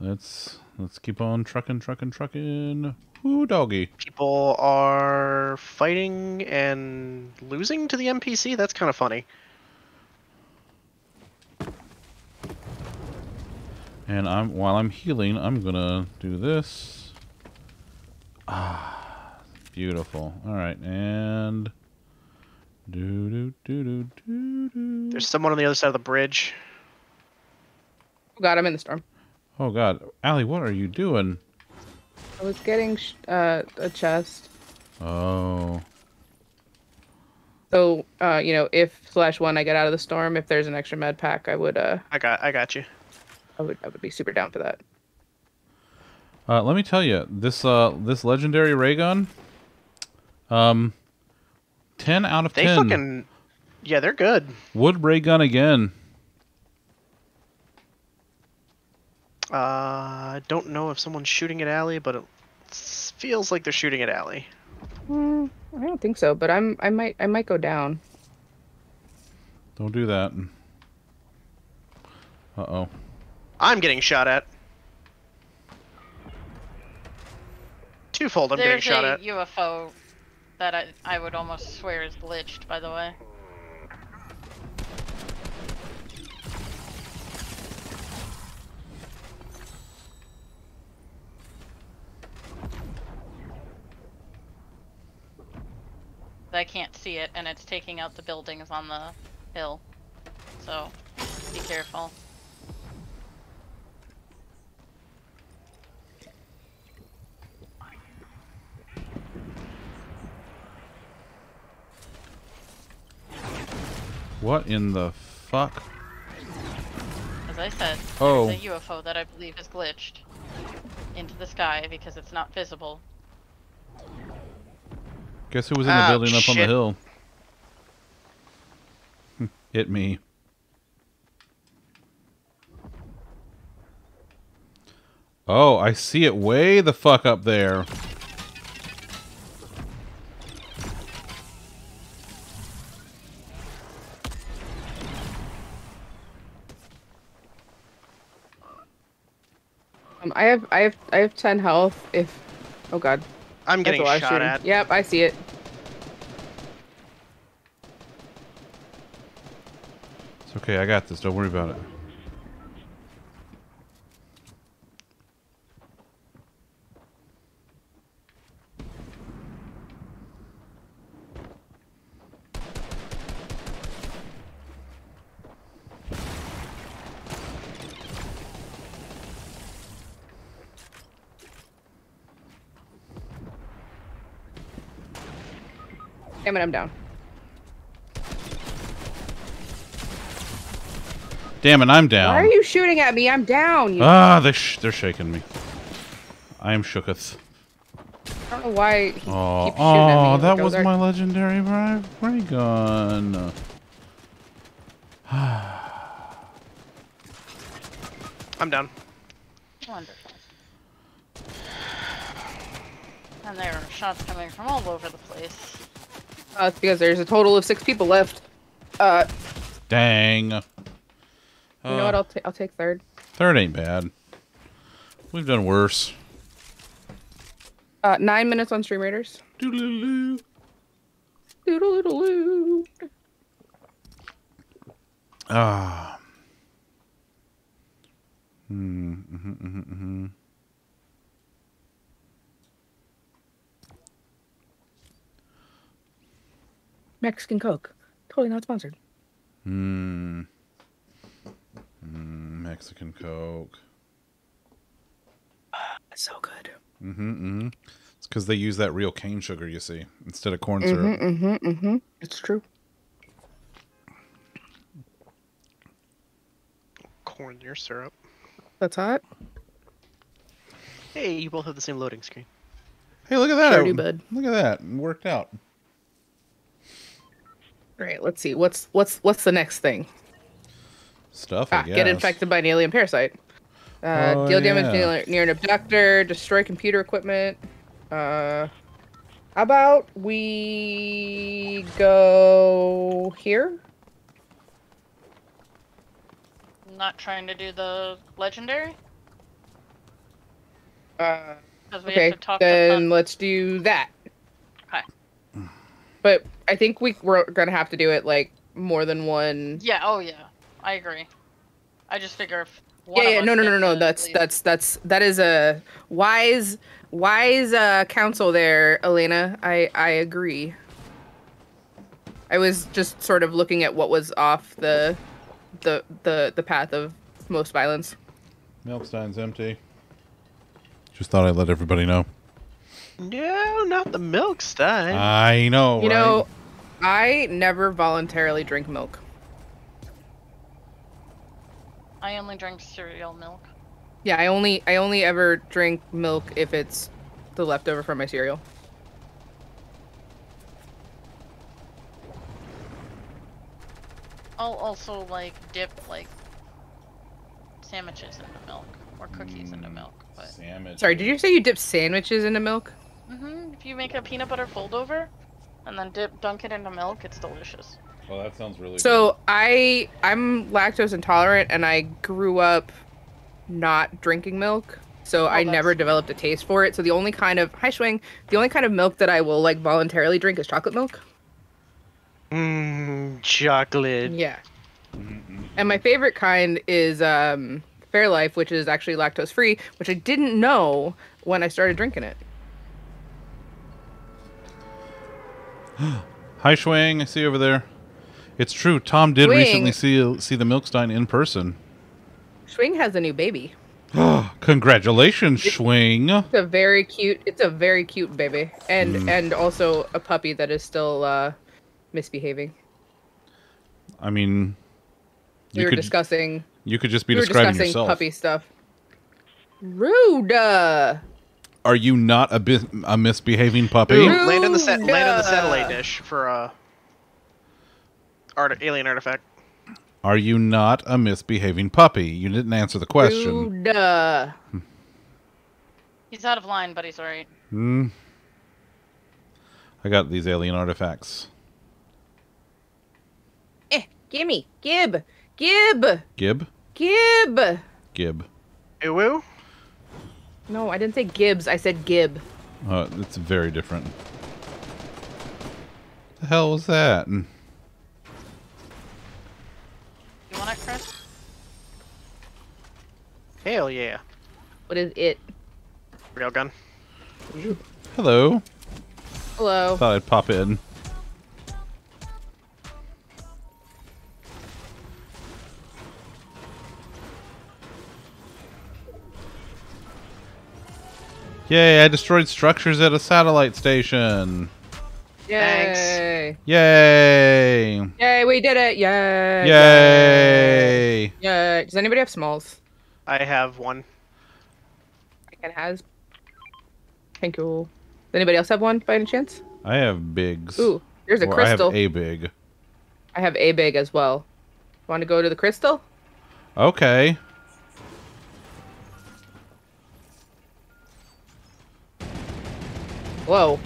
Speaker 1: let's let's keep on trucking, trucking, trucking. Ooh, doggy.
Speaker 4: People are fighting and losing to the NPC. That's kind of funny.
Speaker 1: And I'm while I'm healing, I'm gonna do this. Ah, beautiful. All right, and do do do do do do.
Speaker 4: There's someone on the other side of the bridge.
Speaker 6: Oh god, I'm in the storm.
Speaker 1: Oh God, Allie, what are you doing?
Speaker 6: I was getting sh- uh, a chest.
Speaker 1: Oh,
Speaker 6: So, uh, you know, if slash one I get out of the storm, if there's an extra med pack, I would, uh,
Speaker 4: I got, I got you.
Speaker 6: I would, I would be super down for that.
Speaker 1: uh, let me tell you, this uh, this legendary ray gun, um, ten out of
Speaker 4: They
Speaker 1: ten.
Speaker 4: fucking, yeah, they're good.
Speaker 1: Wood ray gun again.
Speaker 4: Uh, I don't know if someone's shooting at Allie, but it feels like they're shooting at Allie.
Speaker 6: Hmm, I don't think so, but I'm, I might, I might go down.
Speaker 1: Don't do that. Uh oh.
Speaker 4: I'm getting shot at. Twofold, I'm
Speaker 3: There's
Speaker 4: getting shot
Speaker 3: a
Speaker 4: at.
Speaker 3: UFO that I, I would almost swear is glitched, by the way. I can't see it, and it's taking out the buildings on the hill. So, be careful.
Speaker 1: What in the fuck?
Speaker 3: As I said,
Speaker 1: Oh.
Speaker 3: there's a UFO that I believe is glitched into the sky because it's not visible.
Speaker 1: Guess who was in the
Speaker 4: Ah,
Speaker 1: building up on the hill? Hit me. Oh, I see it way the fuck up there.
Speaker 6: Um, I have, I have, I have ten health. If, oh god,
Speaker 4: I'm getting
Speaker 6: a lot
Speaker 4: shot
Speaker 6: shooting.
Speaker 4: at.
Speaker 6: Yep, I see it.
Speaker 1: It's okay, I got this. Don't worry about it.
Speaker 6: Damn it, I'm down.
Speaker 1: Damn it, I'm down.
Speaker 6: Why are you shooting at me? I'm down. You,
Speaker 1: Ah, they sh they're shaking me. I am shooketh.
Speaker 6: I don't know why. He
Speaker 1: Oh,
Speaker 6: keeps shooting at me.
Speaker 1: oh, that was
Speaker 6: dart.
Speaker 1: my legendary ray, ray gun.
Speaker 4: I'm down.
Speaker 3: Wonderful. And there are shots coming from all over the place.
Speaker 6: Uh, it's because there's a total of six people left. Uh,
Speaker 1: Dang.
Speaker 6: you know what?
Speaker 1: Uh,
Speaker 6: I'll ta- I'll take third.
Speaker 1: Third ain't bad. We've done worse.
Speaker 6: Uh, nine minutes on Stream Raiders.
Speaker 1: Doodle-doo.
Speaker 6: Doodle-doodle-doo.
Speaker 1: Ah. Hmm. mhm, mhm, mhm.
Speaker 6: Mexican Coke. Totally not sponsored.
Speaker 1: Hmm. Mm, Mexican Coke.
Speaker 6: That's so good.
Speaker 1: Mm-hmm. mm-hmm. It's because they use that real cane sugar, you see, instead of corn syrup.
Speaker 6: Mm-hmm, mm-hmm, mm-hmm. It's true.
Speaker 4: Corn your syrup.
Speaker 6: That's hot.
Speaker 4: Hey, you both have the same loading screen.
Speaker 1: Hey, look at that!
Speaker 6: Sure do,
Speaker 1: It-
Speaker 6: bud.
Speaker 1: Look at that! It worked out.
Speaker 6: Great. Let's see. What's what's what's the next thing?
Speaker 1: Stuff. I
Speaker 6: Ah,
Speaker 1: guess.
Speaker 6: get infected by an alien parasite. Uh,
Speaker 1: Oh,
Speaker 6: deal damage
Speaker 1: yeah.
Speaker 6: near, near an abductor. Destroy computer equipment. Uh, how about we go here?
Speaker 3: Not trying to do the legendary?
Speaker 6: Uh,
Speaker 3: we
Speaker 6: okay,
Speaker 3: have to talk
Speaker 6: then
Speaker 3: Pun-
Speaker 6: let's do that.
Speaker 3: Okay.
Speaker 6: But I think we we're gonna have to do it like more than one.
Speaker 3: Yeah, oh yeah. I agree. I just figure if one
Speaker 6: yeah,
Speaker 3: of
Speaker 6: yeah,
Speaker 3: us
Speaker 6: no, no, no, no. That's
Speaker 3: leave.
Speaker 6: that's that's that is a wise wise uh counsel there, Elena. I I agree. I was just sort of looking at what was off the the the the path of most violence.
Speaker 1: Milk stein's empty. Just thought I'd let everybody know.
Speaker 4: No, not the milk stein.
Speaker 1: I know.
Speaker 6: You
Speaker 1: right?
Speaker 6: know, I never voluntarily drink milk.
Speaker 3: I only drink cereal milk.
Speaker 6: Yeah, I only I only ever drink milk if it's the leftover from my cereal.
Speaker 3: I'll also like dip like sandwiches into milk or cookies into mm, milk. But
Speaker 1: Sandwich.
Speaker 6: Sorry, did you say you dip sandwiches into milk?
Speaker 3: Hmm if you make a peanut butter fold over and then dip dunk it into milk, it's delicious.
Speaker 1: Well, that sounds really.
Speaker 6: So I I'm lactose intolerant and I grew up not drinking milk. So I never developed a taste for it. So the only kind of hi swing, the only kind of milk that I will like voluntarily drink is chocolate milk.
Speaker 4: Mmm, chocolate.
Speaker 6: Yeah. And my favorite kind is um Fairlife, which is actually lactose free, which I didn't know when I started drinking it.
Speaker 1: Hi, Schwang. I see you over there. It's true. Tom did
Speaker 6: Schwing.
Speaker 1: recently see see the Milkstein in person.
Speaker 6: Swing has a new baby.
Speaker 1: Congratulations, Schwing.
Speaker 6: It's a very cute. It's a very cute baby, and
Speaker 1: Mm.
Speaker 6: and also a puppy that is still uh, misbehaving.
Speaker 1: I mean,
Speaker 6: We were
Speaker 1: could
Speaker 6: discussing.
Speaker 1: you could just be
Speaker 6: we were
Speaker 1: describing
Speaker 6: discussing
Speaker 1: yourself.
Speaker 6: puppy stuff. Rude. Uh,
Speaker 1: Are you not a bis- a misbehaving puppy?
Speaker 4: Ooh, land in the sa- land in the
Speaker 6: Yeah.
Speaker 4: satellite dish for a art alien artifact.
Speaker 1: Are you not a misbehaving puppy? You didn't answer the question.
Speaker 6: Rude. uh.
Speaker 3: He's out of line, but he's alright.
Speaker 1: Hmm. I got these alien artifacts.
Speaker 6: Eh, gimme, gib, gib,
Speaker 1: Gib,
Speaker 6: gib.
Speaker 1: Gib.
Speaker 4: Ooh, woo.
Speaker 6: No, I didn't say Gibbs. I said Gib.
Speaker 1: Uh, it's very different. The hell was that? Mm.
Speaker 3: You want it, Chris?
Speaker 4: Hell yeah.
Speaker 6: What is it?
Speaker 4: Railgun.
Speaker 1: Hello.
Speaker 6: Hello.
Speaker 1: Thought I'd pop in. Yay, I destroyed structures at a satellite station.
Speaker 6: Yay!
Speaker 1: Yay!
Speaker 6: Yay! We did it! Yay!
Speaker 1: Yay!
Speaker 6: Yay! Does anybody have smalls?
Speaker 4: I have one.
Speaker 6: It has. Thank you. Does anybody else have one by any chance?
Speaker 1: I have bigs.
Speaker 6: Ooh, there's a
Speaker 1: Or
Speaker 6: crystal.
Speaker 1: I have a big.
Speaker 6: I have a big as well. Want to go to the crystal?
Speaker 1: Okay.
Speaker 6: Whoa.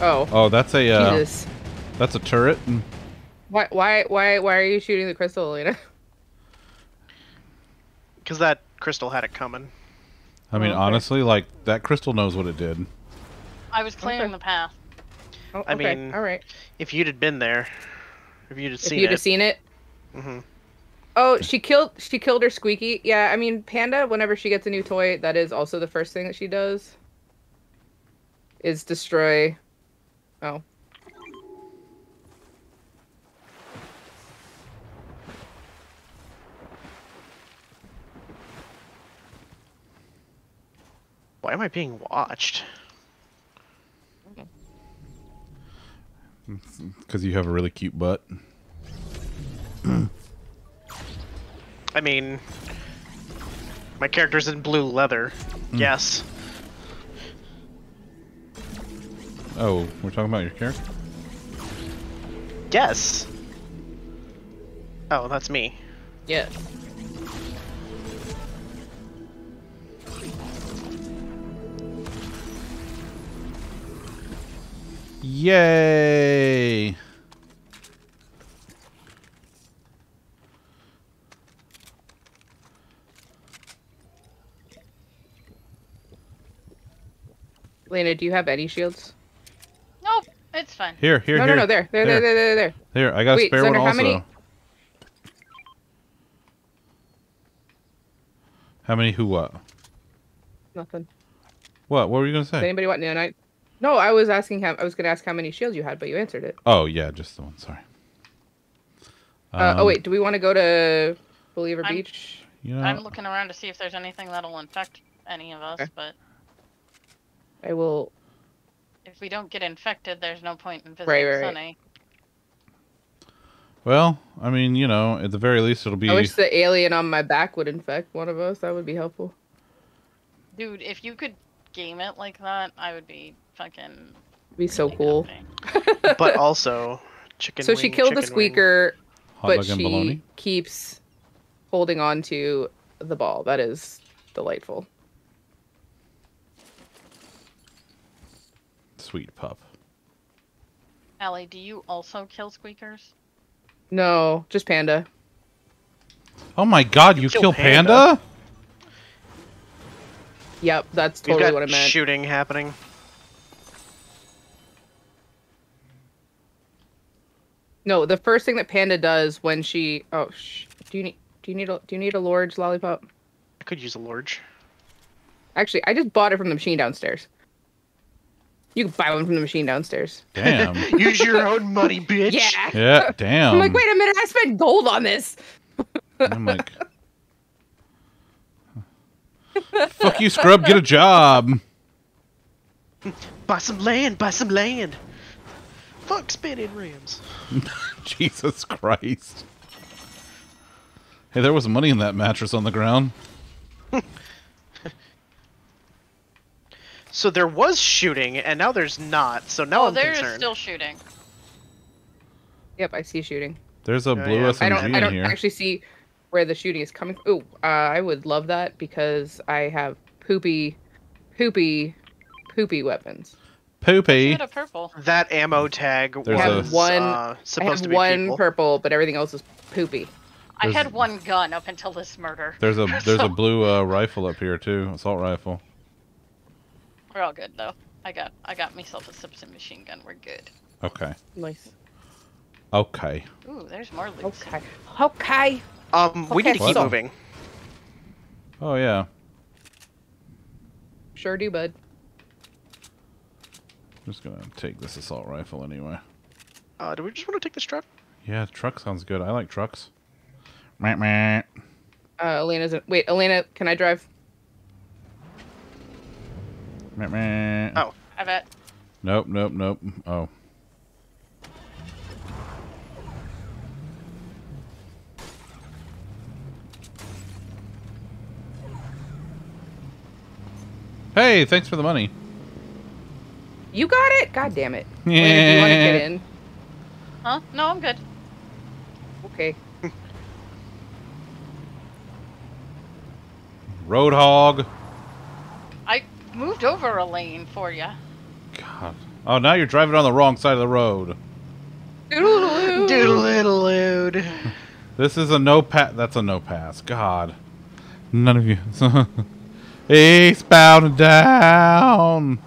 Speaker 6: Oh.
Speaker 1: Oh, that's a uh,
Speaker 6: Jesus.
Speaker 1: that's a turret.
Speaker 6: Why? Why? Why? Why are you shooting the crystal, Elena?
Speaker 4: Because that crystal had it coming.
Speaker 1: I mean,
Speaker 6: Oh, okay.
Speaker 1: honestly, like that crystal knows what it did.
Speaker 3: I was clearing
Speaker 6: Okay.
Speaker 3: the path.
Speaker 6: Oh,
Speaker 4: I mean,
Speaker 6: all right.
Speaker 4: If you'd had been there, if you'd have seen it.
Speaker 6: If
Speaker 4: seen
Speaker 6: you'd
Speaker 4: it.
Speaker 6: have seen it.
Speaker 4: Mhm.
Speaker 6: Oh, she killed. She killed her squeaky. Yeah, I mean, Panda. Whenever she gets a new toy, that is also the first thing that she does. Is destroy. Oh.
Speaker 4: Why am I being watched?
Speaker 1: Because you have a really cute butt.
Speaker 4: I mean, my character's in blue leather.
Speaker 1: Hmm.
Speaker 4: Yes.
Speaker 1: Oh, we're talking about your character.
Speaker 4: Yes. Oh, that's me.
Speaker 6: Yeah.
Speaker 1: Yay!
Speaker 6: Lena, do you have any shields?
Speaker 3: Nope, it's fine.
Speaker 1: Here, here,
Speaker 6: no,
Speaker 1: here.
Speaker 6: no, no. There, there, there, there, there, there.
Speaker 1: Here, I got a
Speaker 6: Wait,
Speaker 1: spare one
Speaker 6: Xander, how many-
Speaker 1: How many? Who? What?
Speaker 6: Nothing.
Speaker 1: What? What were you gonna
Speaker 6: Does
Speaker 1: say?
Speaker 6: anybody want no? I, no, I was asking how. I was gonna ask how many shields you had, but you answered it.
Speaker 1: Oh yeah, just the one. Sorry.
Speaker 6: Uh, oh
Speaker 1: Um,
Speaker 6: wait, do we want to go to Believer
Speaker 3: I'm-
Speaker 6: Beach?
Speaker 1: You know,
Speaker 3: I'm looking around to see if there's anything that'll infect any of us,
Speaker 6: Okay.
Speaker 3: but
Speaker 6: I will.
Speaker 3: If we don't get infected, there's no point in visiting
Speaker 6: Right, right, right.
Speaker 1: Well, I mean, you know, at the very least, it'll be.
Speaker 6: I wish the alien on my back would infect one of us. That would be helpful.
Speaker 3: Dude, if you could game it like that, I would be fucking.
Speaker 6: Be so
Speaker 3: really
Speaker 6: cool.
Speaker 4: But also, chicken.
Speaker 6: so she killed the squeaker, but she
Speaker 1: bologna.
Speaker 6: keeps holding on to the ball. That is delightful.
Speaker 1: Sweet pup.
Speaker 3: Allie, do you also kill squeakers?
Speaker 6: No, just panda.
Speaker 1: Oh my God! You,
Speaker 4: kill
Speaker 1: kill
Speaker 4: Panda?
Speaker 1: Panda?
Speaker 6: Yep, that's totally
Speaker 4: got
Speaker 6: what I meant.
Speaker 4: shooting happening.
Speaker 6: No, the first thing that Panda does when she oh sh- do you need do you need a do you need a large lollipop?
Speaker 4: I could use a large.
Speaker 6: Actually, I just bought it from the machine downstairs. You can buy one from the machine downstairs.
Speaker 1: Damn.
Speaker 4: use your own money, bitch.
Speaker 6: Yeah.
Speaker 1: yeah. Damn.
Speaker 6: I'm like, wait a minute, I spent gold on this.
Speaker 1: I'm like. Fuck you, scrub. Get a job.
Speaker 4: Buy some land. Buy some land. Fuck spinning rims.
Speaker 1: Jesus Christ. Hey, there was money in that mattress on the ground.
Speaker 4: So there was shooting, and now there's not. So now
Speaker 3: oh,
Speaker 4: I'm
Speaker 3: there is
Speaker 4: concerned.
Speaker 3: still shooting.
Speaker 6: Yep, I see shooting.
Speaker 1: There's a
Speaker 4: Oh,
Speaker 1: blue
Speaker 4: yeah.
Speaker 1: SMG
Speaker 6: I don't I don't
Speaker 1: here.
Speaker 6: actually see where the shooting is coming. Oh, uh, I would love that because I have poopy, poopy, poopy weapons.
Speaker 1: Poopy.
Speaker 3: Shoot a purple.
Speaker 4: That ammo tag
Speaker 1: There's
Speaker 6: I
Speaker 1: a-
Speaker 4: was
Speaker 6: have one.
Speaker 4: uh,
Speaker 6: I
Speaker 4: supposed
Speaker 6: have
Speaker 4: to be
Speaker 6: one
Speaker 4: people.
Speaker 6: purple, but everything else is poopy.
Speaker 3: I had one gun up until this murder.
Speaker 1: There's a there's a blue uh, rifle up here too, assault rifle.
Speaker 3: We're all good though. I got I got myself a Simpson machine gun. We're good.
Speaker 1: Okay.
Speaker 6: Nice.
Speaker 1: Okay.
Speaker 3: Ooh, there's more loot.
Speaker 6: Okay. Okay.
Speaker 4: Um, we need to keep
Speaker 6: so-
Speaker 4: moving.
Speaker 1: Oh yeah.
Speaker 6: Sure do, bud.
Speaker 1: I'm just gonna take this assault rifle anyway.
Speaker 4: Uh, do we just want to take this truck?
Speaker 1: Yeah, truck sounds good. I like trucks. Meh, meh.
Speaker 6: Uh, Elena's. In, Wait, Elena, can I drive?
Speaker 1: Meh, meh.
Speaker 4: Oh.
Speaker 3: I bet.
Speaker 1: Nope, nope, nope. Oh. Hey, thanks for the money.
Speaker 6: You got it. God damn it. Elena, do you want to get
Speaker 1: Yeah.
Speaker 6: in?
Speaker 3: Huh? No, I'm good.
Speaker 6: Okay.
Speaker 1: Roadhog.
Speaker 3: I moved over a lane for you.
Speaker 1: God. Oh, now you're driving on the wrong side of the road.
Speaker 6: Doodle-doo.
Speaker 4: Doodle-doodle-dood.
Speaker 1: This is a no pass. That's a no pass. God. None of you. Eastbound and down.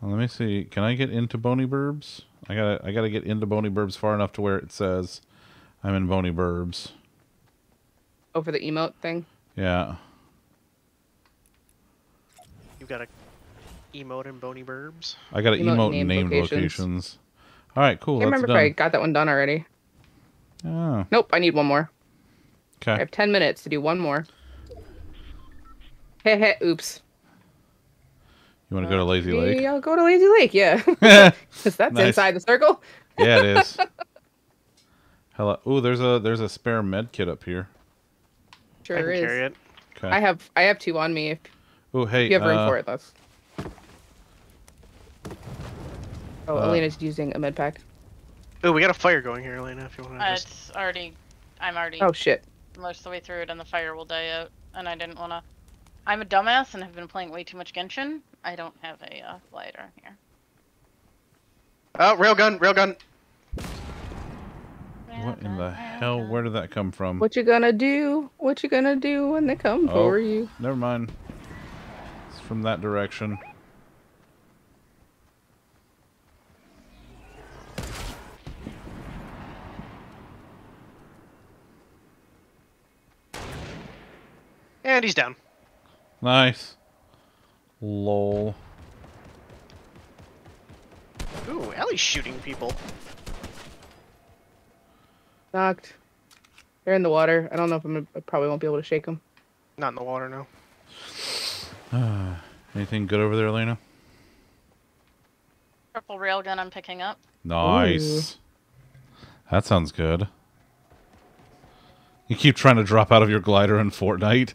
Speaker 1: Let me see. Can I get into Boney Burbs? I gotta, I gotta get into Boney Burbs far enough to where it says I'm in Boney Burbs.
Speaker 6: Oh, for the emote thing.
Speaker 1: Yeah.
Speaker 4: You've got a emote in Boney Burbs.
Speaker 1: I got
Speaker 6: Emote
Speaker 1: emote
Speaker 6: named
Speaker 1: named
Speaker 6: locations.
Speaker 1: locations. All right, cool.
Speaker 6: Can't
Speaker 1: That's
Speaker 6: remember if I got that one done already.
Speaker 1: Oh,
Speaker 6: Nope, I need one more.
Speaker 1: Okay.
Speaker 6: I have 10 minutes to do one more. Heh heh, oops.
Speaker 1: You want to go to uh, Lazy Lake?
Speaker 6: Maybe I'll go to Lazy Lake, yeah.
Speaker 1: yeah,
Speaker 6: Because that's
Speaker 1: Nice.
Speaker 6: inside the circle.
Speaker 1: yeah, it is. Hello. Ooh, there's a there's a spare med kit up here.
Speaker 6: Sure
Speaker 4: I can
Speaker 6: is.
Speaker 4: carry it.
Speaker 1: Okay.
Speaker 6: I have I have two on me if
Speaker 1: Ooh, hey.
Speaker 6: you have room
Speaker 1: uh,
Speaker 6: for it, that's. Oh,
Speaker 1: uh,
Speaker 6: Elena's using a med pack.
Speaker 4: Oh, we got a fire going here, Elena. If you want to
Speaker 3: Uh,
Speaker 4: just.
Speaker 3: it's already. I'm already
Speaker 6: Oh shit.
Speaker 3: most of the way through it, and the fire will die out. And I didn't want to. I'm a dumbass and have been playing way too much Genshin. I don't have a uh, glider here.
Speaker 4: Oh, railgun, railgun.
Speaker 1: What in the hell? Where did that come from?
Speaker 6: What you gonna do? What you gonna do when they come
Speaker 1: Oh.
Speaker 6: for you?
Speaker 1: Never mind. It's from that direction.
Speaker 4: And he's down.
Speaker 1: Nice. Lol.
Speaker 4: Ooh, Ellie's shooting people.
Speaker 6: Knocked. They're in the water. I don't know if I'm gonna, I probably won't be able to shake them.
Speaker 4: Not in the water, no.
Speaker 1: Uh, anything good over there, Elena?
Speaker 3: Purple railgun I'm picking up.
Speaker 1: Nice. That sounds good. You keep trying to drop out of your glider in Fortnite.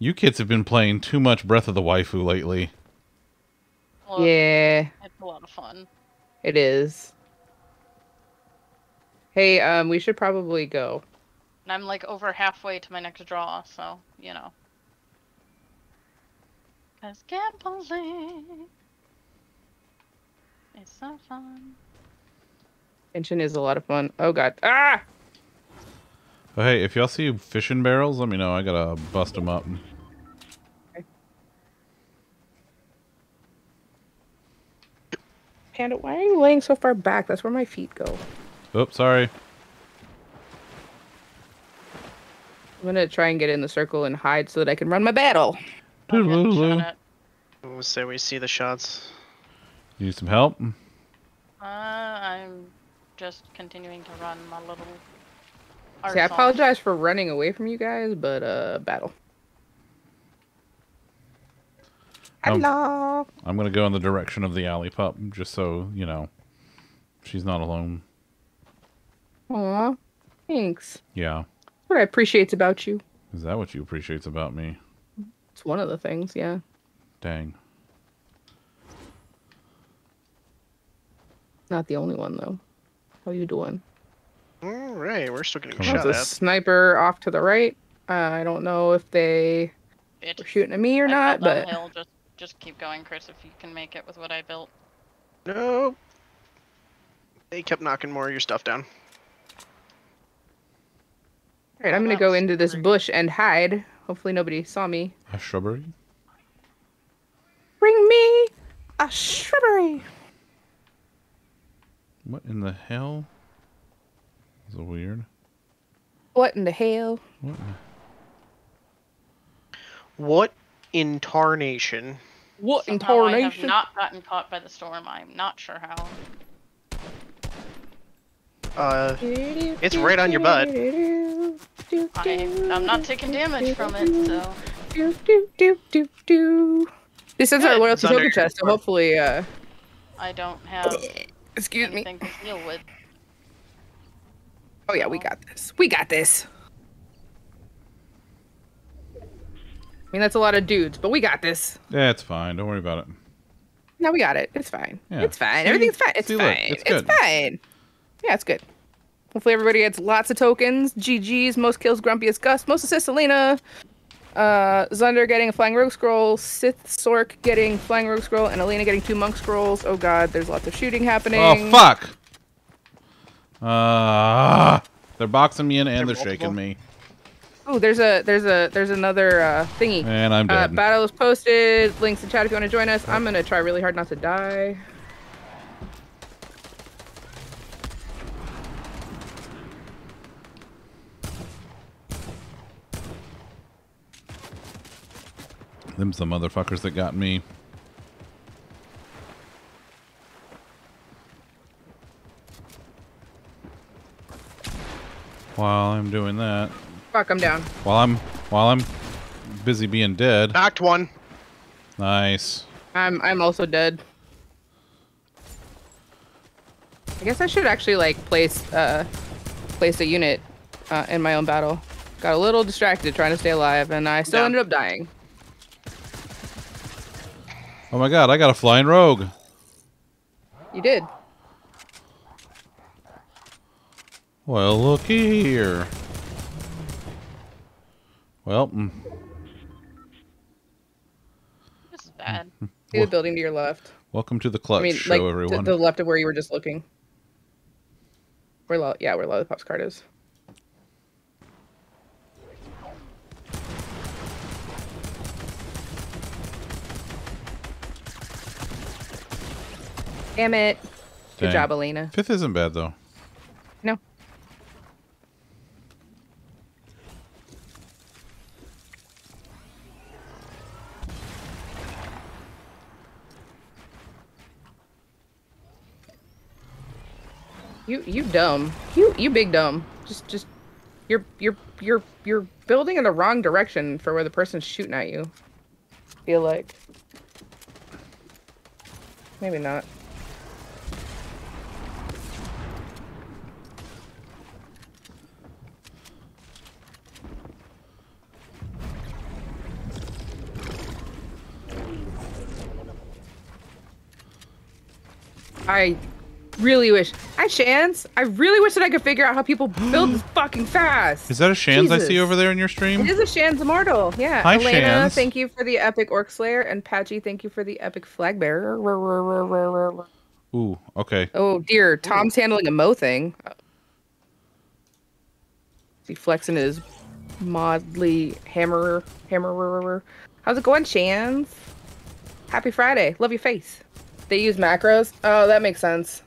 Speaker 1: You kids have been playing too much Breath of the Waifu lately.
Speaker 3: Well,
Speaker 6: Yeah,
Speaker 3: It's a lot of fun.
Speaker 6: it is. Hey, um, we should probably go.
Speaker 3: And I'm like over halfway to my next draw, so, you know. Cause gambling is so fun.
Speaker 6: Genshin is a lot of fun. Oh god. Ah!
Speaker 1: Oh, hey, if y'all see fishing barrels, let me know. I gotta bust them up.
Speaker 6: Panda, why are you laying so far back? That's where my feet go.
Speaker 1: Oops, sorry.
Speaker 6: I'm gonna try and get in the circle and hide so that I can run my battle.
Speaker 3: I'll get
Speaker 1: Doodle-doo.
Speaker 3: shot at.
Speaker 4: We'll say we see the shots.
Speaker 1: Need some help?
Speaker 3: Uh, I'm just continuing to run my little.
Speaker 6: See, I apologize for running away from you guys, but uh, battle. Hello.
Speaker 1: I'm gonna go in the direction of the Allie Pup, just so you know, she's not alone.
Speaker 6: Aw, thanks.
Speaker 1: Yeah,
Speaker 6: What I appreciates about you.
Speaker 1: is that what you appreciates about me?
Speaker 6: It's one of the things, yeah.
Speaker 1: Dang.
Speaker 6: Not the only one though. How you doing?
Speaker 4: All right, we're still getting
Speaker 1: Come
Speaker 6: There's a sniper off to the right. Uh, I don't know if they
Speaker 3: Bitch.
Speaker 6: were shooting at me or
Speaker 3: I
Speaker 6: not, but
Speaker 3: downhill, Just, just keep going, Chris, if you can make it with what I built.
Speaker 4: Nope. They kept knocking more of your stuff down.
Speaker 6: All right, I'm gonna go into this bush and hide. Hopefully nobody saw me.
Speaker 1: A shrubbery?
Speaker 6: Bring me a shrubbery.
Speaker 1: What in the hell? Is it weird?
Speaker 6: What in the hell?
Speaker 1: What? in-
Speaker 4: What in tarnation?
Speaker 6: What in
Speaker 3: Somehow I have not gotten caught by the storm. I'm not sure how.
Speaker 4: Uh, It's right on your butt.
Speaker 3: I, I'm not taking damage from it, so.
Speaker 6: Do, do, do, do, do. This is our
Speaker 3: Good.
Speaker 6: loyalty
Speaker 4: It's under
Speaker 6: token chest, so hopefully, uh,
Speaker 3: I don't have
Speaker 6: excuse me.
Speaker 3: to deal with.
Speaker 6: Oh yeah, we got this. We got this. I mean, that's a lot of dudes, but we got this.
Speaker 1: Yeah, it's fine. Don't worry about it.
Speaker 6: No, we got it. It's fine.
Speaker 1: Yeah.
Speaker 6: It's fine.
Speaker 1: See?
Speaker 6: Everything's fine. It's
Speaker 1: See,
Speaker 6: fine.
Speaker 1: look, it's
Speaker 6: it's
Speaker 1: good.
Speaker 6: fine. Yeah, it's good. Hopefully everybody gets lots of tokens. GG's, most kills, grumpiest Gus, most assists, Selena. Uh, Zunder getting a flying rogue scroll, Sith Sork getting flying rogue scroll, and Elena getting two monk scrolls. Oh god, there's lots of shooting happening.
Speaker 1: Oh fuck! Uh, they're boxing me in and
Speaker 4: They're
Speaker 1: they're shaking me.
Speaker 6: Oh, there's a there's a there's another uh, thingy.
Speaker 1: And I'm
Speaker 6: Uh,
Speaker 1: dead.
Speaker 6: battle is posted. Links in chat if you want to join us. I'm gonna try really hard not to die.
Speaker 1: Them's the motherfuckers that got me. While I'm doing that,
Speaker 6: Fuck, I'm down.
Speaker 1: while I'm while I'm busy being dead.
Speaker 4: Knocked one.
Speaker 1: Nice.
Speaker 6: I'm I'm also dead. I guess I should actually like place uh place a unit uh, in my own battle. Got a little distracted trying to stay alive, and I still
Speaker 4: Down.
Speaker 6: ended up dying.
Speaker 1: Oh my god, I got a flying rogue.
Speaker 6: You did.
Speaker 1: Well, looky here. Well, mm,
Speaker 3: This is bad.
Speaker 6: See the building to your left.
Speaker 1: welcome to the clutch
Speaker 6: I mean,
Speaker 1: show,
Speaker 6: like to the left of where you were just looking. Where yeah, where Lollipop's card is. Damn it. Good
Speaker 1: Dang.
Speaker 6: job, Elena.
Speaker 1: Fifth isn't bad though.
Speaker 6: No. You you dumb. You you big dumb. Just just you're you're you're you're building in the wrong direction for where the person's shooting at you. Feel like. Maybe not. I really wish. Hi, Shans. I really wish that I could figure out how people build this fucking fast.
Speaker 1: Is that a Shans I see over there in your stream?
Speaker 6: It is a Shans Immortal. Yeah.
Speaker 1: Hi,
Speaker 6: Elena,
Speaker 1: Shans.
Speaker 6: thank you for the epic Orc Slayer, and Patchy, thank you for the epic Flag Bearer.
Speaker 1: Ooh, okay.
Speaker 6: Oh dear, Tom's handling a Mo thing. He flexing his modly hammer hammerer? How's it going, Shans? Happy Friday. Love your face. They use macros. Oh, that makes sense.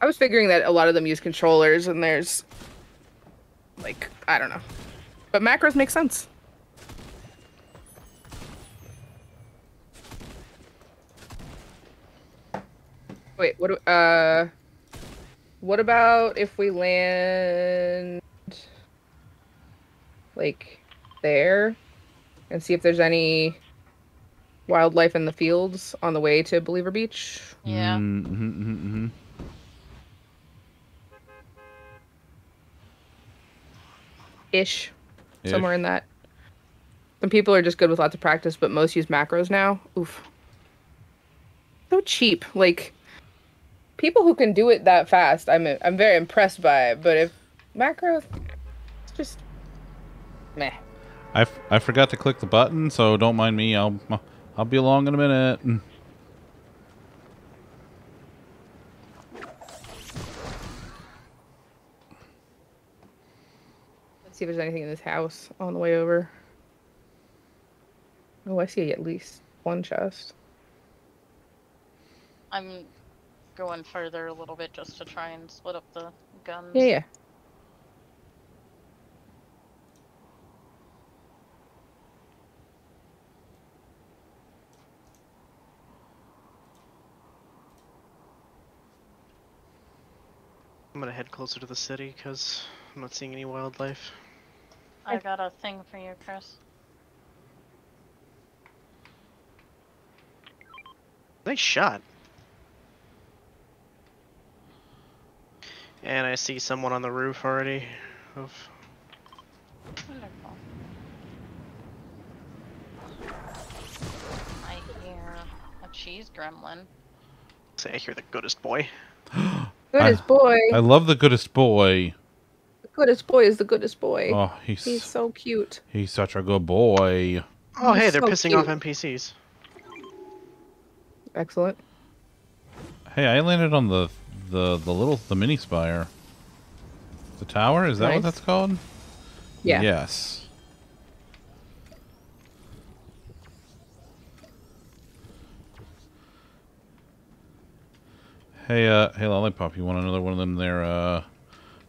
Speaker 6: I was figuring that a lot of them use controllers, and there's like I don't know, but macros make sense. Wait, what? Uh, what about if we land like there and see if there's any wildlife in the fields on the way to Believer Beach?
Speaker 3: Yeah.
Speaker 1: Mm-hmm, mm-hmm.
Speaker 6: Ish, somewhere in that. Some people are just good with lots of practice, but most use macros now. Oof. So cheap. Like people who can do it that fast, I'm I'm very impressed by it. But if macros, it's just meh.
Speaker 1: I, f- I forgot to click the button, so don't mind me. I'll I'll be along in a minute. Mm.
Speaker 6: Let's see if there's anything in this house on the way over. Oh, I see at least one chest.
Speaker 3: I'm going further a little bit just to try and split up the guns.
Speaker 6: Yeah, yeah.
Speaker 4: I'm gonna head closer to the city because I'm not seeing any wildlife.
Speaker 3: I got a thing for you, Chris.
Speaker 4: Nice shot. And I see someone on the roof already. Of
Speaker 3: Wonderful. I hear a cheese gremlin.
Speaker 4: say I hear the goodest boy.
Speaker 6: Goodest boy.
Speaker 1: I love the goodest boy.
Speaker 6: the goodest boy is the goodest boy.
Speaker 1: Oh, he's
Speaker 6: He's so cute.
Speaker 1: he's such a good boy.
Speaker 4: Oh, hey, they're
Speaker 6: so
Speaker 4: pissing off
Speaker 6: cute.
Speaker 4: NPCs.
Speaker 6: Excellent.
Speaker 1: Hey, I landed on the the the little the mini spire. The tower is that what that's called?
Speaker 6: Yeah.
Speaker 1: Yes. Hey, uh, hey, lollipop, you want another one of them there? Uh,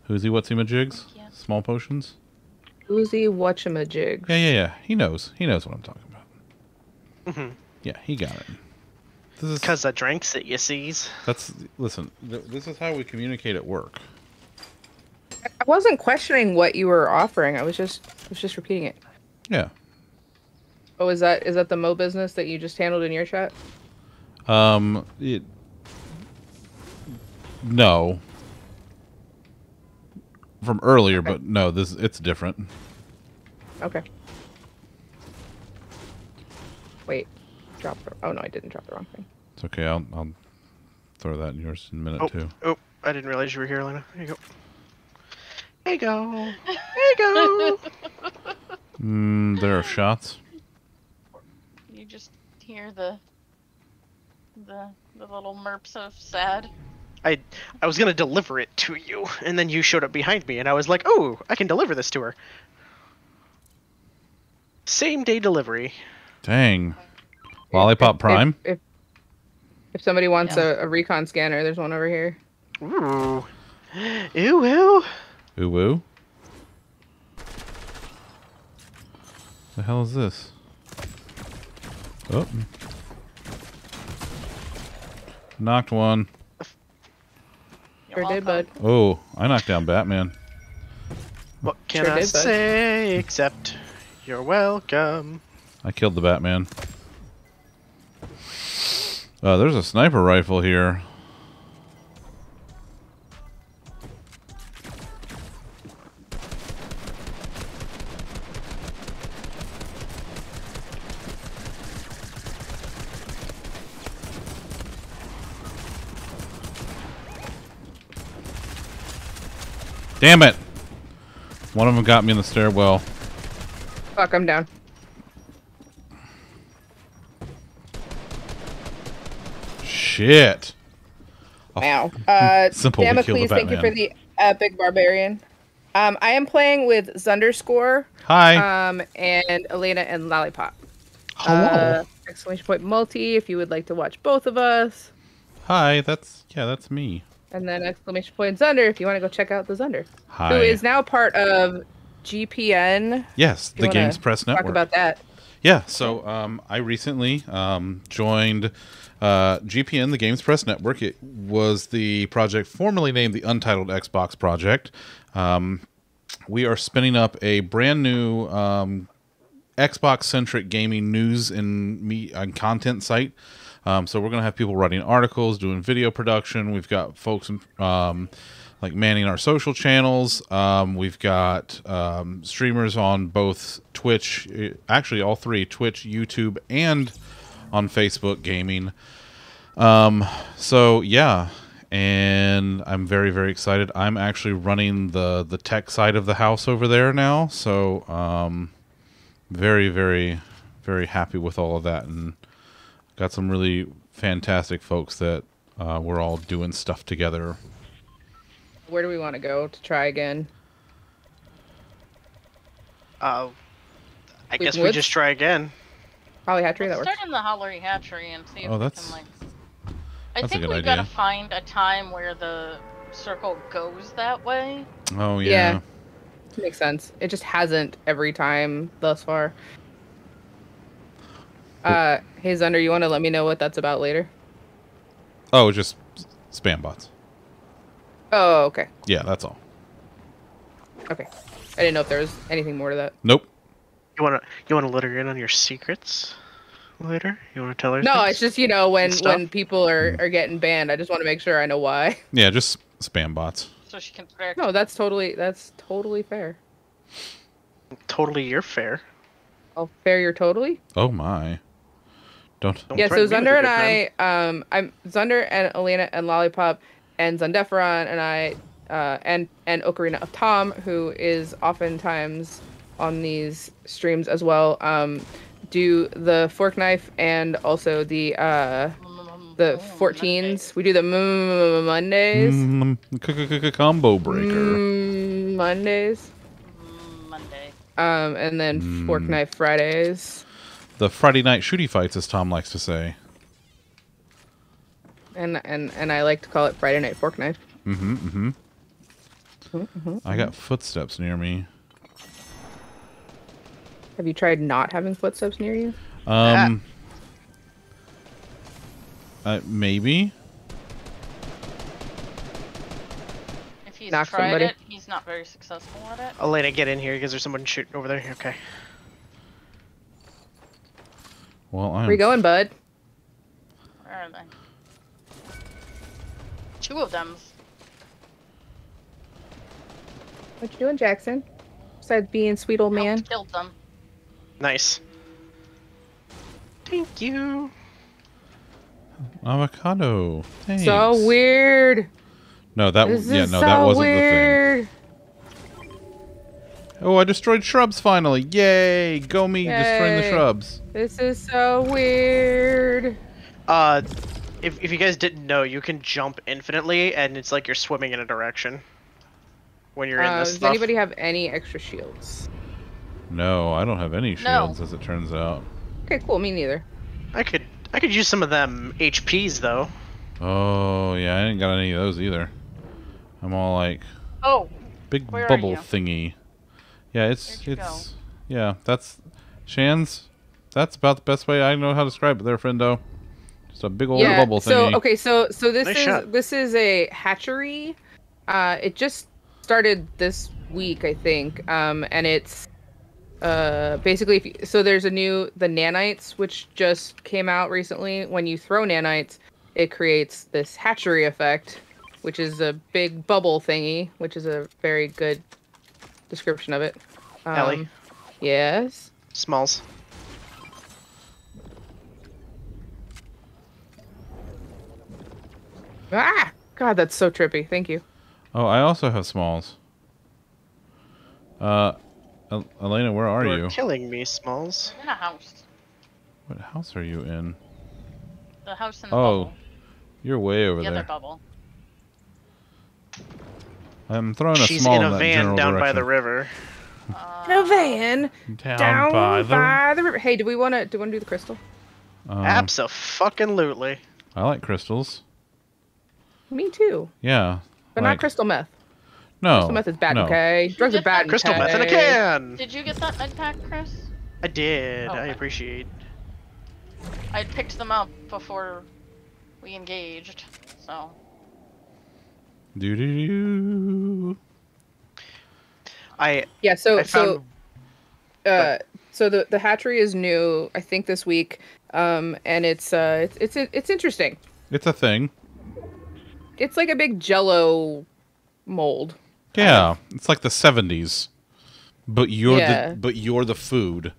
Speaker 1: who's he? What's he? Majigs?
Speaker 3: Yeah.
Speaker 1: Small potions.
Speaker 6: Uzi whatchamajig.
Speaker 1: Yeah, yeah, yeah. He knows. He knows what I'm talking about.
Speaker 4: Mhm.
Speaker 1: Yeah, he got it. This is
Speaker 4: Cause I drank it, you sees.
Speaker 1: that's listen. Th- this is how we communicate at work.
Speaker 6: I wasn't questioning what you were offering. I was just I was just repeating it.
Speaker 1: Yeah.
Speaker 6: Oh, is that is that the Mo business that you just handled in your chat?
Speaker 1: Um. It. No. From earlier,
Speaker 6: Okay.
Speaker 1: but no. This it's different.
Speaker 6: Okay. Wait. Drop the Oh no, I didn't drop the wrong thing.
Speaker 1: It's okay. I'll I'll throw that in yours in a minute
Speaker 4: Oh,
Speaker 1: too.
Speaker 4: oh, I didn't realize you were here, Elena. There you go. There you go. There you go.
Speaker 1: Mm, there are shots.
Speaker 3: You just hear the the the little merps of sad.
Speaker 4: I I was gonna deliver it to you, and then you showed up behind me, and I was like, oh, I can deliver this to her. Same day delivery.
Speaker 1: Dang. Lollipop
Speaker 6: If-
Speaker 1: Prime.
Speaker 6: If if, if somebody wants
Speaker 3: Yeah.
Speaker 6: a, a recon scanner, there's one over here.
Speaker 4: Ooh. Ew, ew.
Speaker 1: Ooh woo. The hell is this? Oh. Knocked one.
Speaker 3: You're
Speaker 6: Sure did, bud.
Speaker 1: Oh, I knocked down Batman.
Speaker 4: What can
Speaker 6: Sure
Speaker 4: I
Speaker 6: did, bud.
Speaker 4: say except you're welcome?
Speaker 1: I killed the Batman. Uh, there's a sniper rifle here. Damn it! One of them got me in the stairwell.
Speaker 6: Fuck, I'm down.
Speaker 1: Shit. Oh,
Speaker 6: Wow. Uh,
Speaker 1: Simple to kill the
Speaker 6: Damocles, thank you for the epic barbarian. Um, I am playing with Zunderscore,
Speaker 1: Hi.
Speaker 6: um, and Elena and Lollipop.
Speaker 4: Hello.
Speaker 6: Uh, exclamation point multi if you would like to watch both of us.
Speaker 1: Hi. That's yeah. That's me.
Speaker 6: And then exclamation point Zunder if you want to go check out the Zunder.
Speaker 1: Hi.
Speaker 6: Who is now part of GPN.
Speaker 1: yes, the Games Press
Speaker 6: Talk
Speaker 1: Network.
Speaker 6: Talk about that.
Speaker 1: Yeah, so um, I recently um, joined uh, GPN, the Games Press Network. It was the project formerly named the Untitled Xbox Project. Um, we are spinning up a brand new um, Xbox centric gaming news and me and content site. Um, so we're gonna have people writing articles, doing video production. We've got folks um, like manning our social channels. Um, we've got um, streamers on both Twitch, eh, actually all three: Twitch, YouTube, and on Facebook Gaming. Um, so yeah, and I'm very very excited. I'm actually running the the tech side of the house over there now. So um, very very very happy with all of that and got some really fantastic folks that uh, we're all doing stuff together
Speaker 6: Where do we want to go to try again?
Speaker 4: Uh, I
Speaker 6: Wait,
Speaker 4: guess we just try again.
Speaker 6: Holly Hatchery, that
Speaker 3: Let's
Speaker 6: works.
Speaker 3: start in the Holly Hatchery and see if
Speaker 1: Oh,
Speaker 3: we
Speaker 1: that's-
Speaker 3: can like. I
Speaker 1: that's a
Speaker 3: think
Speaker 1: good
Speaker 3: we
Speaker 1: idea.
Speaker 3: gotta find a time where the circle goes that way.
Speaker 1: oh yeah,
Speaker 6: Yeah. Makes sense. It just hasn't every time thus far. Uh, hey Zunder, you want to let me know what that's about later?
Speaker 1: oh just spam bots
Speaker 6: Oh, okay.
Speaker 1: yeah that's all
Speaker 6: Okay. I didn't know if there was anything more to that.
Speaker 1: nope
Speaker 4: You wanna you wanna let her in on your secrets later? You wanna tell her?
Speaker 6: No, it's just you know when when people are are getting banned. I just want to make sure I know why.
Speaker 1: yeah just spam bots
Speaker 3: So she can protect.
Speaker 6: No, that's totally that's totally fair.
Speaker 4: totally your fair.
Speaker 6: I'll fair your totally.
Speaker 1: oh my Don't.
Speaker 4: Don't
Speaker 6: yeah, so
Speaker 4: threaten me with
Speaker 6: Zunder and I, um, I'm Zunder and Elena and Lollipop and Zundeferon and I, uh, and and Ocarina of Tom, who is oftentimes on these streams as well, um, do the fork knife and also the uh, the 14s. We do the mm, Mondays.
Speaker 1: Mm, combo breaker.
Speaker 6: Mm, Mondays.
Speaker 3: Monday.
Speaker 6: Um, and then fork
Speaker 1: Mm.
Speaker 6: knife Fridays.
Speaker 1: The Friday night shooty fights, as Tom likes to say.
Speaker 6: And and and I like to call it Friday night fork knife.
Speaker 1: Mm-hmm. Mm-hmm. Mm -hmm. I got footsteps near me.
Speaker 6: Have you tried not having footsteps near you?
Speaker 1: Um. Uh, maybe.
Speaker 3: If he's
Speaker 6: Knock
Speaker 3: tried
Speaker 6: somebody.
Speaker 3: it, he's not very successful at it.
Speaker 4: Elena, get in here because there's someone shooting over there. Okay.
Speaker 1: Well,
Speaker 6: Where
Speaker 1: I'm.
Speaker 6: you going, bud?
Speaker 3: Where are they? Two of them.
Speaker 6: What you doing, Jackson? Besides being sweet old man.
Speaker 3: Killed them.
Speaker 4: Nice. Thank you.
Speaker 1: Avocado. Thanks.
Speaker 6: So weird.
Speaker 1: No, that
Speaker 6: This
Speaker 1: yeah, no,
Speaker 6: so
Speaker 1: that wasn't
Speaker 6: weird.
Speaker 1: the thing. Oh, I destroyed shrubs finally! Yay! Go me destroying the shrubs.
Speaker 6: This is so weird.
Speaker 4: Uh, if, if you guys didn't know, you can jump infinitely, and it's like you're swimming in a direction when you're in
Speaker 6: Uh,
Speaker 4: this
Speaker 6: does
Speaker 4: stuff.
Speaker 6: anybody have any extra shields?
Speaker 1: No, I don't have any
Speaker 3: No.
Speaker 1: shields, as it turns out.
Speaker 6: Okay, cool. Me neither.
Speaker 4: I could I could use some of them HPs though.
Speaker 1: Oh yeah, I ain't got any of those either. I'm all like
Speaker 3: Oh,
Speaker 1: big bubble thingy. Yeah, it's
Speaker 3: Where'd you
Speaker 1: it's yeah. That's Shan's. That's about the best way I know how to describe it. There, friendo. Just a big old
Speaker 6: yeah.
Speaker 1: bubble
Speaker 6: so
Speaker 1: thingy.
Speaker 6: okay, so so this
Speaker 4: Nice
Speaker 6: is
Speaker 4: shot.
Speaker 6: this is a hatchery. Uh, it just started this week, I think. Um, and it's uh basically if you, so there's a new the nanites which just came out recently. When you throw nanites, it creates this hatchery effect, which is a big bubble thingy, which is a very good description of it. Um,
Speaker 4: Ellie?
Speaker 6: Yes.
Speaker 4: Smalls.
Speaker 6: Ah, God, that's so trippy. Thank you.
Speaker 1: oh, I also have smalls. Uh, El- Elena, where are
Speaker 4: You're
Speaker 1: you?
Speaker 4: killing me, Smalls.
Speaker 3: in a house.
Speaker 1: What house are you in?
Speaker 3: The house in the
Speaker 1: Oh,
Speaker 3: bubble.
Speaker 1: You're way over
Speaker 3: The other
Speaker 1: there.
Speaker 3: bubble.
Speaker 1: I'm throwing a
Speaker 4: She's
Speaker 1: small
Speaker 4: in a
Speaker 1: that
Speaker 4: van
Speaker 1: general
Speaker 4: down by the river.
Speaker 3: Uh,
Speaker 6: In a van
Speaker 1: Down,
Speaker 6: down
Speaker 1: by
Speaker 6: by
Speaker 1: the.
Speaker 6: the, river. Hey, do we want to do we want to do the crystal?
Speaker 1: Um,
Speaker 4: Abso-fucking-lutely.
Speaker 1: I like crystals.
Speaker 6: Me too,
Speaker 1: Yeah.
Speaker 6: but
Speaker 1: like-
Speaker 6: not crystal meth.
Speaker 1: No.
Speaker 6: Crystal meth is bad.
Speaker 1: no.
Speaker 6: Okay, drugs are
Speaker 3: get
Speaker 6: bad.
Speaker 4: Crystal
Speaker 6: okay?
Speaker 4: meth in a can!
Speaker 3: Did you get that med pack, Chris?
Speaker 4: I did.
Speaker 3: Oh,
Speaker 4: I
Speaker 3: okay.
Speaker 4: appreciate.
Speaker 3: I picked them up before we engaged, so
Speaker 1: Do do do.
Speaker 4: I
Speaker 6: Yeah. So
Speaker 4: I
Speaker 6: so uh so the the hatchery is new. I think this week. Um, and it's uh it's it's it's interesting.
Speaker 1: It's a thing.
Speaker 6: It's like a big Jello mold.
Speaker 1: Yeah, uh, it's like the '70s, but you're
Speaker 6: Yeah.
Speaker 1: the but you're the food.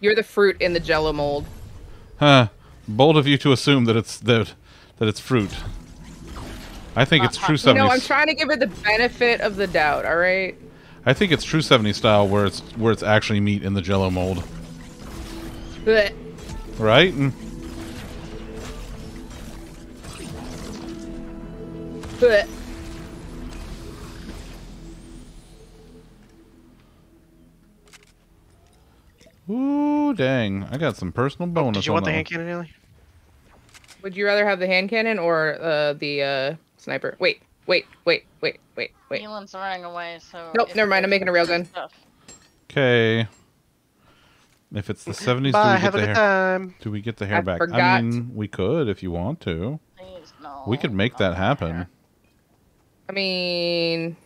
Speaker 6: You're the fruit in the Jello mold.
Speaker 1: Huh? Bold of you to assume that it's that that it's fruit. I think it's uh, true uh,
Speaker 6: You No, I'm trying to give it the benefit of the doubt. All right.
Speaker 1: I think it's true '70s style, where it's where it's actually meat in the Jello mold,
Speaker 6: Blech.
Speaker 1: right? Mm.
Speaker 6: Blech.
Speaker 1: Ooh, dang! I got some personal bonus.
Speaker 4: Did you
Speaker 1: on
Speaker 4: want the hand
Speaker 1: one.
Speaker 4: cannon, Ellie?
Speaker 6: Would you rather have the hand cannon or uh, the uh, sniper? Wait, wait, wait, wait, wait, wait.
Speaker 3: Nealon's running away. So
Speaker 6: Nope, never mind, I'm making a railgun.
Speaker 3: stuff-
Speaker 1: Okay. If it's the '70s,
Speaker 4: Bye.
Speaker 1: do we
Speaker 4: Have
Speaker 1: get
Speaker 4: a
Speaker 1: the
Speaker 4: good
Speaker 1: hair?
Speaker 4: time.
Speaker 1: Do we get the hair
Speaker 6: I
Speaker 1: back?
Speaker 6: forgot.
Speaker 1: I mean, we could if you want to.
Speaker 3: Please, no.
Speaker 1: We could make that happen.
Speaker 3: hair.
Speaker 6: I mean,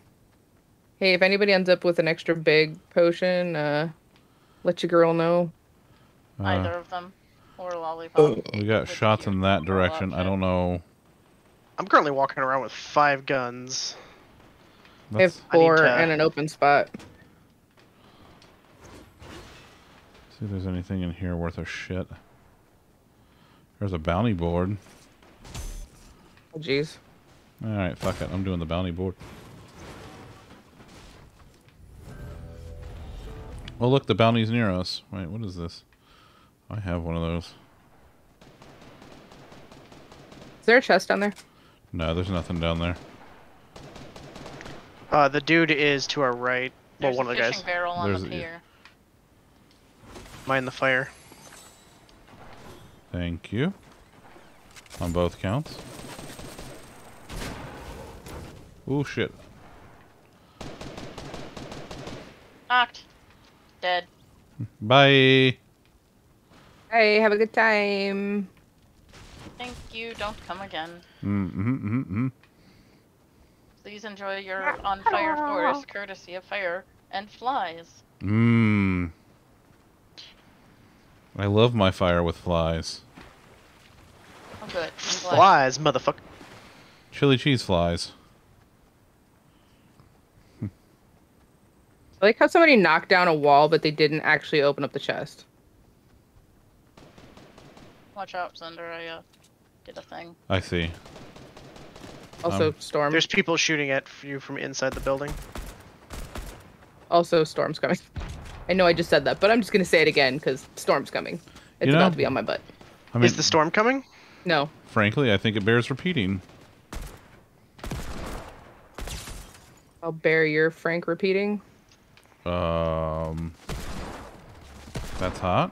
Speaker 6: hey, if anybody ends up with an extra big potion, uh, let your girl know.
Speaker 1: Uh,
Speaker 3: Either of them, or lollipop.
Speaker 1: we got shots in that direction. I don't know.
Speaker 4: I'm currently walking around with five guns.
Speaker 6: I have
Speaker 1: Let's
Speaker 4: I
Speaker 6: four
Speaker 4: to-
Speaker 6: and an open spot.
Speaker 1: see if there's anything in here worth a shit. There's a bounty board.
Speaker 6: Oh, jeez.
Speaker 1: All right, fuck it. I'm doing the bounty board. Oh, look, the bounty's near us. Wait, what is this? I have one of those.
Speaker 6: Is there a chest down there?
Speaker 1: No, there's nothing down there.
Speaker 4: Uh, the dude is to our right. Well, one
Speaker 3: a
Speaker 4: of the
Speaker 3: fishing
Speaker 4: guys.
Speaker 3: barrel on
Speaker 1: There's
Speaker 3: the
Speaker 1: a-
Speaker 3: pier.
Speaker 4: Mind the fire.
Speaker 1: Thank you. On both counts. Oh shit.
Speaker 3: Knocked. Dead.
Speaker 1: Bye.
Speaker 6: Hey, have a good time.
Speaker 3: Thank you. Don't come again.
Speaker 1: Mm-hmm, mm-hmm.
Speaker 3: Please enjoy your on fire forest courtesy of fire and flies.
Speaker 1: Mmm. I love my fire with flies.
Speaker 3: Oh, good. I'm glad.
Speaker 4: Flies, motherfucker.
Speaker 1: Chili cheese flies.
Speaker 6: Like how somebody knocked down a wall, but they didn't actually open up the chest.
Speaker 3: Watch out, Cinder. I uh, did a thing.
Speaker 1: I see.
Speaker 6: Also,
Speaker 1: Um,
Speaker 6: storm.
Speaker 4: There's people shooting at you from inside the building.
Speaker 6: Also, storm's coming. I know I just said that, but I'm just gonna say it again because storm's coming. It's
Speaker 1: You know-
Speaker 6: about to be on my butt.
Speaker 1: I mean,
Speaker 4: is the storm coming?
Speaker 6: No,
Speaker 1: frankly, I think it bears repeating.
Speaker 6: I'll bear your Frank repeating.
Speaker 1: Um, that's hot.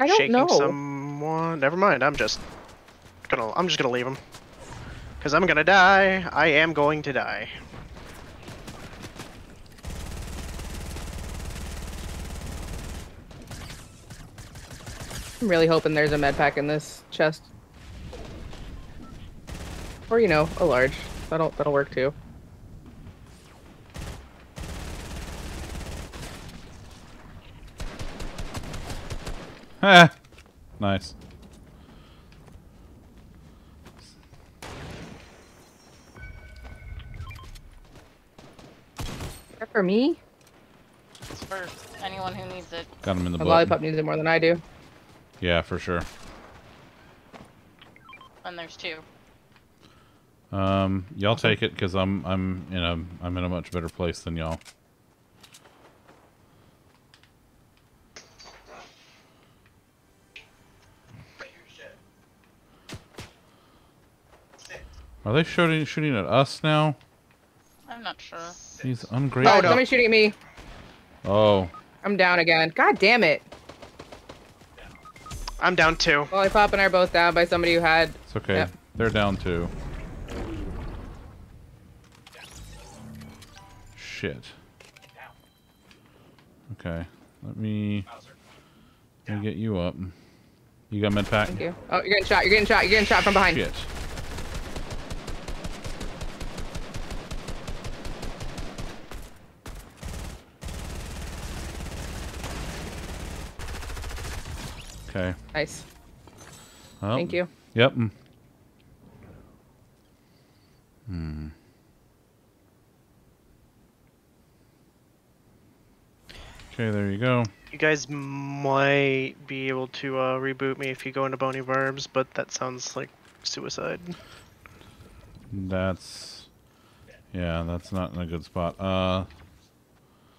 Speaker 6: I don't
Speaker 4: Shaking
Speaker 6: know.
Speaker 4: someone. Never mind. I'm just gonna. I'm just gonna leave him. Cause I'm gonna die. I am going to die.
Speaker 6: I'm really hoping there's a med pack in this chest. Or you know, a large. That'll that'll work too.
Speaker 1: Ah, nice.
Speaker 6: For me?
Speaker 3: It's for anyone who needs it.
Speaker 1: Got him in the
Speaker 6: A
Speaker 1: butt.
Speaker 6: lollipop needs it more than I do.
Speaker 1: Yeah, for sure.
Speaker 3: And there's two.
Speaker 1: Um, y'all take it because I'm I'm in a I'm in a much better place than y'all. Are they shooting shooting at us now?
Speaker 3: I'm not sure.
Speaker 1: These
Speaker 6: Oh,
Speaker 1: ungrateful.
Speaker 4: no.
Speaker 6: somebody's shooting at me.
Speaker 1: Oh,
Speaker 6: I'm down again. God damn it.
Speaker 4: I'm down two.
Speaker 6: Lollipop and I are both down by somebody who had.
Speaker 1: it's okay.
Speaker 6: Yep.
Speaker 1: They're down too. Shit. Okay, let me, let me get you up. You got med pack?
Speaker 6: Thank you. Oh, you're getting shot. You're getting shot. You're getting shot from behind.
Speaker 1: Shit. Okay.
Speaker 6: Nice.
Speaker 1: Well,
Speaker 6: Thank you.
Speaker 1: Yep. mm. Hmm. Okay, there you go.
Speaker 4: You guys might be able to uh, reboot me if you go into Boney Burbs, but that sounds like suicide.
Speaker 1: That's yeah, that's not in a good spot. Uh,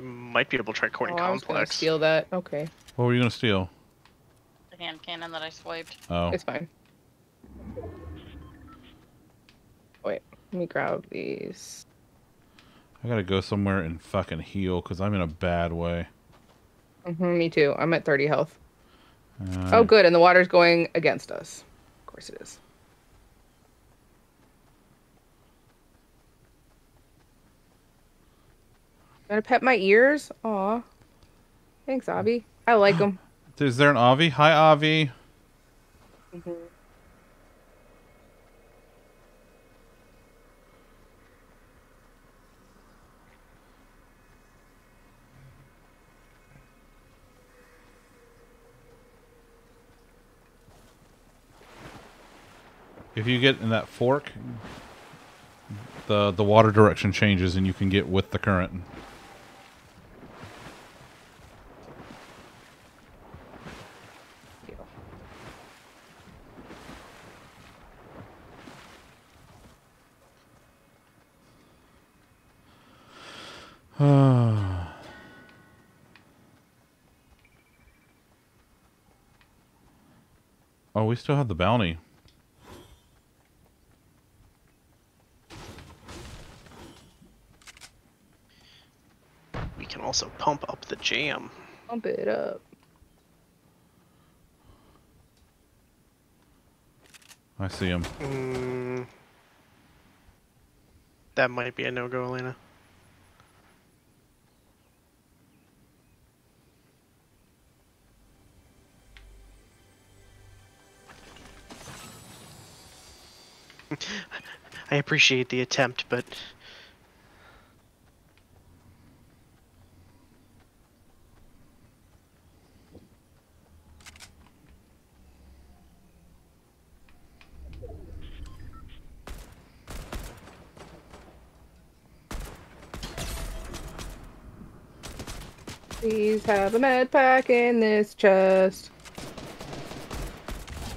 Speaker 4: Might be able to try
Speaker 6: Oh,
Speaker 4: Corny
Speaker 6: I was gonna
Speaker 4: Complex.
Speaker 6: steal that. Okay,
Speaker 1: what were you gonna steal?
Speaker 3: The hand cannon that I swiped.
Speaker 1: Oh,
Speaker 6: it's fine. Wait, let me grab these.
Speaker 1: I gotta go somewhere and fucking heal because I'm in a bad way.
Speaker 6: hmm me too. I'm at 30 health.
Speaker 1: Uh,
Speaker 6: Oh, good. And the water's going against us. Of course it is. Gotta pet my ears. Aw. Thanks, Abby. I like them.
Speaker 1: Is there an Avi? Hi, Avi. Mm-hmm. If you get in that fork, the the water direction changes and you can get with the current. Oh, we still have the bounty.
Speaker 4: We can also pump up the jam.
Speaker 6: Pump it up.
Speaker 1: I see him.
Speaker 4: Mm, that might be a no-go, Elena. I appreciate the attempt, but
Speaker 6: Please have a med pack in this chest.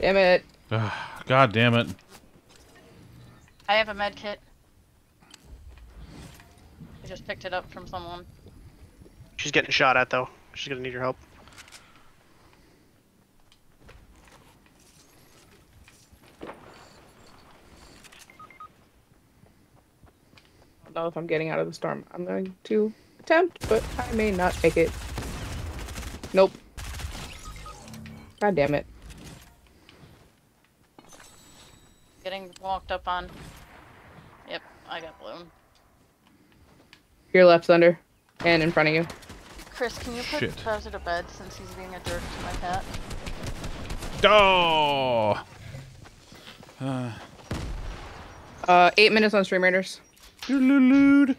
Speaker 6: Damn it.
Speaker 1: God damn it.
Speaker 3: I have a med kit. I just picked it up from someone.
Speaker 4: she's getting shot at though. She's gonna need your help.
Speaker 6: I don't know if I'm getting out of the storm. I'm going to attempt, but I may not make it. Nope. God damn it.
Speaker 3: Getting walked up on. Yep, I got blown.
Speaker 6: Your left, Zunder. And in front of you.
Speaker 3: Chris, can you put
Speaker 1: Shit.
Speaker 3: Bowser to bed since he's being a jerk to my cat?
Speaker 1: Oh!
Speaker 6: Uh, eight minutes on Stream Raiders.
Speaker 1: Doodle-lood.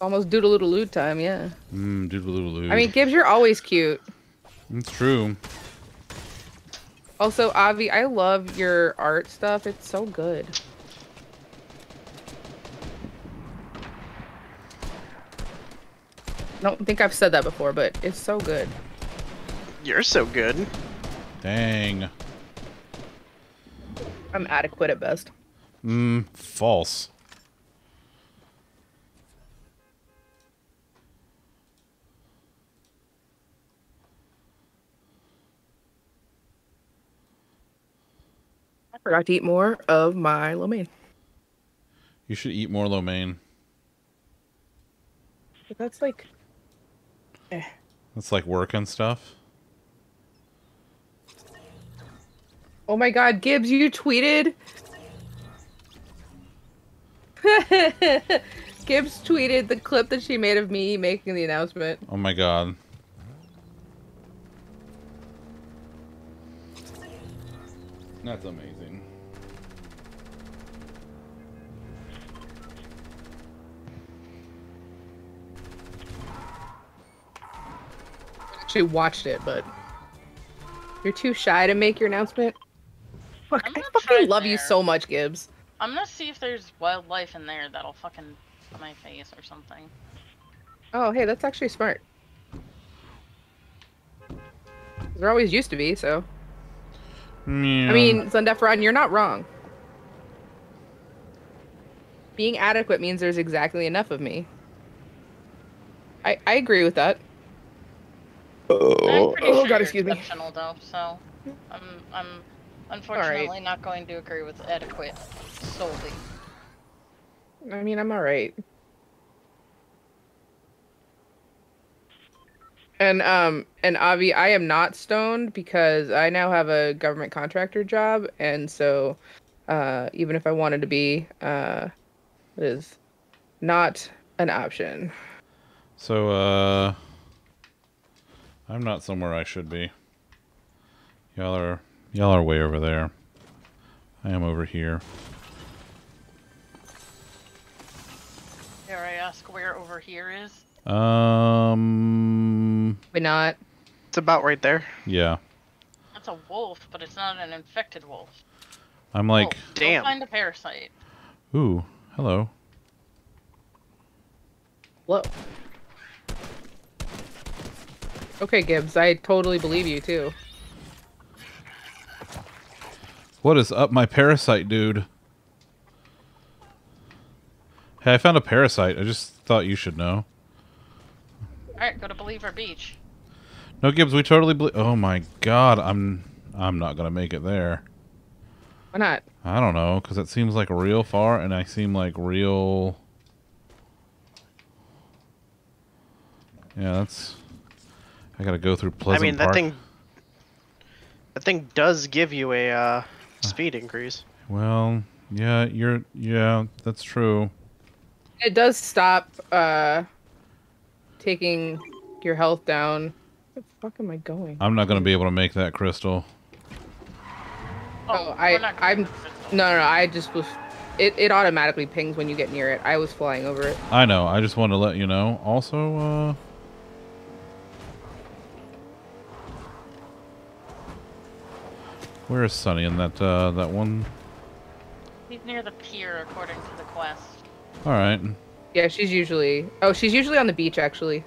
Speaker 6: Almost doodle-doodle-loot time, yeah.
Speaker 1: Mmm, doodle-doodle-lood.
Speaker 6: I mean, Gibbs, you're always cute.
Speaker 1: It's true.
Speaker 6: Also, Avi, I love your art stuff. It's so good. Don't think I've said that before, but it's so good.
Speaker 4: You're so good.
Speaker 1: Dang.
Speaker 6: I'm adequate at best.
Speaker 1: Mmm, false.
Speaker 6: I forgot to eat more of my lo mein.
Speaker 1: You should eat more lo mein.
Speaker 6: But that's like, Eh.
Speaker 1: That's like work and stuff.
Speaker 6: oh my god, Gibbs, you tweeted. Gibbs tweeted the clip that she made of me making the announcement.
Speaker 1: Oh my god. That's amazing.
Speaker 6: Actually watched it, but you're too shy to make your announcement. Fuck,
Speaker 3: I'm
Speaker 6: I
Speaker 3: not
Speaker 6: fucking
Speaker 3: shy
Speaker 6: love you so much, Gibbs.
Speaker 3: I'm gonna see if there's wildlife in there that'll fucking my face or something.
Speaker 6: Oh, hey, that's actually smart. There always used to be, so.
Speaker 1: Yeah.
Speaker 6: I mean, Zundefron, you're not wrong. Being adequate means there's exactly enough of me. I I agree with that.
Speaker 3: I'm
Speaker 6: oh,
Speaker 3: sure
Speaker 6: God,
Speaker 3: you're
Speaker 6: excuse me.
Speaker 3: exceptional though, so I'm I'm unfortunately not going to agree with adequate solely.
Speaker 6: I mean, I'm all right. And um and Avi, I am not stoned because I now have a government contractor job, and so uh, even if I wanted to be, uh, it is not an option.
Speaker 1: So, uh. I'm not somewhere I should be. Y'all are. Y'all are way over there. I am over here.
Speaker 3: Dare I ask where over here is?
Speaker 1: Um.
Speaker 6: But not.
Speaker 4: It's about right there.
Speaker 1: Yeah.
Speaker 3: That's a wolf, but it's not an infected wolf.
Speaker 1: I'm like.
Speaker 3: Wolf, go
Speaker 4: damn.
Speaker 3: find a parasite.
Speaker 1: Ooh. Hello.
Speaker 6: Whoa. Okay, Gibbs, I totally believe you too.
Speaker 1: What is up, my parasite dude? Hey, I found a parasite. I just thought you should know.
Speaker 3: Alright, go to Believer Beach.
Speaker 1: No, Gibbs, we totally believe. Oh my god, I'm. I'm not gonna make it there.
Speaker 6: Why not?
Speaker 1: I don't know, because it seems like real far, and I seem like real. Yeah, that's. I gotta go through Pleasant I
Speaker 4: mean, that
Speaker 1: Park.
Speaker 4: thing. That thing does give you a uh, speed increase.
Speaker 1: Well, yeah, you're. Yeah, that's true.
Speaker 6: It does stop uh taking your health down. Where the fuck am I going?
Speaker 1: I'm not gonna be able to make that crystal.
Speaker 6: Oh,
Speaker 3: we're
Speaker 6: I I'm no no no, I just was it, it automatically pings when you get near it. I was flying over it.
Speaker 1: I know. I just wanted to let you know. Also, uh. Where is Sunny in that uh, that one?
Speaker 3: He's near the pier, according to the quest.
Speaker 1: All right.
Speaker 6: Yeah, she's usually oh she's usually on the beach actually.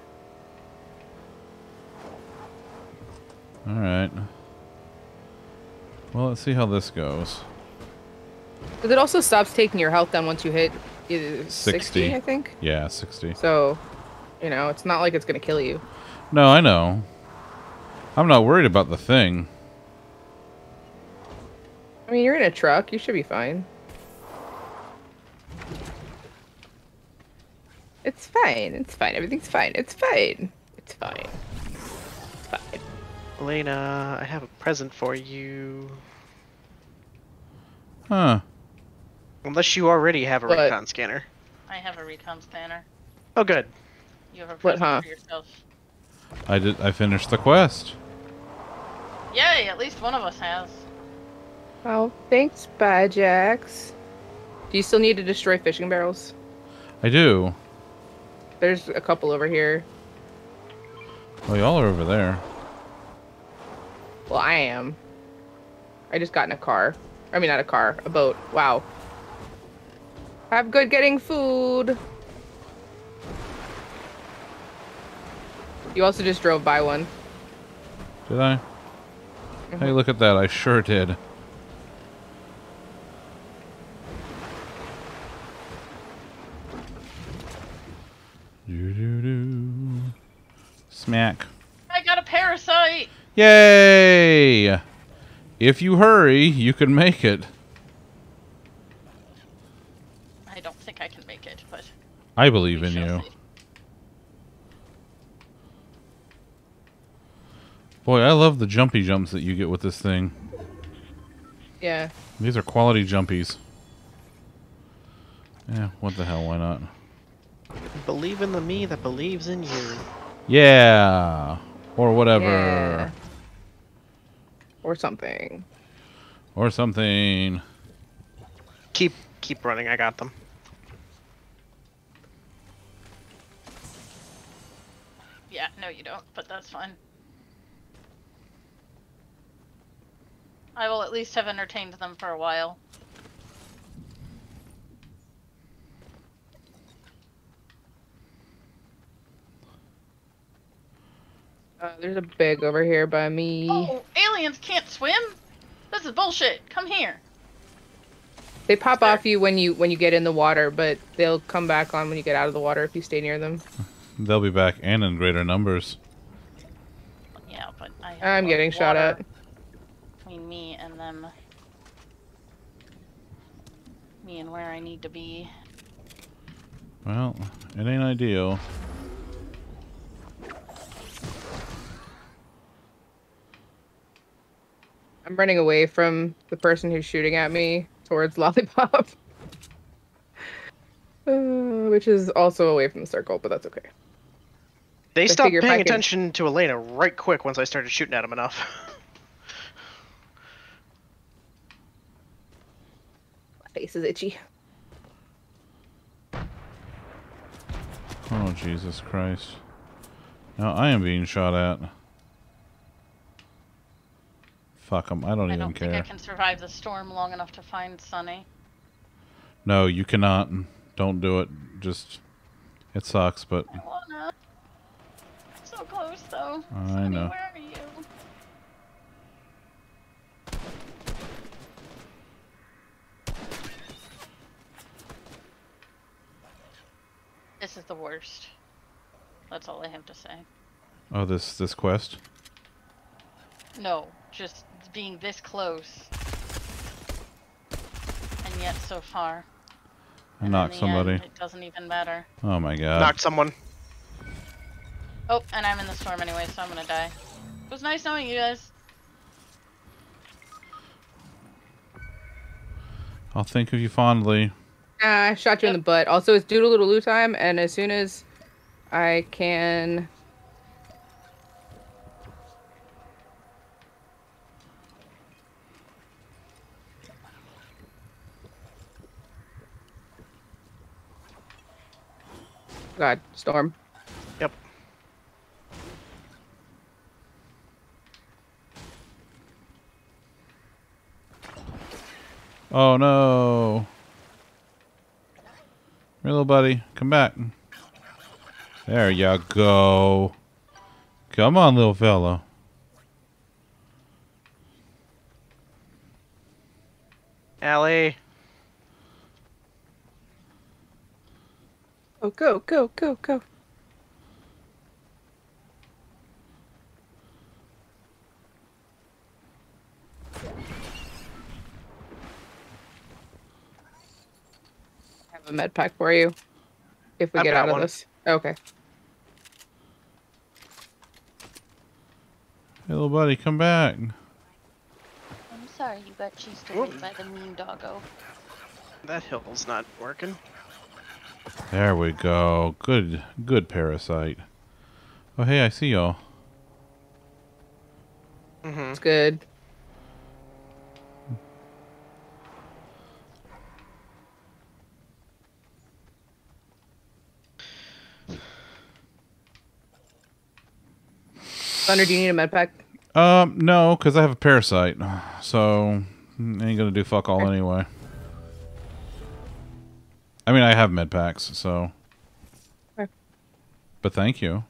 Speaker 1: All right. Well, let's see how this goes.
Speaker 6: Because it also stops taking your health down once you hit 60,
Speaker 1: 60.
Speaker 6: I think.
Speaker 1: Yeah, 60.
Speaker 6: So, you know, it's not like it's gonna kill you.
Speaker 1: No, I know. I'm not worried about the thing.
Speaker 6: I mean, you're in a truck. You should be fine. It's fine. It's fine. Everything's fine. It's fine. It's fine. It's fine.
Speaker 4: Elena, I have a present for you.
Speaker 1: Huh.
Speaker 4: Unless you already have a
Speaker 6: What?
Speaker 4: recon scanner.
Speaker 3: I have a recon scanner.
Speaker 4: Oh, good.
Speaker 3: You have a
Speaker 6: What,
Speaker 3: present
Speaker 6: huh?
Speaker 3: for yourself.
Speaker 1: I did. I finished the quest.
Speaker 3: Yay! At least one of us has.
Speaker 6: Oh, thanks, Bajax. Do you still need to destroy fishing barrels?
Speaker 1: I do.
Speaker 6: There's a couple over here.
Speaker 1: Well, y'all are over there.
Speaker 6: Well, I am. I just got in a car. I mean, not a car, a boat. Wow. Have good getting food. You also just drove by one.
Speaker 1: Did I?
Speaker 6: Mm-hmm.
Speaker 1: Hey, look at that. I sure did. Do do do. Smack.
Speaker 3: I got a parasite!
Speaker 1: Yay! If you hurry, you can make it.
Speaker 3: I don't think I can make it, but
Speaker 1: I believe in you.
Speaker 3: see.
Speaker 1: Boy, I love the jumpy jumps that you get with this thing.
Speaker 6: Yeah.
Speaker 1: These are quality jumpies. Yeah, what the hell, why not?
Speaker 4: Believe in the me that believes in you.
Speaker 1: Yeah! Or whatever.
Speaker 6: Yeah. Or something.
Speaker 1: Or something.
Speaker 4: Keep keep running. I got them.
Speaker 3: Yeah, no, you don't, but that's fine. I will at least have entertained them for a while.
Speaker 6: Uh, there's a bag over here by me.
Speaker 3: Oh, aliens can't swim? This is bullshit. Come here.
Speaker 6: They pop off you when you when you get in the water, but they'll come back on when you get out of the water if you stay near them.
Speaker 1: They'll be back and in greater numbers.
Speaker 3: Yeah, but I have
Speaker 6: I'm
Speaker 3: a
Speaker 6: getting shot at.
Speaker 3: Between me and them. Me and where I need to be.
Speaker 1: Well, it ain't ideal.
Speaker 6: I'm running away from the person who's shooting at me towards Lollipop. Uh, which is also away from the circle, but that's okay.
Speaker 4: They
Speaker 6: I
Speaker 4: stopped paying
Speaker 6: I can-
Speaker 4: attention to Elena right quick once I started shooting at them enough.
Speaker 6: My face is itchy.
Speaker 1: Oh, Jesus Christ. Now I am being shot at. Fuck 'em. I don't
Speaker 3: I
Speaker 1: even
Speaker 3: don't
Speaker 1: care.
Speaker 3: think I can survive the storm long enough to find Sunny.
Speaker 1: No, you cannot. Don't do it. Just. It sucks, but.
Speaker 3: I wanna. So close though.
Speaker 1: I
Speaker 3: Sunny,
Speaker 1: know.
Speaker 3: Where are you? This is the worst. That's all I have to say.
Speaker 1: Oh, this this quest?
Speaker 3: No, just being this close. And yet so far.
Speaker 1: I
Speaker 3: And
Speaker 1: knocked somebody.
Speaker 3: end, it doesn't even matter.
Speaker 1: Oh my god.
Speaker 4: Knocked someone.
Speaker 3: Oh, and I'm in the storm anyway, so I'm gonna die. It was nice knowing you guys.
Speaker 1: I'll think of you fondly.
Speaker 6: Ah, I shot you in the butt. Also, it's doodle doodle loo time, and as soon as I can. God, storm.
Speaker 4: Yep.
Speaker 1: Oh no. Here, little buddy, come back. There you go. Come on, little fellow.
Speaker 4: Allie.
Speaker 6: Oh, go, go, go, go. I have a med pack for you. If we
Speaker 4: I've
Speaker 6: get out of
Speaker 4: one.
Speaker 6: this. Okay.
Speaker 1: Hey, little buddy, come back.
Speaker 3: I'm sorry you got chased
Speaker 4: away
Speaker 3: by the mean doggo.
Speaker 4: That hill's not working.
Speaker 1: There we go. Good, good parasite. Oh, hey, I see y'all.
Speaker 4: Mm-hmm.
Speaker 6: It's good. Zunder, do you need a med pack?
Speaker 1: Um, no, because I have a parasite. So, mm, ain't gonna do fuck all anyway. I mean, I have med packs, so.
Speaker 6: Okay.
Speaker 1: But thank you.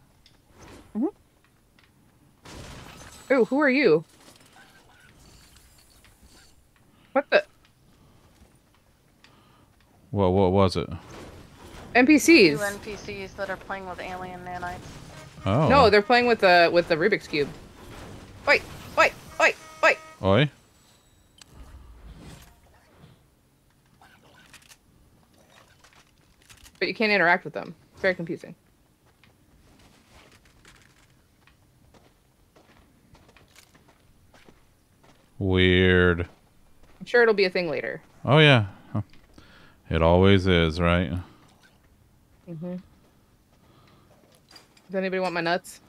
Speaker 6: Oh, who are you? What the
Speaker 1: Well, what was it?
Speaker 3: Two
Speaker 6: NPCs?
Speaker 3: NPCs that are playing with alien nanites.
Speaker 1: Oh.
Speaker 6: No, they're playing with the with the Rubik's cube. Wait, wait, wait, wait.
Speaker 1: Oi.
Speaker 6: But you can't interact with them. It's very confusing.
Speaker 1: Weird.
Speaker 6: I'm sure it'll be a thing later.
Speaker 1: Oh yeah. It always is, right?
Speaker 6: Mm-hmm. Does anybody want my nuts?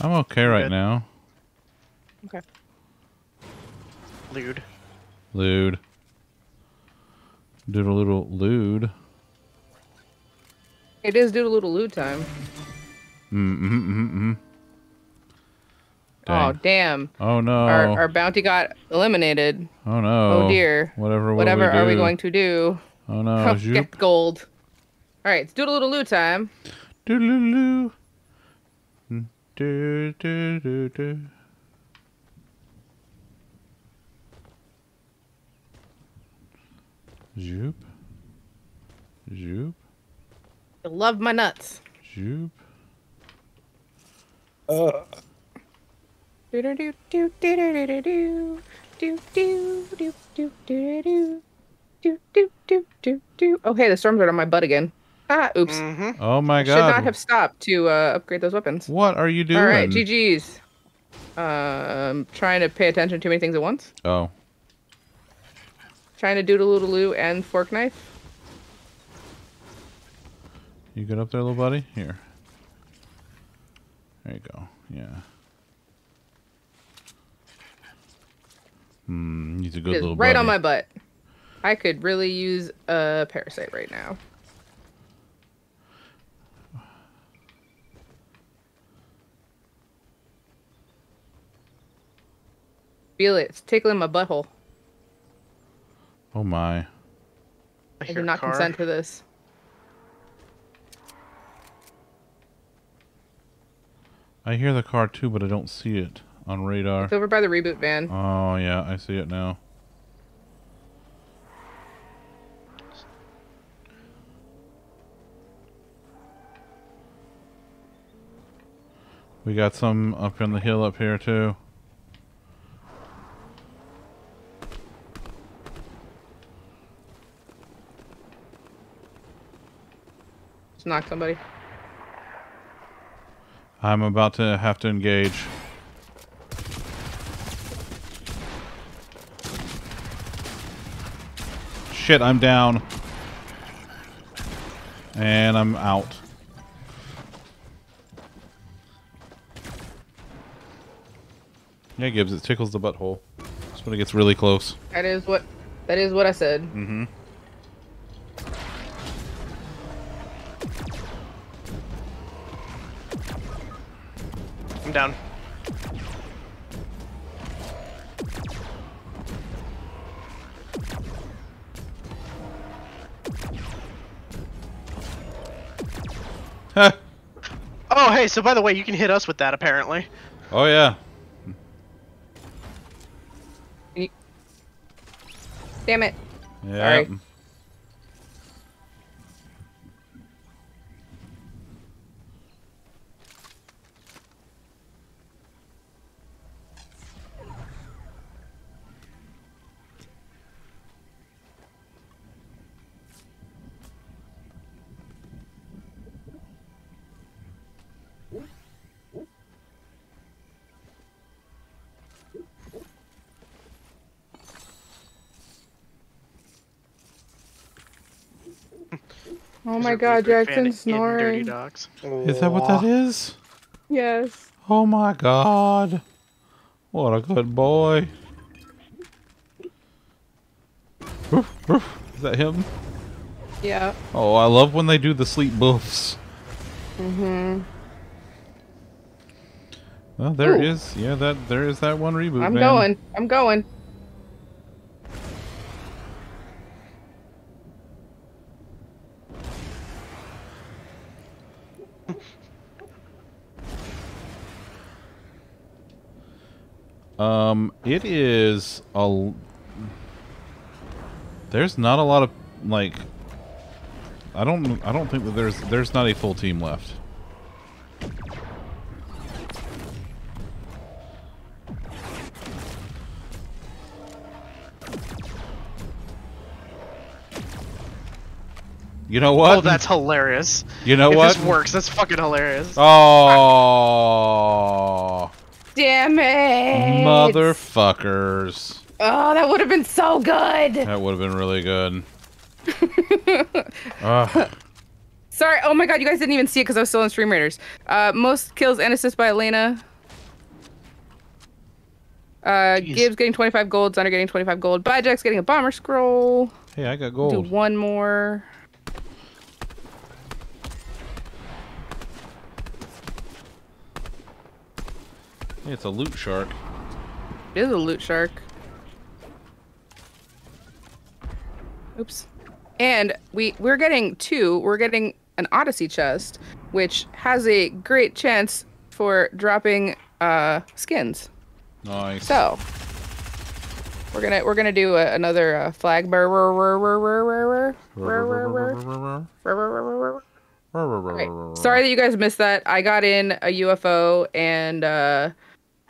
Speaker 1: I'm okay right
Speaker 4: Good.
Speaker 1: now.
Speaker 6: Okay.
Speaker 4: Lewd.
Speaker 1: Lewd. Doodle little lewd.
Speaker 6: It is doodle little loo time.
Speaker 1: Mm mm mm mm.
Speaker 6: Oh damn!
Speaker 1: Oh no.
Speaker 6: Our our bounty got eliminated.
Speaker 1: oh no.
Speaker 6: Oh, dear.
Speaker 1: Whatever.
Speaker 6: Whatever
Speaker 1: we
Speaker 6: are we going to do?
Speaker 1: Oh no.
Speaker 6: Oh, get gold. All right, it's doodle doodle loo time.
Speaker 1: Doodle-loo. Mm, Do, do, do, do. Zoop. Zoop.
Speaker 6: I love my nuts.
Speaker 1: Zoop.
Speaker 6: Do do do do do do do do do do do do do do do do do do do. Oh hey, the storms are on my butt again. Ah, oops.
Speaker 4: Mm-hmm.
Speaker 1: Oh my god.
Speaker 6: Should
Speaker 1: god.
Speaker 6: not have stopped to uh, upgrade those weapons.
Speaker 1: What are you doing?
Speaker 6: All right, GG's. Um, trying to pay attention to too many things at once.
Speaker 1: Oh.
Speaker 6: Trying to doodle doodle loo and fork knife.
Speaker 1: You good up there, little buddy? Here. There you go. Yeah. Hmm, he's a good little
Speaker 6: right on my butt. I could really use a parasite right now. Feel it. It's tickling my butthole.
Speaker 1: Oh my.
Speaker 4: I
Speaker 6: I
Speaker 4: hear
Speaker 6: did not
Speaker 4: car.
Speaker 6: consent to this.
Speaker 1: I hear the car too, but I don't see it on radar.
Speaker 6: It's over by the reboot van.
Speaker 1: Oh yeah, I see it now. We got some up on the hill up here too.
Speaker 6: Just knock somebody.
Speaker 1: I'm about to have to engage. Shit, I'm down. And I'm out. Yeah, Gibbs, it tickles the butthole. That's when it gets really close.
Speaker 6: That is what. That is what I said.
Speaker 1: Mm-hmm.
Speaker 4: Down.
Speaker 1: oh
Speaker 4: Oh, hey, so by the way, you can hit us with that, apparently.
Speaker 1: Oh, yeah.
Speaker 6: Damn it.
Speaker 1: Yeah.
Speaker 6: Sorry. Oh my god,
Speaker 4: a big fan
Speaker 6: Jackson's
Speaker 4: of Dirty
Speaker 6: snoring.
Speaker 4: dogs.
Speaker 1: Is that what that is?
Speaker 6: Yes.
Speaker 1: Oh my god. What a good boy. Roof, roof. Is that him?
Speaker 6: Yeah.
Speaker 1: Oh, I love when they do the sleep buffs.
Speaker 6: Mm-hmm.
Speaker 1: Well, there
Speaker 6: Ooh.
Speaker 1: is. Yeah, that there is that one reboot.
Speaker 6: I'm
Speaker 1: man.
Speaker 6: going. I'm going.
Speaker 1: Um, it is a. There's not a lot of like. I don't. I don't think that there's. There's not a full team left. You know what?
Speaker 4: Oh, that's hilarious.
Speaker 1: you know
Speaker 4: if
Speaker 1: what?
Speaker 4: this works, that's fucking hilarious.
Speaker 1: Oh,
Speaker 6: Damn it!
Speaker 1: motherfuckers!
Speaker 6: Oh, that would have been so good.
Speaker 1: That would have been really good.
Speaker 6: Sorry. Oh my god, you guys didn't even see it because I was still in Stream Raiders. Uh, most kills and assists by Elena. Uh,
Speaker 4: Jeez.
Speaker 6: Gibbs getting 25 gold, Zunder getting 25 gold, Bajax getting a bomber scroll.
Speaker 1: Hey, I got
Speaker 6: Do
Speaker 1: gold.
Speaker 6: one more.
Speaker 1: It's a loot shark.
Speaker 6: It is a loot shark. Oops. And we we're getting two. We're getting an Odyssey chest, which has a great chance for dropping uh skins.
Speaker 1: Nice.
Speaker 6: So we're gonna we're gonna do a, another uh, flag. Right. Sorry that you guys missed that. I got in a UFO and uh,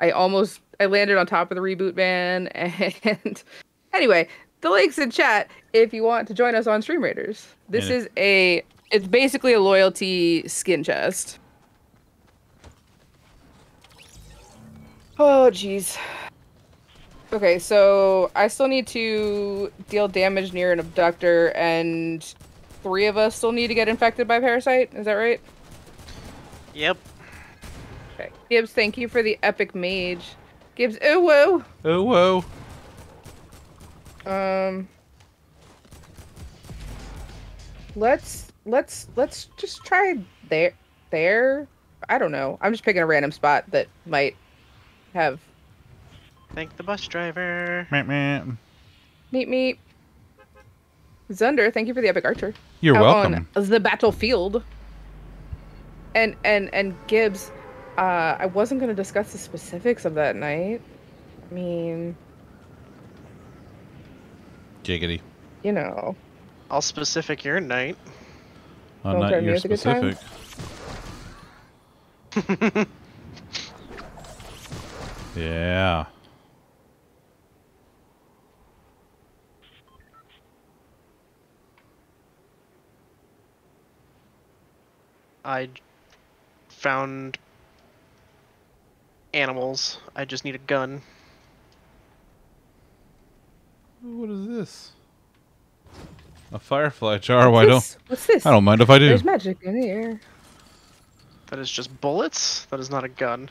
Speaker 6: I almost I landed on top of the reboot van. And anyway, the links in chat if you want to join us on Stream Raiders. This
Speaker 1: And-
Speaker 6: is a it's basically a loyalty skin chest. Oh jeez. Okay, so I still need to deal damage near an abductor, and three of us still need to get infected by parasite. Is that right?
Speaker 4: Yep.
Speaker 6: Okay. Gibbs, thank you for the epic mage. Gibbs, oh whoa.
Speaker 1: Oh whoa.
Speaker 6: Um. Let's let's let's just try there there. I don't know. I'm just picking a random spot that might have
Speaker 4: Thank the bus driver.
Speaker 1: Meh, meh.
Speaker 6: meet me. Zunder, thank you for the epic archer.
Speaker 1: You're
Speaker 6: out
Speaker 1: welcome.
Speaker 6: on the battlefield. And and and Gibbs, uh, I wasn't gonna discuss the specifics of that night. I mean,
Speaker 1: Giggity.
Speaker 6: you know,
Speaker 4: All specific your night.
Speaker 1: Uh,
Speaker 6: Don't
Speaker 1: not
Speaker 6: turn me
Speaker 1: your
Speaker 6: with a good time.
Speaker 1: specific. yeah.
Speaker 4: I found animals. I just need a gun.
Speaker 1: What is this? A firefly jar. Why don't
Speaker 6: What's this?
Speaker 1: I don't mind if I do.
Speaker 6: There's magic in the air.
Speaker 4: That is just bullets. That is not a gun.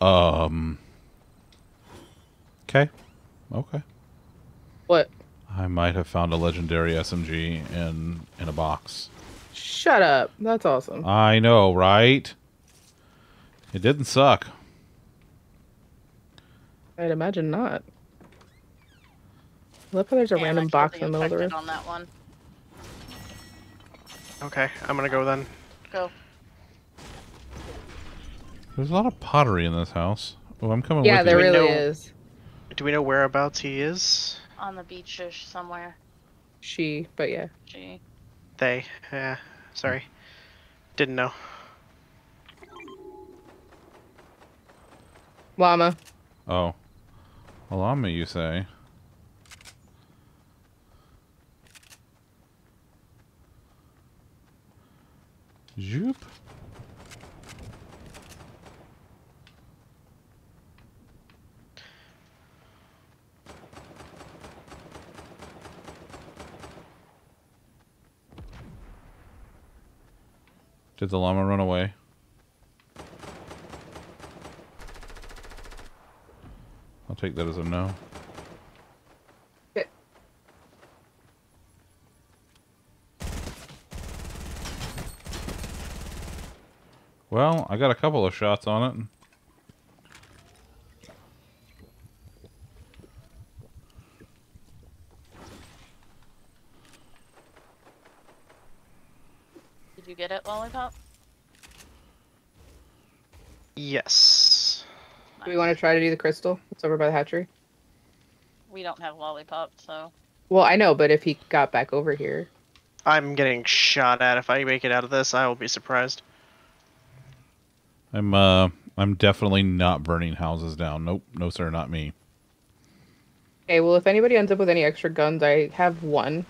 Speaker 1: Um. Okay. Okay.
Speaker 6: What?
Speaker 1: I might have found a legendary SMG in in a box.
Speaker 6: Shut up. That's awesome.
Speaker 1: I know, right? It didn't suck.
Speaker 6: I'd imagine not. Look how there's a
Speaker 3: Damn, I
Speaker 6: random box in the middle of the room.
Speaker 3: on that one.
Speaker 4: Okay, I'm gonna go then.
Speaker 3: Go.
Speaker 1: There's a lot of pottery in this house. Oh, I'm coming
Speaker 6: Yeah,
Speaker 1: with
Speaker 6: there
Speaker 1: you.
Speaker 4: we
Speaker 6: really
Speaker 4: know-
Speaker 6: is.
Speaker 4: Do we know whereabouts he is?
Speaker 3: On the beachish somewhere.
Speaker 6: She, but yeah.
Speaker 3: Gee.
Speaker 4: They. Yeah. Sorry. Didn't know.
Speaker 6: Llama.
Speaker 1: Oh. Allow me, you say? Zoop. Did the llama run away? I'll take that as a no. Well, I got a couple of shots on it.
Speaker 3: Did you get it, Lollipop?
Speaker 4: Yes.
Speaker 6: Do we want to try to do the crystal? It's over by the hatchery.
Speaker 3: We don't have Lollipop, so.
Speaker 6: Well, I know, but if he got back over here.
Speaker 4: I'm getting shot at. If I make it out of this, I will be surprised.
Speaker 1: I'm uh I'm definitely not burning houses down. Nope, no sir, not me.
Speaker 6: Okay, well, if anybody ends up with any extra guns, I have one.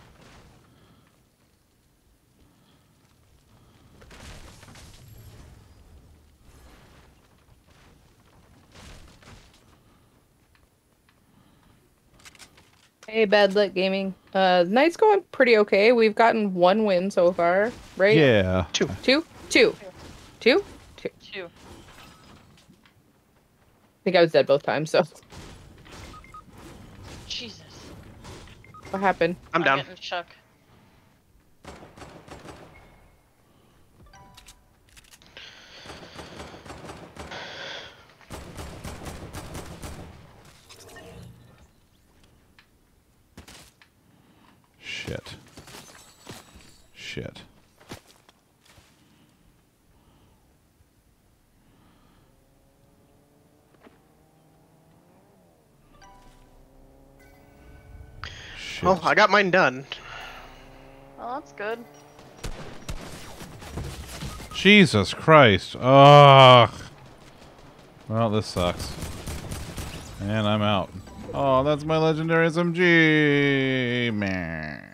Speaker 6: Hey, Bad Lit Gaming. Uh, night's going pretty okay. We've gotten one win so far, right?
Speaker 1: Yeah.
Speaker 4: Two.
Speaker 6: Two? Two. Two? Two.
Speaker 3: Two.
Speaker 6: I think I was dead both times, so.
Speaker 3: Jesus.
Speaker 6: What happened?
Speaker 4: I'm down.
Speaker 3: getting shook.
Speaker 1: Shit. Shit. Shit.
Speaker 4: Well, I got mine done.
Speaker 3: Well, that's good.
Speaker 1: Jesus Christ. Ugh. Well, this sucks. And I'm out. Oh, that's my legendary SMG. Meh.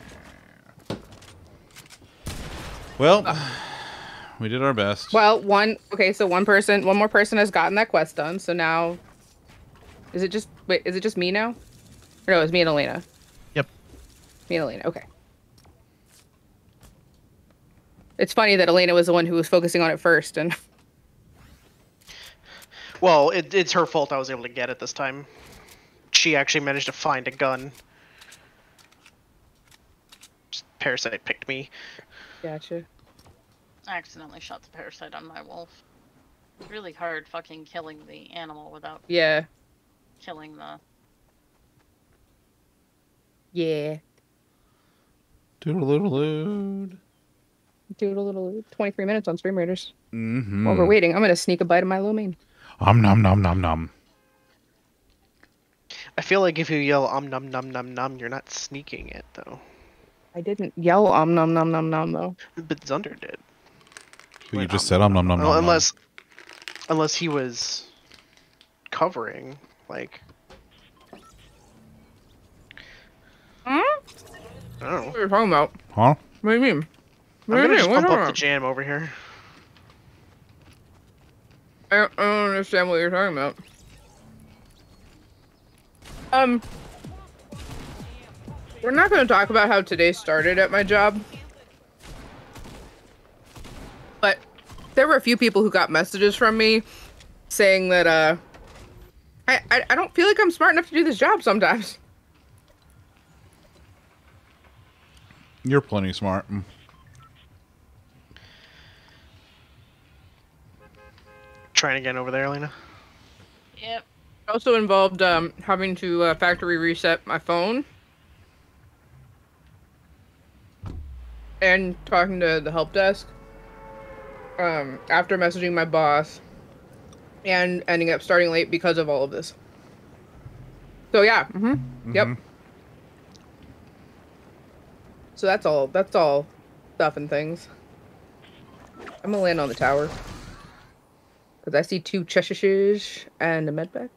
Speaker 1: Well, we did our best.
Speaker 6: Well, one. Okay, so one person, one more person has gotten that quest done. So now, is it just wait? Is it just me now? Or no, it's me and Elena.
Speaker 5: Yep.
Speaker 6: Me and Elena. Okay. It's funny that Elena was the one who was focusing on it first, and
Speaker 4: Well, it, it's her fault I was able to get it this time. She actually managed to find a gun. Just Parasite picked me.
Speaker 6: Gotcha.
Speaker 3: I accidentally shot the parasite on my wolf. It's really hard fucking killing the animal without
Speaker 6: Yeah.
Speaker 3: killing the.
Speaker 6: Yeah.
Speaker 1: Doodle-doodle-dood.
Speaker 6: Do a little 23 minutes on Stream Raiders.
Speaker 1: Mm-hmm.
Speaker 6: While we're waiting, I'm gonna sneak a bite of my lo mein.
Speaker 1: Om nom nom nom nom.
Speaker 4: I feel like if you yell um num num num num, you're not sneaking it though.
Speaker 6: I didn't yell om nom nom nom nom though.
Speaker 4: But Zunder did.
Speaker 1: You
Speaker 4: Wait,
Speaker 1: just
Speaker 4: um,
Speaker 1: said om nom nom nom.
Speaker 4: Well,
Speaker 1: nom.
Speaker 4: unless, unless he was covering, like. Hmm? I don't know.
Speaker 6: What are you talking about?
Speaker 1: Huh?
Speaker 6: What do you mean? What
Speaker 4: I'm
Speaker 6: do
Speaker 4: gonna
Speaker 6: you
Speaker 4: just pump
Speaker 6: are you
Speaker 4: up the jam over here.
Speaker 6: I don't, I don't understand what you're talking about. Um, we're not going to talk about how today started at my job, but there were a few people who got messages from me saying that uh, I I, I don't feel like I'm smart enough to do this job sometimes.
Speaker 1: You're plenty smart. Mm.
Speaker 4: Trying again over there, Elena.
Speaker 3: Yep.
Speaker 6: also involved um, having to uh, factory reset my phone and talking to the help desk um, after messaging my boss and ending up starting late because of all of this. So yeah. Mm-hmm, yep.
Speaker 1: Mhm.
Speaker 6: so that's all that's all stuff and things. I'm gonna land on the tower. Because i see two cheshires and a medback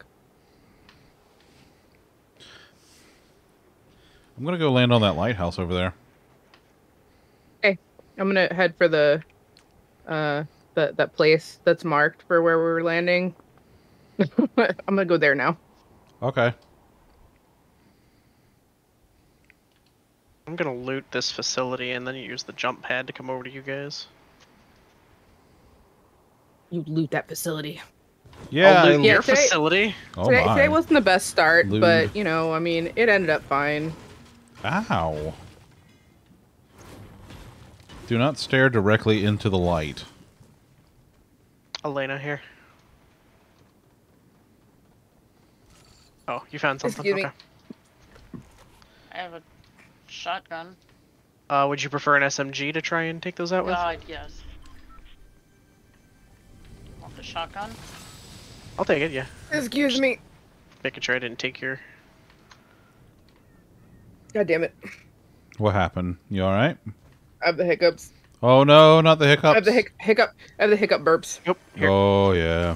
Speaker 1: I'm gonna go land on that lighthouse over there.
Speaker 6: Okay, I'm gonna head for the, uh, that that place that's marked for where we're landing. I'm gonna go there now.
Speaker 1: Okay.
Speaker 4: I'm gonna loot this facility and then use the jump pad to come over to you guys.
Speaker 6: You loot that facility.
Speaker 1: Yeah.
Speaker 4: I'll loot
Speaker 6: Yeah,
Speaker 4: your
Speaker 6: today-
Speaker 4: facility.
Speaker 1: oh
Speaker 6: today,
Speaker 1: my.
Speaker 6: today wasn't the best start,
Speaker 1: Lewd.
Speaker 6: but you know, I mean, it ended up fine.
Speaker 1: Ow. Do not stare directly into the light.
Speaker 4: Elena here. Oh, you found something.
Speaker 6: Excuse me.
Speaker 4: okay.
Speaker 3: I have a shotgun.
Speaker 4: Uh, would you prefer an SMG to try and take those out with?
Speaker 3: God, yes. Want the shotgun?
Speaker 4: I'll take it. Yeah.
Speaker 6: Excuse me.
Speaker 4: Making sure I didn't take your.
Speaker 6: God damn it!
Speaker 1: What happened? You all right?
Speaker 6: I have the hiccups.
Speaker 1: Oh no, not the hiccups.
Speaker 6: I
Speaker 1: hiccups.
Speaker 6: have the hic- hiccup. I have the hiccup burps.
Speaker 4: Nope. Here.
Speaker 1: Oh yeah.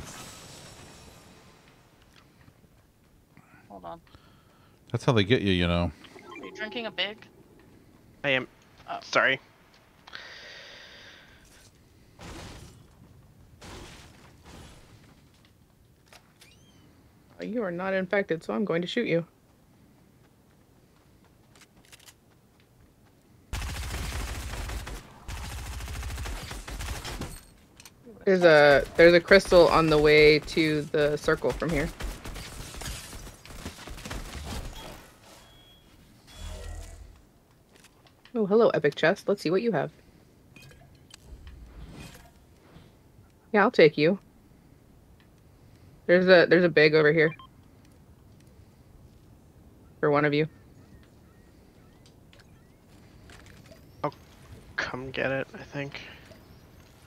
Speaker 3: Hold on.
Speaker 1: That's how they get you, you know.
Speaker 3: Are you drinking a big?
Speaker 4: I am.
Speaker 3: Oh.
Speaker 4: Sorry.
Speaker 6: You are not infected, so I'm going to shoot you. There's a there's a crystal on the way to the circle from here. Oh, hello, epic chest. Let's see what you have. Yeah, I'll take you. There's a there's a big over here. For one of you.
Speaker 4: Come get it. I think.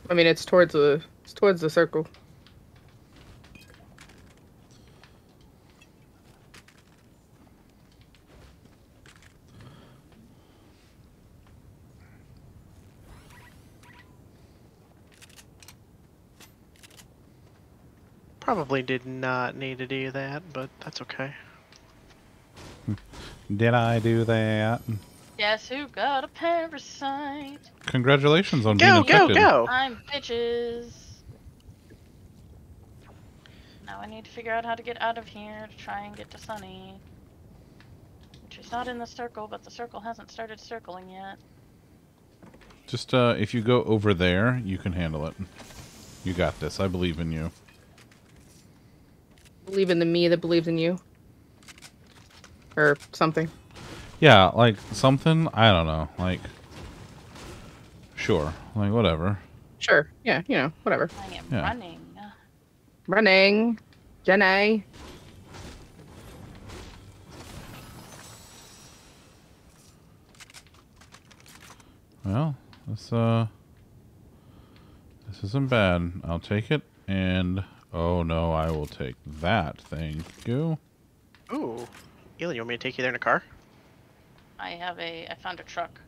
Speaker 6: I mean, it's towards the it's towards the circle.
Speaker 4: Probably did not need to do that, but that's okay. Hmm.
Speaker 1: Did I do that?
Speaker 3: Guess who got a parasite?
Speaker 1: Congratulations on
Speaker 4: Go,
Speaker 1: being
Speaker 4: go,
Speaker 1: infected.
Speaker 4: go!
Speaker 3: I'm bitches. Now I need to figure out how to get out of here to try and get to Sunny. Which is not in the circle, but the circle hasn't started circling yet.
Speaker 1: Just uh, if you go over there, you can handle it. You got this. I believe in you.
Speaker 6: Believe in the me that believes in you. Or something.
Speaker 1: Yeah, like something. I don't know. Like, sure. Like whatever.
Speaker 6: Sure. Yeah, you know, whatever.
Speaker 3: I am
Speaker 1: Yeah.
Speaker 3: running.
Speaker 6: Running. Jenny.
Speaker 1: Well, this uh, this isn't bad. I'll take it. And oh no, I will take that. Thank you.
Speaker 4: Ooh. Elon, you want me to take you there in a car?
Speaker 3: I have a. I found a truck.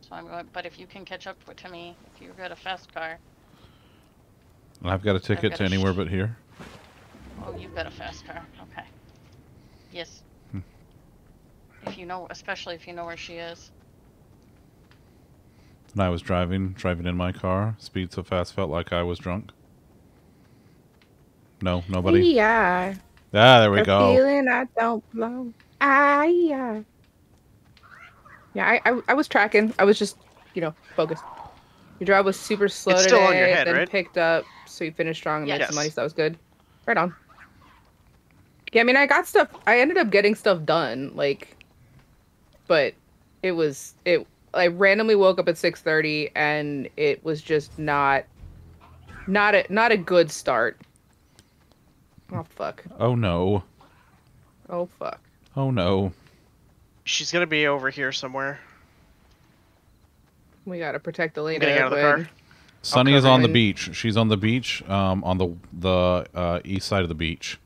Speaker 3: So I'm going. But if you can catch up to me, if you've got a fast car.
Speaker 1: I've got a ticket
Speaker 3: got
Speaker 1: to
Speaker 3: a
Speaker 1: anywhere but here.
Speaker 3: Oh, you've got a fast car. Okay. Yes.
Speaker 1: Hmm.
Speaker 3: If you know, especially if you know where she is.
Speaker 1: And I was driving, driving in my car, speed so fast felt like I was drunk. No, nobody.
Speaker 6: Yeah.
Speaker 1: Ah, there we
Speaker 6: a
Speaker 1: go.
Speaker 6: feeling I don't belong. Ah, yeah. Yeah, I, I, I was tracking. I was just, you know, focused. Your job was super slow
Speaker 4: It's
Speaker 6: today,
Speaker 4: still on your head,
Speaker 6: then
Speaker 4: right?
Speaker 6: picked up, so you finished strong and made some money, so that was good. Right on. Yeah, I mean, I got stuff. I ended up getting stuff done, like, but it was it. I randomly woke up at six thirty, and it was just not, not a not a good start. Oh fuck!
Speaker 1: Oh no.
Speaker 6: Oh fuck!
Speaker 1: Oh no.
Speaker 4: She's gonna be over here somewhere.
Speaker 6: We gotta protect the lane.
Speaker 4: getting out of the car.
Speaker 1: Sunny is on the beach. She's on the beach, um, on the the uh, east side of the beach,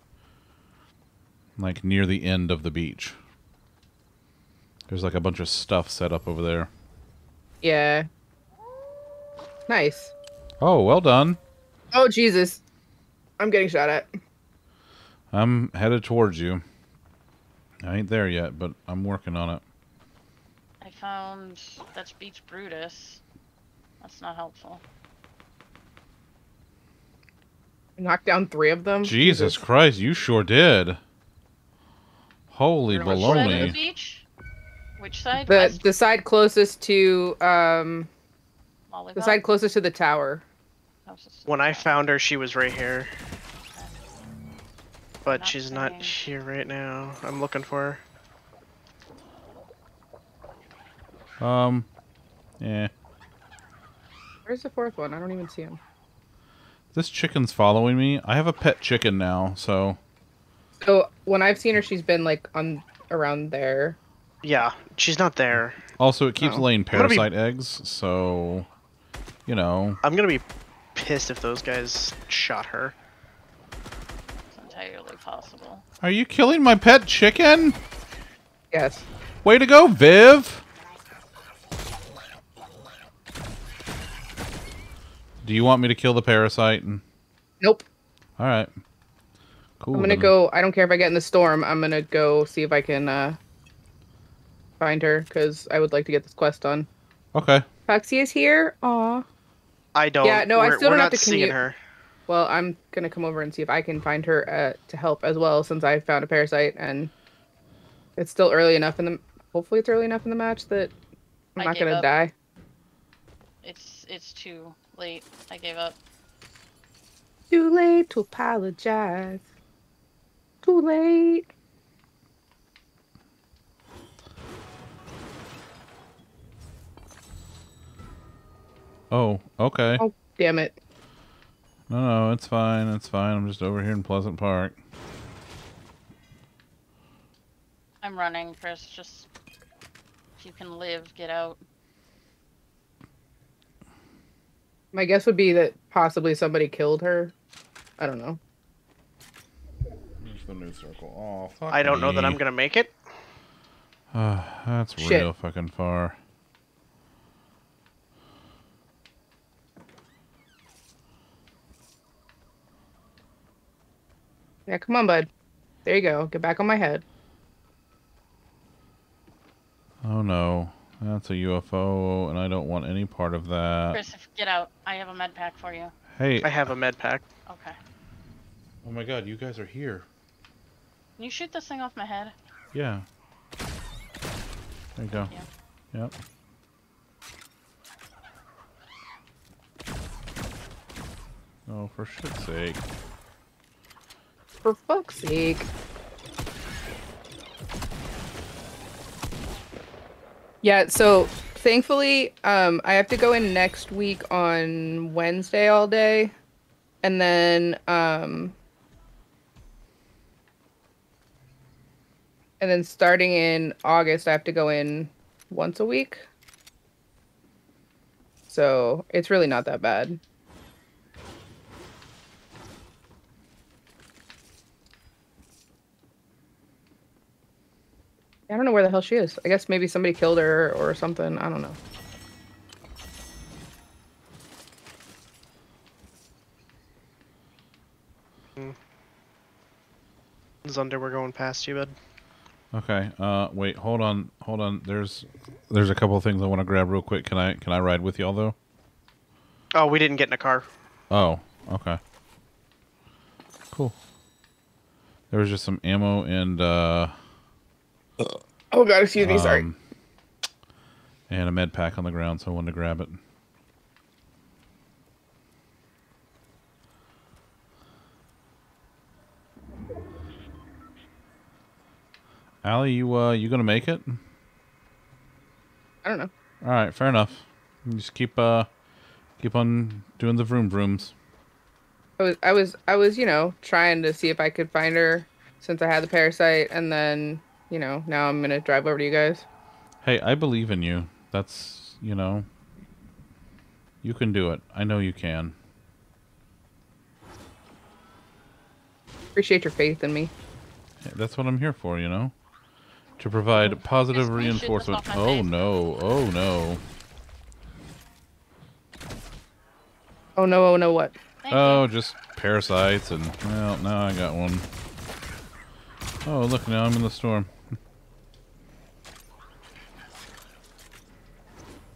Speaker 1: like near the end of the beach. There's like a bunch of stuff set up over there.
Speaker 6: Yeah. Nice.
Speaker 1: Oh, well done.
Speaker 6: Oh Jesus! I'm getting shot at.
Speaker 1: I'm headed towards you. I ain't there yet, but I'm working on it.
Speaker 3: I found that's Beach Brutus. That's not helpful.
Speaker 6: Knocked down three of them.
Speaker 1: Jesus Christ, you sure did. Holy
Speaker 3: Which side of the
Speaker 1: baloney.
Speaker 3: beach? Which side?
Speaker 6: The
Speaker 3: West?
Speaker 6: the side closest to um the side closest to the tower.
Speaker 4: When I found her, she was right here. But
Speaker 3: Not
Speaker 4: she's not
Speaker 3: saying.
Speaker 4: here right now. I'm looking for her.
Speaker 1: Um, yeah.
Speaker 6: Where's the fourth one? I don't even see him.
Speaker 1: This chicken's following me. I have a pet chicken now, so
Speaker 6: So when I've seen her, she's been like on around there.
Speaker 4: Yeah, she's not there.
Speaker 1: also it keeps
Speaker 6: Oh.
Speaker 1: laying
Speaker 4: gonna be-
Speaker 1: parasite eggs, so you know.
Speaker 4: I'm gonna be pissed if those guys shot her.
Speaker 3: It's entirely possible.
Speaker 1: Are you killing my pet chicken?
Speaker 6: Yes.
Speaker 1: Way to go, Viv! Do you want me to kill the parasite? And...
Speaker 6: Nope.
Speaker 1: All right. Cool.
Speaker 6: I'm gonna
Speaker 1: then.
Speaker 6: go. I don't care if I get in the storm. I'm gonna go see if I can uh find her because I would like to get this quest done.
Speaker 1: Okay.
Speaker 6: Foxy is here. Aw.
Speaker 4: I don't.
Speaker 6: Yeah, no, I
Speaker 4: we're,
Speaker 6: still don't have
Speaker 4: not
Speaker 6: to
Speaker 4: seeing
Speaker 6: commute.
Speaker 4: her.
Speaker 6: Well, I'm gonna come over and see if I can find her uh, to help as well, since I found a parasite and it's still early enough in the. Hopefully, it's early enough in the match that I'm
Speaker 3: I
Speaker 6: not gonna
Speaker 3: up.
Speaker 6: die.
Speaker 3: It's it's too late. I gave up.
Speaker 6: Too late to apologize. Too late.
Speaker 1: Oh, okay.
Speaker 6: Oh, damn it.
Speaker 1: No, no, it's fine. It's fine. I'm just over here in Pleasant Park.
Speaker 3: I'm running, Chris. Just if you can live, get out.
Speaker 6: My guess would be that possibly somebody killed her. I don't know.
Speaker 1: There's the new circle. Oh, fuck
Speaker 4: I don't know that. I'm gonna make it.
Speaker 1: Ah, that's
Speaker 6: Shit.
Speaker 1: real fucking far.
Speaker 6: Yeah, come on, bud. There you go. Get back on my head.
Speaker 1: Oh no, that's a UFO, and I don't want any part of that.
Speaker 3: Chris, get out. I have a med pack for you.
Speaker 1: Hey,
Speaker 4: I have a med pack.
Speaker 3: Okay.
Speaker 1: oh my god, you guys are here.
Speaker 3: Can you shoot this thing off my head?
Speaker 1: Yeah. There you go.
Speaker 3: Yeah.
Speaker 1: Yep. Oh, for shit's sake.
Speaker 6: For fuck's sake. Yeah, so thankfully, um, I have to go in next week on Wednesday all day. And then um and then starting in August I have to go in once a week. So it's really not that bad. I don't know where the hell she is. I guess maybe somebody killed her or something. I don't know.
Speaker 4: Zunder, we're going past you, bud.
Speaker 1: Okay. Uh, wait. Hold on. Hold on. There's there's a couple of things I want to grab real quick. Can I can I ride with y'all though?
Speaker 4: Oh, we didn't get in a car.
Speaker 1: Oh. Okay. Cool. There was just some ammo and uh
Speaker 6: Oh god, excuse me. Sorry.
Speaker 1: um, and a med pack on the ground, so I wanted to grab it. Allie, you uh you gonna make it?
Speaker 6: I don't know.
Speaker 1: All right, fair enough. You just keep uh keep on doing the vroom vrooms.
Speaker 6: I was I was I was, you know, trying to see if I could find her since I had the parasite and then, you know, now I'm gonna drive over to you guys.
Speaker 1: Hey, I believe in you. That's you know you can do it. I know you can.
Speaker 6: Appreciate your faith in me.
Speaker 1: Hey, That's what I'm here for, you know? To provide positive
Speaker 3: Yes, please shoot this
Speaker 1: reinforcement. Oh
Speaker 3: face.
Speaker 1: no, oh no.
Speaker 6: Oh no, oh no, what?
Speaker 3: Thank
Speaker 1: Oh,
Speaker 3: you.
Speaker 1: just parasites and well, now I got one. Oh, look, now I'm in the storm.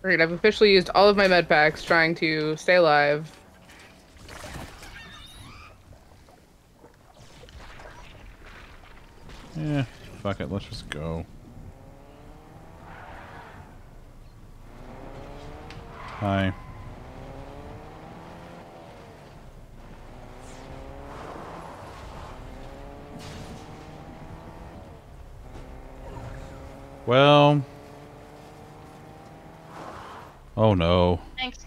Speaker 6: Great, I've officially used all of my med packs trying to stay alive.
Speaker 1: Yeah, fuck it, let's just go. Hi. Well. Oh no.
Speaker 3: Thanks.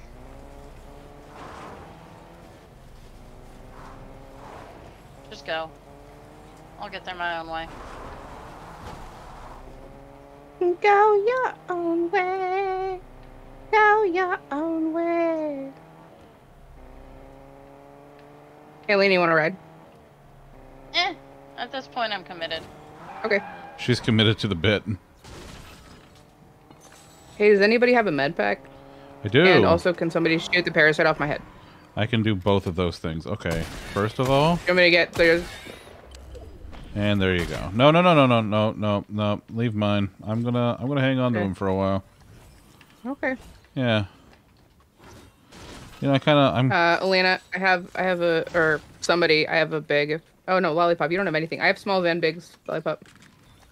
Speaker 3: Just go. I'll get there my own way.
Speaker 6: Go your own way. Go your own way. Hey, Lainey, you want to ride?
Speaker 3: Eh, at this point I'm committed.
Speaker 6: Okay.
Speaker 1: She's committed to the bit.
Speaker 6: Hey, does anybody have a med pack?
Speaker 1: I do.
Speaker 6: And also, can somebody shoot the parasite off my head?
Speaker 1: I can do both of those things. Okay. First of all,
Speaker 6: You want me to get there's
Speaker 1: and there you go. No, no, no, no, no, no, no, no. Leave mine. I'm gonna, I'm gonna hang on to him for a while.
Speaker 6: okay.
Speaker 1: Yeah. You know, I kind of, I'm.
Speaker 6: Uh, Elena, I have I have a or somebody I have a big. Oh no, lollipop. You don't have anything. I have smalls and bigs. Lollipop.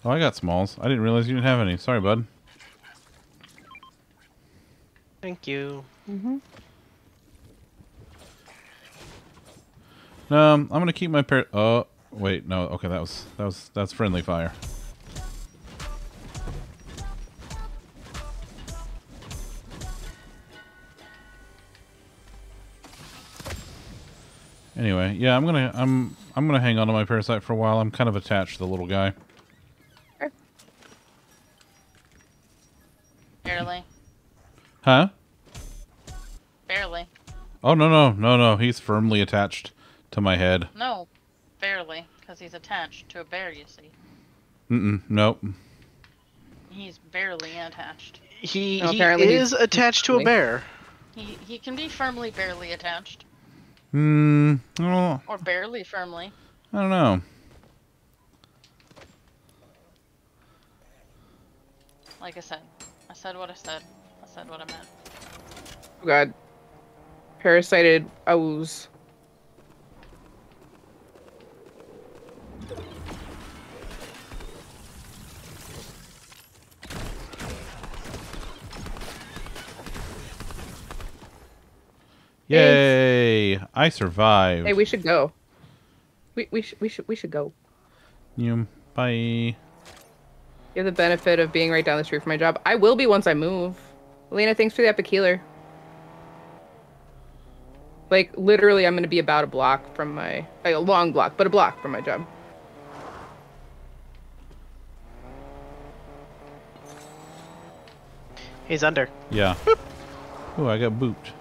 Speaker 1: oh, I got smalls. I didn't realize you didn't have any. Sorry, bud.
Speaker 4: Thank you. Mm -hmm.
Speaker 1: Um, I'm gonna keep my par. Oh, wait, no. Okay, that was that was that's friendly fire. Anyway, yeah, I'm gonna I'm I'm gonna hang on to my parasite for a while. I'm kind of attached to the little guy.
Speaker 3: Barely.
Speaker 1: Huh?
Speaker 3: Barely.
Speaker 1: Oh no no no no! He's firmly attached to my head.
Speaker 3: No, barely, because he's attached to a bear, you see.
Speaker 1: Mm-mm. Nope.
Speaker 3: He's barely attached.
Speaker 4: He,
Speaker 6: No,
Speaker 4: he
Speaker 6: apparently
Speaker 4: is attached to a bear.
Speaker 3: He he can be firmly barely attached.
Speaker 1: Hmm. Oh,
Speaker 3: Or barely firmly.
Speaker 1: I don't know.
Speaker 3: Like I said. I said what I said. I said what I meant.
Speaker 6: Oh god. Parasited O's.
Speaker 1: Yay! I survived.
Speaker 6: Hey, we should go. We we should we should we should go.
Speaker 1: You. Bye.
Speaker 6: You have the benefit of being right down the street from my job. I will be once I move. Elena, thanks for the epic healer. Like literally, I'm gonna be about a block from my like, a long block, but a block from my job.
Speaker 4: He's under.
Speaker 1: Yeah. Ooh, I got booped.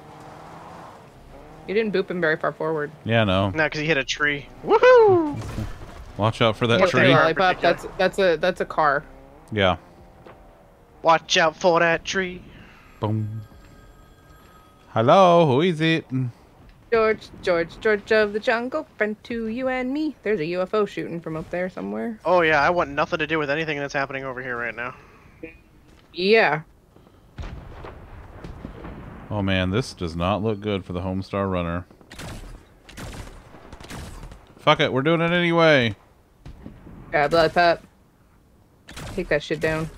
Speaker 6: You didn't boop him very far forward.
Speaker 1: Yeah, no.
Speaker 4: No, because he hit a tree. Woohoo!
Speaker 1: Watch out for that
Speaker 6: What's
Speaker 4: they
Speaker 1: tree.
Speaker 4: are.
Speaker 6: lollipop? That's that's a that's a car.
Speaker 1: Yeah.
Speaker 4: Watch out for that tree.
Speaker 1: Boom. Hello, who is it?
Speaker 6: George, George, George of the jungle, friend to you and me. There's a UFO shooting from up there somewhere.
Speaker 4: Oh yeah, I want nothing to do with anything that's happening over here right now.
Speaker 6: Yeah.
Speaker 1: Oh man, this does not look good for the Homestar Runner. Fuck it, we're doing it anyway.
Speaker 6: Yeah, blood pep. Take that shit down.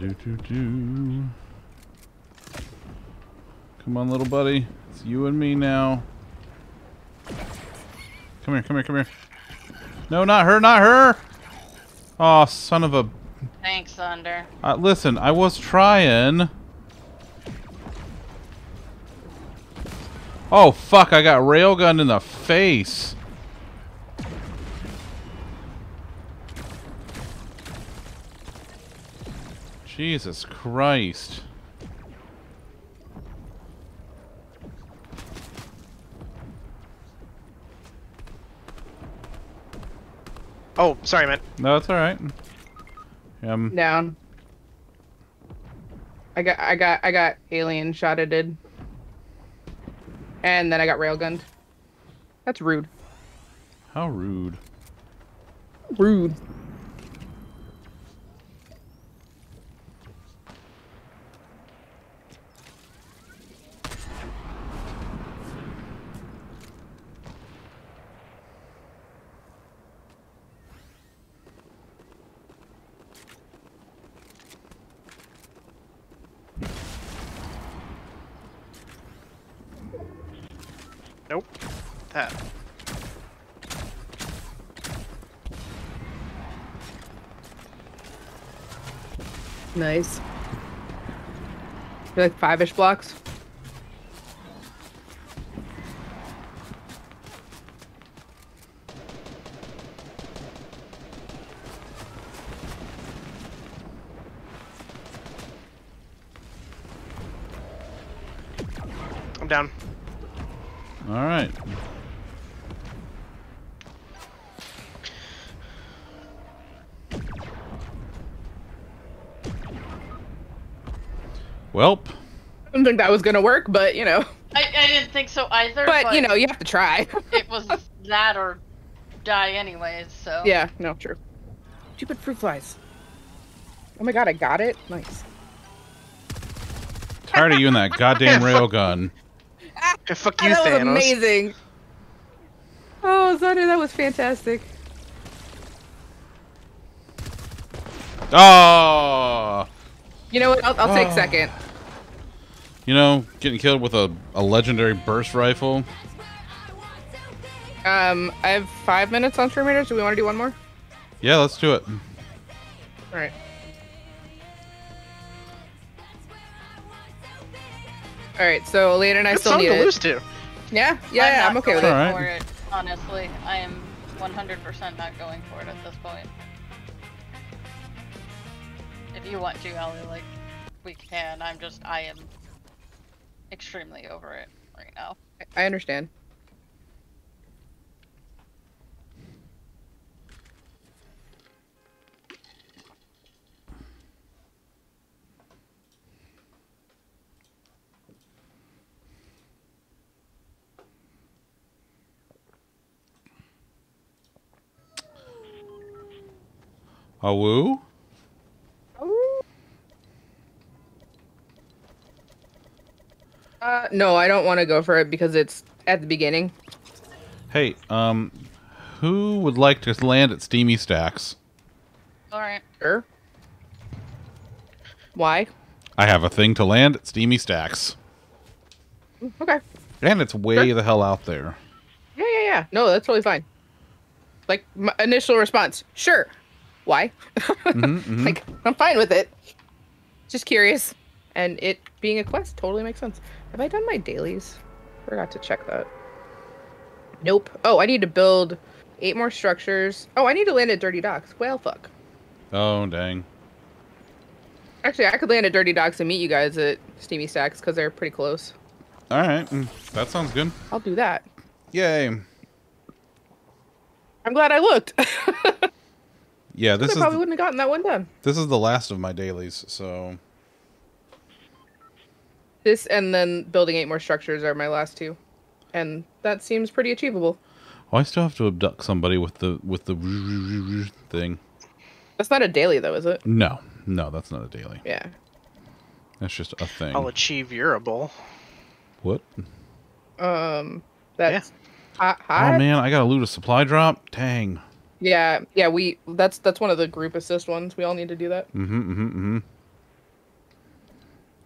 Speaker 1: Do do do. Come on, little buddy. It's you and me now. Come here, come here, come here. No, not her, not her. Oh, son of a.
Speaker 3: Thanks, Zunder.
Speaker 1: Uh, listen, I was trying. Oh fuck! I got railgun in the face. Jesus Christ.
Speaker 4: Oh, sorry, man.
Speaker 1: No, it's all right. Um,
Speaker 6: Down. I got, I got, I got alien shotted. And then I got railgunned. That's rude.
Speaker 1: how rude.
Speaker 6: Rude.
Speaker 4: Nope. That.
Speaker 6: Nice. You're like five-ish blocks.
Speaker 4: I'm down.
Speaker 1: All right. Welp.
Speaker 6: I didn't think that was gonna work, but you know.
Speaker 3: I, I didn't think so either.
Speaker 6: But you know, you have to try.
Speaker 3: it was that or die anyways. So
Speaker 6: yeah, no, true. Stupid fruit flies. Oh my god, I got it. Nice.
Speaker 1: Tired of you and that goddamn railgun.
Speaker 4: Hey, fuck
Speaker 6: Ah,
Speaker 4: you,
Speaker 6: that was amazing. Oh, Zunder, that was fantastic.
Speaker 1: Oh.
Speaker 6: You know what? I'll, I'll take
Speaker 1: Oh.
Speaker 6: second.
Speaker 1: You know, getting killed with a, a legendary burst rifle.
Speaker 6: Um, I have five minutes on stream meters. Do we want to do one more?
Speaker 1: Yeah, let's do it.
Speaker 6: All right. All right. So Elena and I
Speaker 4: Good
Speaker 6: still
Speaker 4: song
Speaker 6: need
Speaker 4: to
Speaker 6: it.
Speaker 4: lose to.
Speaker 6: Yeah, yeah,
Speaker 3: I'm
Speaker 6: yeah, I'm okay with it.
Speaker 1: Alright.
Speaker 3: for it. Honestly, I am 100% not going for it at this point. If you want to, Ellie, like we can. I'm just I am extremely over it right now.
Speaker 6: I understand.
Speaker 1: A
Speaker 6: Uh, no, I don't want to go for it because it's at the beginning.
Speaker 1: Hey, um, who would like to land at Steamy Stacks?
Speaker 3: All right.
Speaker 6: Sure. Why?
Speaker 1: I have a thing to land at Steamy Stacks.
Speaker 6: Okay.
Speaker 1: And it's way
Speaker 6: Sure.
Speaker 1: the hell out there.
Speaker 6: Yeah, yeah, yeah. No, that's totally fine. Like my initial response, sure. Why?
Speaker 1: Mhm, mhm.
Speaker 6: Like I'm fine with it. Just curious, and it being a quest totally makes sense. Have I done my dailies? Forgot to check that. Nope. Oh, I need to build eight more structures. Oh, I need to land at Dirty Docks. Well, fuck.
Speaker 1: Oh, dang.
Speaker 6: Actually, I could land at Dirty Docks and meet you guys at Steamy Stacks because they're pretty close.
Speaker 1: All right. mm, That sounds good.
Speaker 6: I'll do that.
Speaker 1: Yay.
Speaker 6: I'm glad I looked.
Speaker 1: Yeah, this
Speaker 6: I
Speaker 1: is
Speaker 6: probably wouldn't have gotten that one done.
Speaker 1: this is the last of my dailies. So
Speaker 6: This and then building eight more structures are my last two, and that seems pretty achievable.
Speaker 1: oh, I still have to abduct somebody with the with the thing.
Speaker 6: That's not a daily though, is it?
Speaker 1: No, no, that's not a daily.
Speaker 6: Yeah.
Speaker 1: That's just a thing.
Speaker 4: I'll achieve Urable.
Speaker 1: What?
Speaker 6: Um. That's. Hi.
Speaker 1: Oh man, I gotta loot a supply drop. Dang.
Speaker 6: Yeah. Yeah. We. That's that's one of the group assist ones. We all need to do that.
Speaker 1: Mm-hmm. Mm-hmm. Mm-hmm.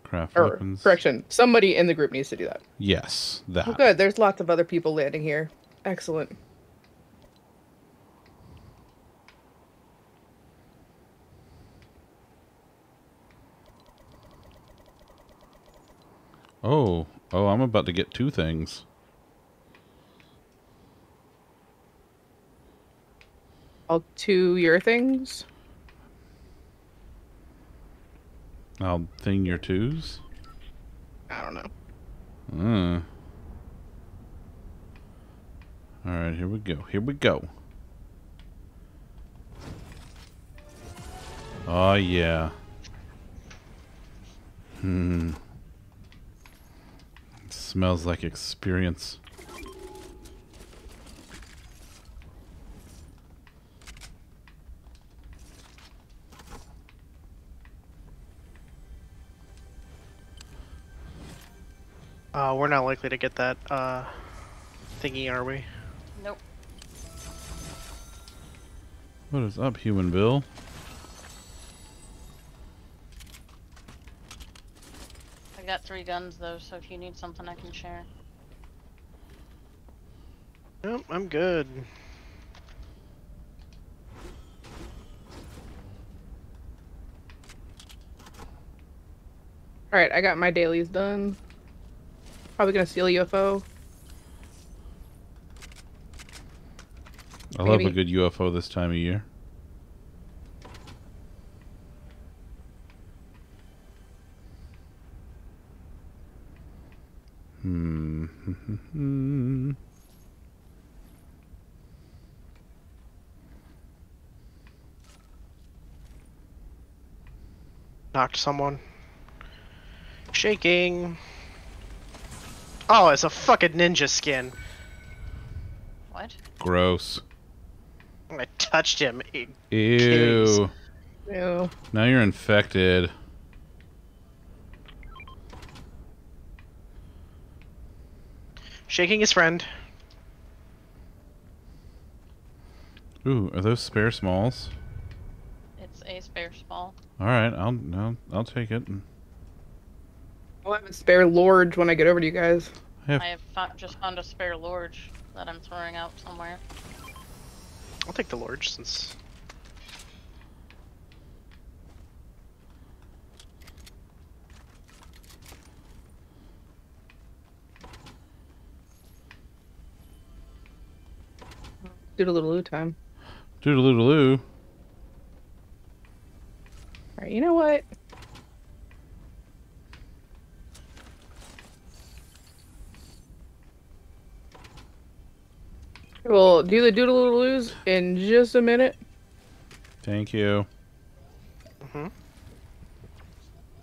Speaker 1: Craft
Speaker 6: Or
Speaker 1: weapons.
Speaker 6: correction. Somebody in the group needs to do that.
Speaker 1: Yes, that.
Speaker 6: Oh, good. There's lots of other people landing here. Excellent.
Speaker 1: Oh, oh, I'm about to get two things.
Speaker 6: All two your things.
Speaker 1: I'll thing your twos.
Speaker 6: I don't know.
Speaker 1: Uh. All right, here we go. Here we go. Oh yeah. Hmm. Smells like experience.
Speaker 4: Uh, we're not likely to get that uh, thingy, are we?
Speaker 3: Nope.
Speaker 1: What is up, human Bill?
Speaker 3: I got three guns though, so if you need something, I can share.
Speaker 4: Nope, I'm good.
Speaker 6: All right. I got my dailies done. Probably gonna steal a UFO.
Speaker 1: I love a good UFO this time of year. Hmm.
Speaker 4: Knocked someone. Shaking. Oh, it's a fucking ninja skin.
Speaker 3: What?
Speaker 1: Gross.
Speaker 4: I touched him. He-
Speaker 1: Ew.
Speaker 6: Ew.
Speaker 1: Now you're infected.
Speaker 4: Shaking his friend.
Speaker 1: Ooh, are those spare smalls?
Speaker 3: It's a spare small.
Speaker 1: All right, I'll I'll, I'll take it.
Speaker 6: I'll have a spare Lord when I get over to you guys.
Speaker 1: I have
Speaker 3: I have fo- just found a spare Lorge that I'm throwing out somewhere.
Speaker 4: I'll take the Lord since.
Speaker 6: Doodle time.
Speaker 1: doodaloo.
Speaker 6: All right. You know what? We'll do the doodle to lose in just a minute.
Speaker 1: Thank you.
Speaker 4: hmm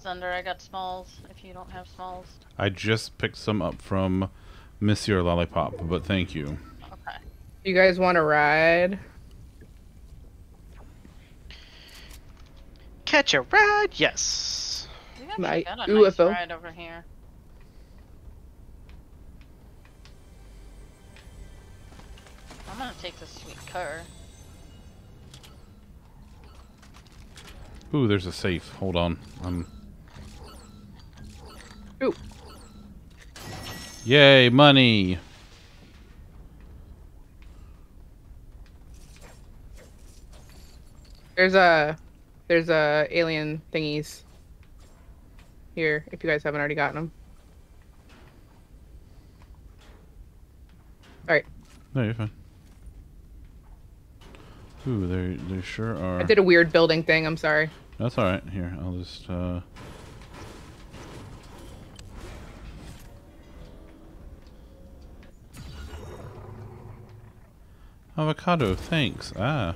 Speaker 3: Zunder, I got smalls. If you don't have smalls,
Speaker 1: I just picked some up from Monsieur Lollipop, but thank you.
Speaker 3: okay.
Speaker 6: You guys want to ride?
Speaker 4: Catch a ride, yes.
Speaker 3: We actually
Speaker 6: My
Speaker 3: got a nice
Speaker 6: UFO.
Speaker 3: ride over here. I'm gonna take this sweet car.
Speaker 1: Ooh, there's a safe. Hold on. I'm.
Speaker 6: Ooh.
Speaker 1: Yay, money.
Speaker 6: There's a there's a alien thingies here. If you guys haven't already gotten them. All right.
Speaker 1: No, you're fine. Ooh, there, there sure are.
Speaker 6: I did a weird building thing. I'm sorry.
Speaker 1: That's all right. Here, I'll just. uh... Avocado, thanks. Ah.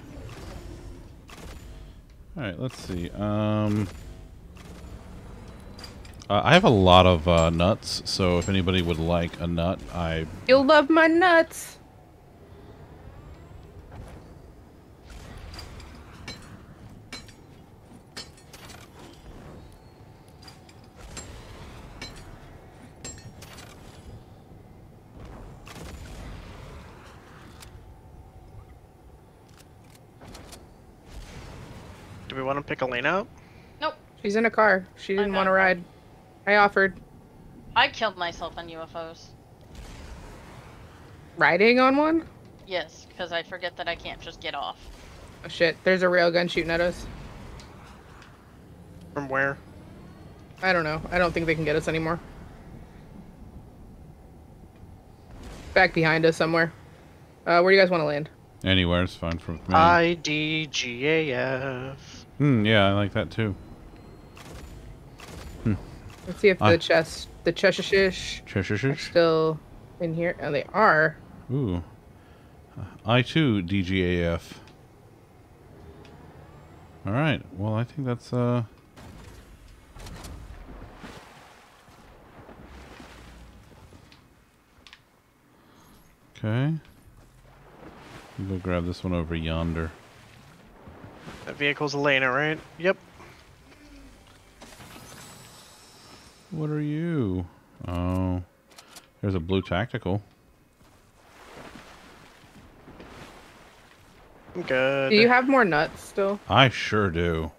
Speaker 1: All right, let's see. Um, uh, I have a lot of uh, nuts, so if anybody would like a nut, I
Speaker 6: You'll love my nuts.
Speaker 4: Want to pick Elena up?
Speaker 3: Nope.
Speaker 6: She's in a car. She didn't want to ride. I offered
Speaker 3: I killed myself on UFOs.
Speaker 6: riding on one.
Speaker 3: Yes, because I forget that I can't just get off.
Speaker 6: Oh shit! There's a railgun shooting at us.
Speaker 4: From where?
Speaker 6: I don't know. I don't think they can get us anymore. Back behind us somewhere. Uh, where do you guys want to land?
Speaker 1: anywhere is fine for me.
Speaker 4: IDGAF.
Speaker 1: Hmm, yeah, I like that too.
Speaker 6: Let's see if the
Speaker 1: I-
Speaker 6: chest, the Cheshire
Speaker 1: Cheshire.
Speaker 6: are still in here. And they are.
Speaker 1: Ooh. I too DGAF. All right. Well, I think that's uh. Okay. I'll go grab this one over yonder.
Speaker 4: That vehicle's Elena, right? Yep.
Speaker 1: What are you? Oh, there's a blue tactical.
Speaker 4: I'm good.
Speaker 6: Do you have more nuts still?
Speaker 1: I sure do.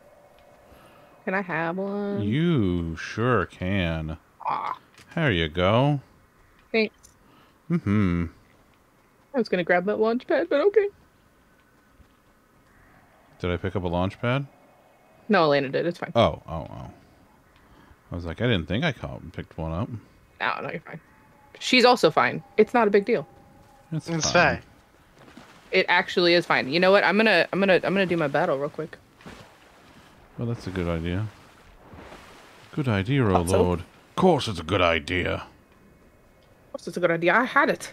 Speaker 6: Can I have one?
Speaker 1: You sure can.
Speaker 6: Ah,
Speaker 1: There you go.
Speaker 6: thanks.
Speaker 1: Mm-hmm.
Speaker 6: I was gonna grab that launch pad, but okay.
Speaker 1: Did I pick up a launch pad?
Speaker 6: No, Elena did. It's fine.
Speaker 1: Oh, oh, oh. I was like, I didn't think I caught and picked one up.
Speaker 6: No, no, you're fine. She's also fine. It's not a big deal.
Speaker 1: It's,
Speaker 4: It's
Speaker 1: fine.
Speaker 4: fine.
Speaker 6: It actually is fine. You know what? I'm gonna, I'm gonna, I'm gonna do my battle real quick.
Speaker 1: Well, that's a good idea. Good idea, oh
Speaker 6: Thought so.
Speaker 1: lord. Of course, it's a good idea.
Speaker 6: Of course, it's a good idea. I had it.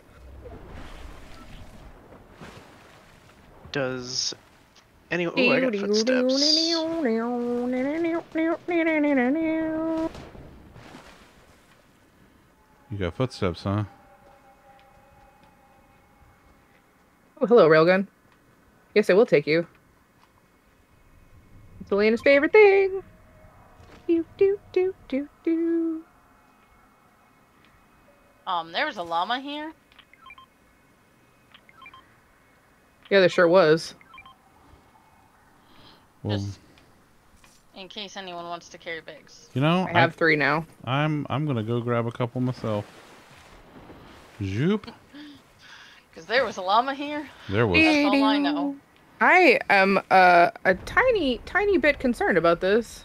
Speaker 4: Does any? Oh, I got footsteps.
Speaker 1: You got footsteps, huh?
Speaker 6: Oh, hello, railgun. Yes, I will take you. It's Elena's favorite thing. Do do do do do.
Speaker 3: Um, there was a llama here.
Speaker 6: Yeah, there sure was.
Speaker 1: Well,
Speaker 3: Just in case anyone wants to carry bags.
Speaker 1: you know,
Speaker 6: I have three now.
Speaker 1: I, I'm I'm gonna go grab a couple myself. Zoop.
Speaker 3: Because there was a llama here.
Speaker 1: There was.
Speaker 3: That's all I know.
Speaker 6: I am uh, a tiny, tiny bit concerned about this.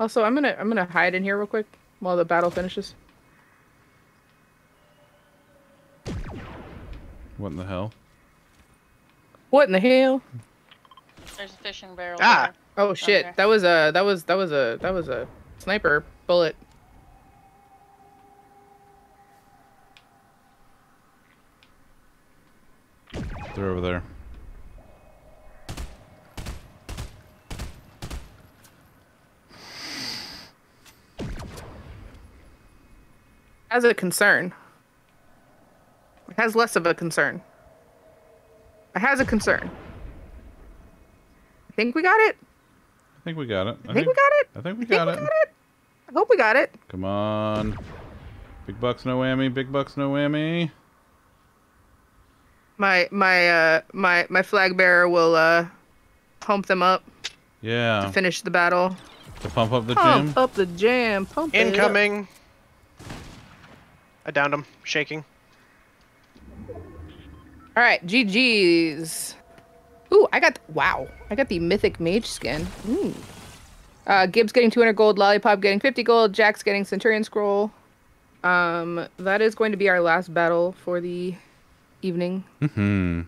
Speaker 6: Also, I'm gonna, I'm gonna hide in here real quick while the battle finishes.
Speaker 1: What in the hell?
Speaker 6: What in the hell?
Speaker 3: There's a fishing barrel
Speaker 4: Ah.
Speaker 3: there.
Speaker 6: Oh shit!
Speaker 3: Okay.
Speaker 6: That was a, that was, that was a, that was a sniper bullet.
Speaker 1: They're over there.
Speaker 6: Has a concern. It has less of a concern. It has a concern. I think we got it.
Speaker 1: I think we got it.
Speaker 6: I think we got it.
Speaker 1: I think we
Speaker 6: I think
Speaker 1: got
Speaker 6: we
Speaker 1: it.
Speaker 6: got it. I hope we got it.
Speaker 1: Come on. Big bucks, no whammy. Big bucks, no whammy.
Speaker 6: My my uh my my flag bearer will uh pump them up
Speaker 1: Yeah.
Speaker 6: to finish the battle.
Speaker 1: To pump up the jam.
Speaker 6: Pump
Speaker 1: gym.
Speaker 6: up the jam. Pump it up.
Speaker 4: Incoming. I downed him, shaking.
Speaker 6: All right, GG's. Ooh, I got wow. I got the mythic mage skin. Ooh. Uh, Gibbs getting 200 gold, Lollipop getting 50 gold, Jack's getting Centurion scroll. Um, that is going to be our last battle for the evening.
Speaker 1: Hmm.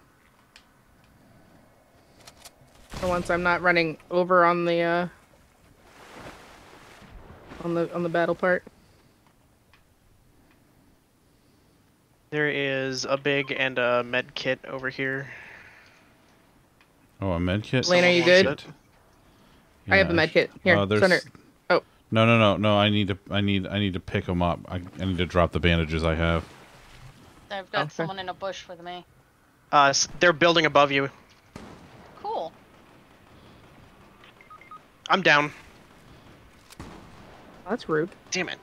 Speaker 6: For once I'm not running over on the uh on the on the battle part.
Speaker 4: There is a big and a med kit over here.
Speaker 1: Oh, a med kit.
Speaker 6: Lane, are you good?
Speaker 4: wants it.
Speaker 6: I have a
Speaker 1: Yeah.
Speaker 6: med kit. Here,
Speaker 1: Uh, there's-
Speaker 6: Zunder. Oh,
Speaker 1: No, no, no, no. I need to. I need. I need to pick them up. I, I need to drop the bandages I have.
Speaker 3: I've got
Speaker 6: Okay.
Speaker 3: someone in a bush with me.
Speaker 4: Uh, they're building above you.
Speaker 3: Cool.
Speaker 4: I'm down.
Speaker 6: that's rude.
Speaker 4: Damn it.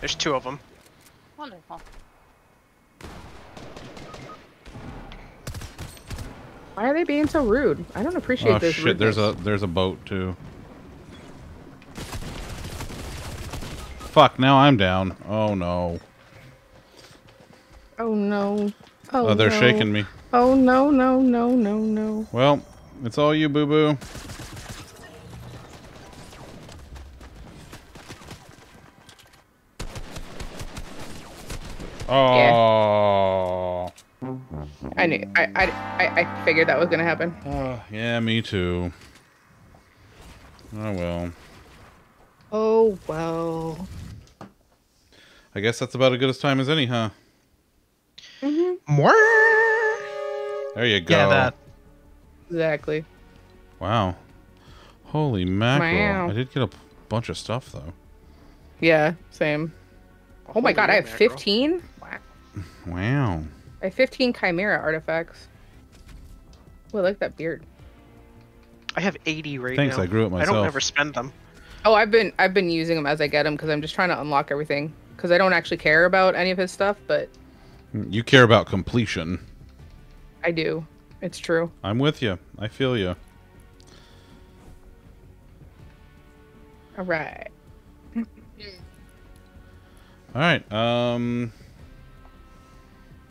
Speaker 4: There's two of them.
Speaker 3: Wonderful.
Speaker 6: Why are they being so rude? I don't appreciate
Speaker 1: Oh
Speaker 6: this.
Speaker 1: shit! There's a there's a boat too. Fuck! Now I'm down. Oh no.
Speaker 6: Oh no. Oh,
Speaker 1: Oh, they're
Speaker 6: no.
Speaker 1: shaking me.
Speaker 6: Oh no no no no no.
Speaker 1: Well, it's all you, boo boo. Oh.
Speaker 6: I knew. I I I, I figured that was gonna happen.
Speaker 1: Oh, yeah, me too. Oh well.
Speaker 6: Oh well.
Speaker 1: I guess that's about as good as time as any, huh? Mm-hmm.
Speaker 5: More?
Speaker 1: There you go.
Speaker 5: Yeah, that.
Speaker 6: Exactly.
Speaker 1: Wow. Holy mackerel.
Speaker 6: Wow.
Speaker 1: I did get a bunch of stuff, though.
Speaker 6: Yeah. Same. Oh my
Speaker 4: Holy
Speaker 6: god, I have
Speaker 4: mackerel.
Speaker 6: 15. Wow.
Speaker 1: Wow.
Speaker 6: I have 15 Kymera artifacts. Oh, I like that beard.
Speaker 4: I have 80 right
Speaker 1: Thanks,
Speaker 4: now.
Speaker 1: I grew it myself.
Speaker 4: I don't ever spend them.
Speaker 6: Oh, I've been I've been using them as I get them because I'm just trying to unlock everything. Because I don't actually care about any of his stuff, but
Speaker 1: You care about completion.
Speaker 6: I do. It's true.
Speaker 1: I'm with you. I feel you.
Speaker 6: All right.
Speaker 1: All right. Um.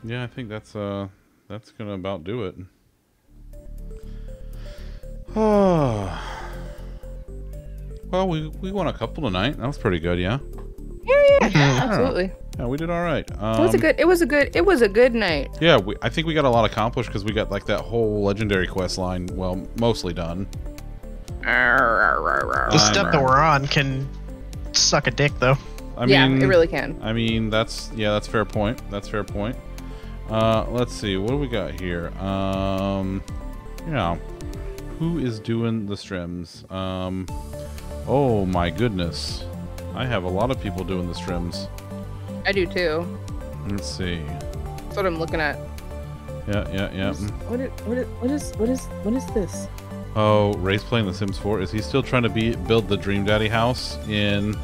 Speaker 1: Yeah, I think that's uh that's gonna about do it. Oh. Well, we we won a couple tonight. That was pretty good, yeah.
Speaker 6: Yeah, yeah, yeah absolutely.
Speaker 1: Yeah, we did all right. Um,
Speaker 6: It was a good. It was a good. It was a good night.
Speaker 1: Yeah, we, I think we got a lot accomplished because we got like that whole legendary quest line. Well, mostly done.
Speaker 5: The
Speaker 1: I'm-
Speaker 5: step that we're on can suck a dick, though.
Speaker 1: I
Speaker 6: yeah,
Speaker 1: mean,
Speaker 6: it really can.
Speaker 1: I mean, that's yeah, that's fair point. That's fair point. Uh, let's see, what do we got here? Um, yeah, who is doing the streams? Um, oh my goodness, I have a lot of people doing the streams.
Speaker 6: I do too.
Speaker 1: Let's see.
Speaker 6: That's what I'm looking at.
Speaker 1: Yeah, yeah, yeah.
Speaker 6: What is, what is what is what is what is this?
Speaker 1: Oh, Ray's playing The Sims 4. Is he still trying to be build the Dream Daddy house in?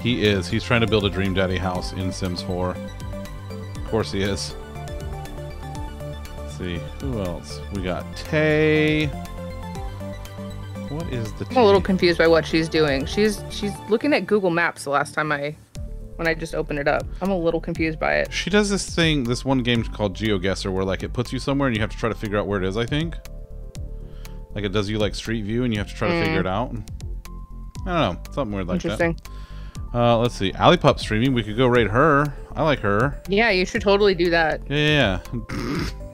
Speaker 1: He is. He's trying to build a Dream Daddy house in Sims 4. Of course he is. Let's see who else we got. Tay. What is the?
Speaker 6: I'm a little confused by what she's doing. She's she's looking at Google Maps the last time I when I just opened it up. I'm a little confused by it.
Speaker 1: She does this thing, this one game called GeoGuessr, where like it puts you somewhere and you have to try to figure out where it is. I think. Like it does you like Street View and you have to try to figure it out. I don't know, something weird like that.
Speaker 6: Interesting.
Speaker 1: Uh, let's see. Alliepup streaming. We could go raid her. I like her.
Speaker 6: Yeah, you should totally do that.
Speaker 1: Yeah, yeah, yeah.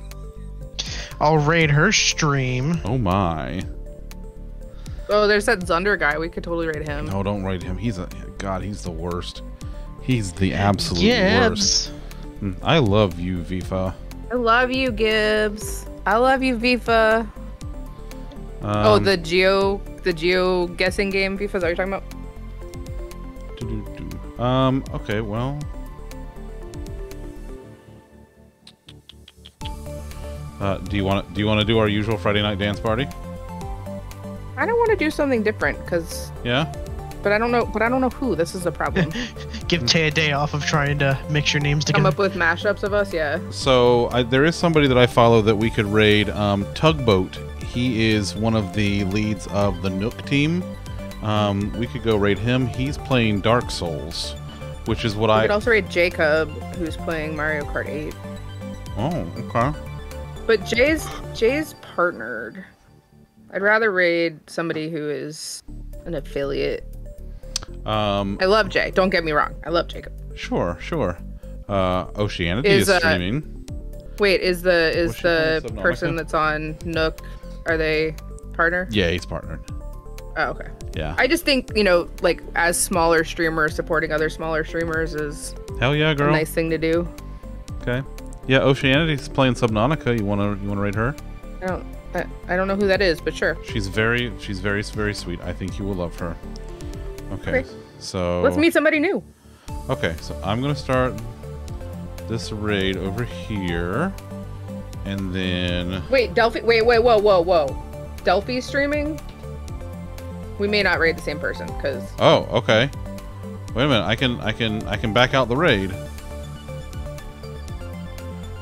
Speaker 5: I'll raid her stream.
Speaker 1: oh my.
Speaker 6: Oh, there's that Zunder guy. We could totally raid him.
Speaker 1: No, don't raid him. He's a god. He's the worst. He's the absolute
Speaker 5: Gibbs.
Speaker 1: worst. Mm, I love you, Vifa.
Speaker 6: I love you, Gibbs. I love you, Vifa.
Speaker 1: Um,
Speaker 6: oh, the geo the geo guessing game, Vifa. Is that what you're talking about?
Speaker 1: Um. Okay. Well. Uh, do you want to do you want to do our usual Friday night dance party?
Speaker 6: I don't want to do something different, cause
Speaker 1: Yeah.
Speaker 6: but I don't know. But I don't know who. This is the problem.
Speaker 5: Give Tay a day off of trying to mix your names together.
Speaker 6: Come up with mashups of us. Yeah.
Speaker 1: So I, there is somebody that I follow that we could raid. Um, Tugboat. He is one of the leads of the Nook team. Um, we could go raid him. He's playing Dark Souls, which is what
Speaker 6: We
Speaker 1: I.
Speaker 6: could also raid Jacob, who's playing Mario Kart 8.
Speaker 1: oh, okay.
Speaker 6: But Jay's Jay's partnered. I'd rather raid somebody who is an affiliate.
Speaker 1: Um,
Speaker 6: I love Jay. Don't get me wrong. I love Jacob.
Speaker 1: sure, sure. Uh, Oceanity
Speaker 6: Is,
Speaker 1: is,
Speaker 6: uh,
Speaker 1: streaming.
Speaker 6: Wait, is the is the person that's on Nook? Are they partner?
Speaker 1: Yeah, he's partnered.
Speaker 6: Oh, okay.
Speaker 1: Yeah.
Speaker 6: I just think you know, like as smaller streamers supporting other smaller streamers is
Speaker 1: Hell yeah,
Speaker 6: a
Speaker 1: girl.
Speaker 6: nice thing to do.
Speaker 1: Okay. Yeah, Oceanity's playing Subnautica. You wanna you wanna raid her?
Speaker 6: I don't. I, I don't know who that is, but sure.
Speaker 1: She's very, she's very, very sweet. I think you will love her. Okay,
Speaker 6: Okay.
Speaker 1: so
Speaker 6: Let's meet somebody new.
Speaker 1: Okay, so I'm gonna start this raid over here, and then
Speaker 6: Wait, Delphi. Wait, wait, whoa, whoa, whoa. Delphi's streaming. We may not raid the same person because
Speaker 1: oh, okay. Wait a minute, I can, I can, I can back out the raid.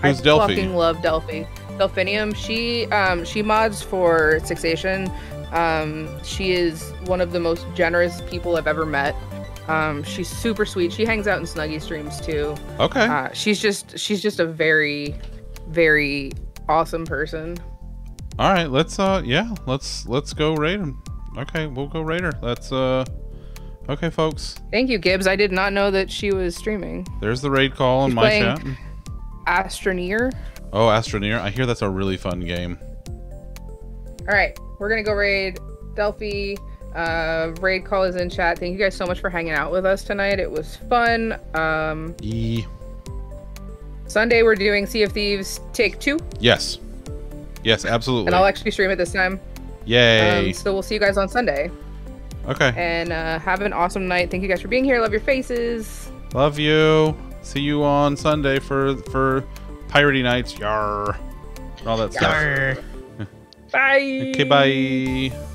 Speaker 6: I
Speaker 1: Who's Delphi?
Speaker 6: fucking love Delphi. Delphinium. She um she mods for Sixation. Um, she is one of the most generous people I've ever met. Um, she's super sweet. She hangs out in Snuggy streams too.
Speaker 1: Okay.
Speaker 6: Uh, she's just she's just a very, very awesome person.
Speaker 1: All right, let's uh, yeah, let's let's go raid him. Okay, we'll go raid her. That's uh, okay, folks.
Speaker 6: Thank you, Gibbs. I did not know that she was streaming.
Speaker 1: There's the raid call in
Speaker 6: She's
Speaker 1: my
Speaker 6: playing-
Speaker 1: chat.
Speaker 6: Astroneer.
Speaker 1: Oh, Astroneer. I hear that's a really fun game.
Speaker 6: All right, we're gonna go raid Delphi. Uh, raid call is in chat. Thank you guys so much for hanging out with us tonight. It was fun. Um,
Speaker 1: E.
Speaker 6: Sunday we're doing Sea of Thieves Take Two,
Speaker 1: Yes. Yes, absolutely.
Speaker 6: and I'll actually stream it this time.
Speaker 1: Yay.
Speaker 6: Um, so we'll see you guys on Sunday,
Speaker 1: okay.
Speaker 6: and uh, have an awesome night. Thank you guys for being here. Love your faces.
Speaker 1: Love you. See you on Sunday for for piratey nights. Yar. And all that stuff.
Speaker 6: Bye.
Speaker 1: Okay, bye.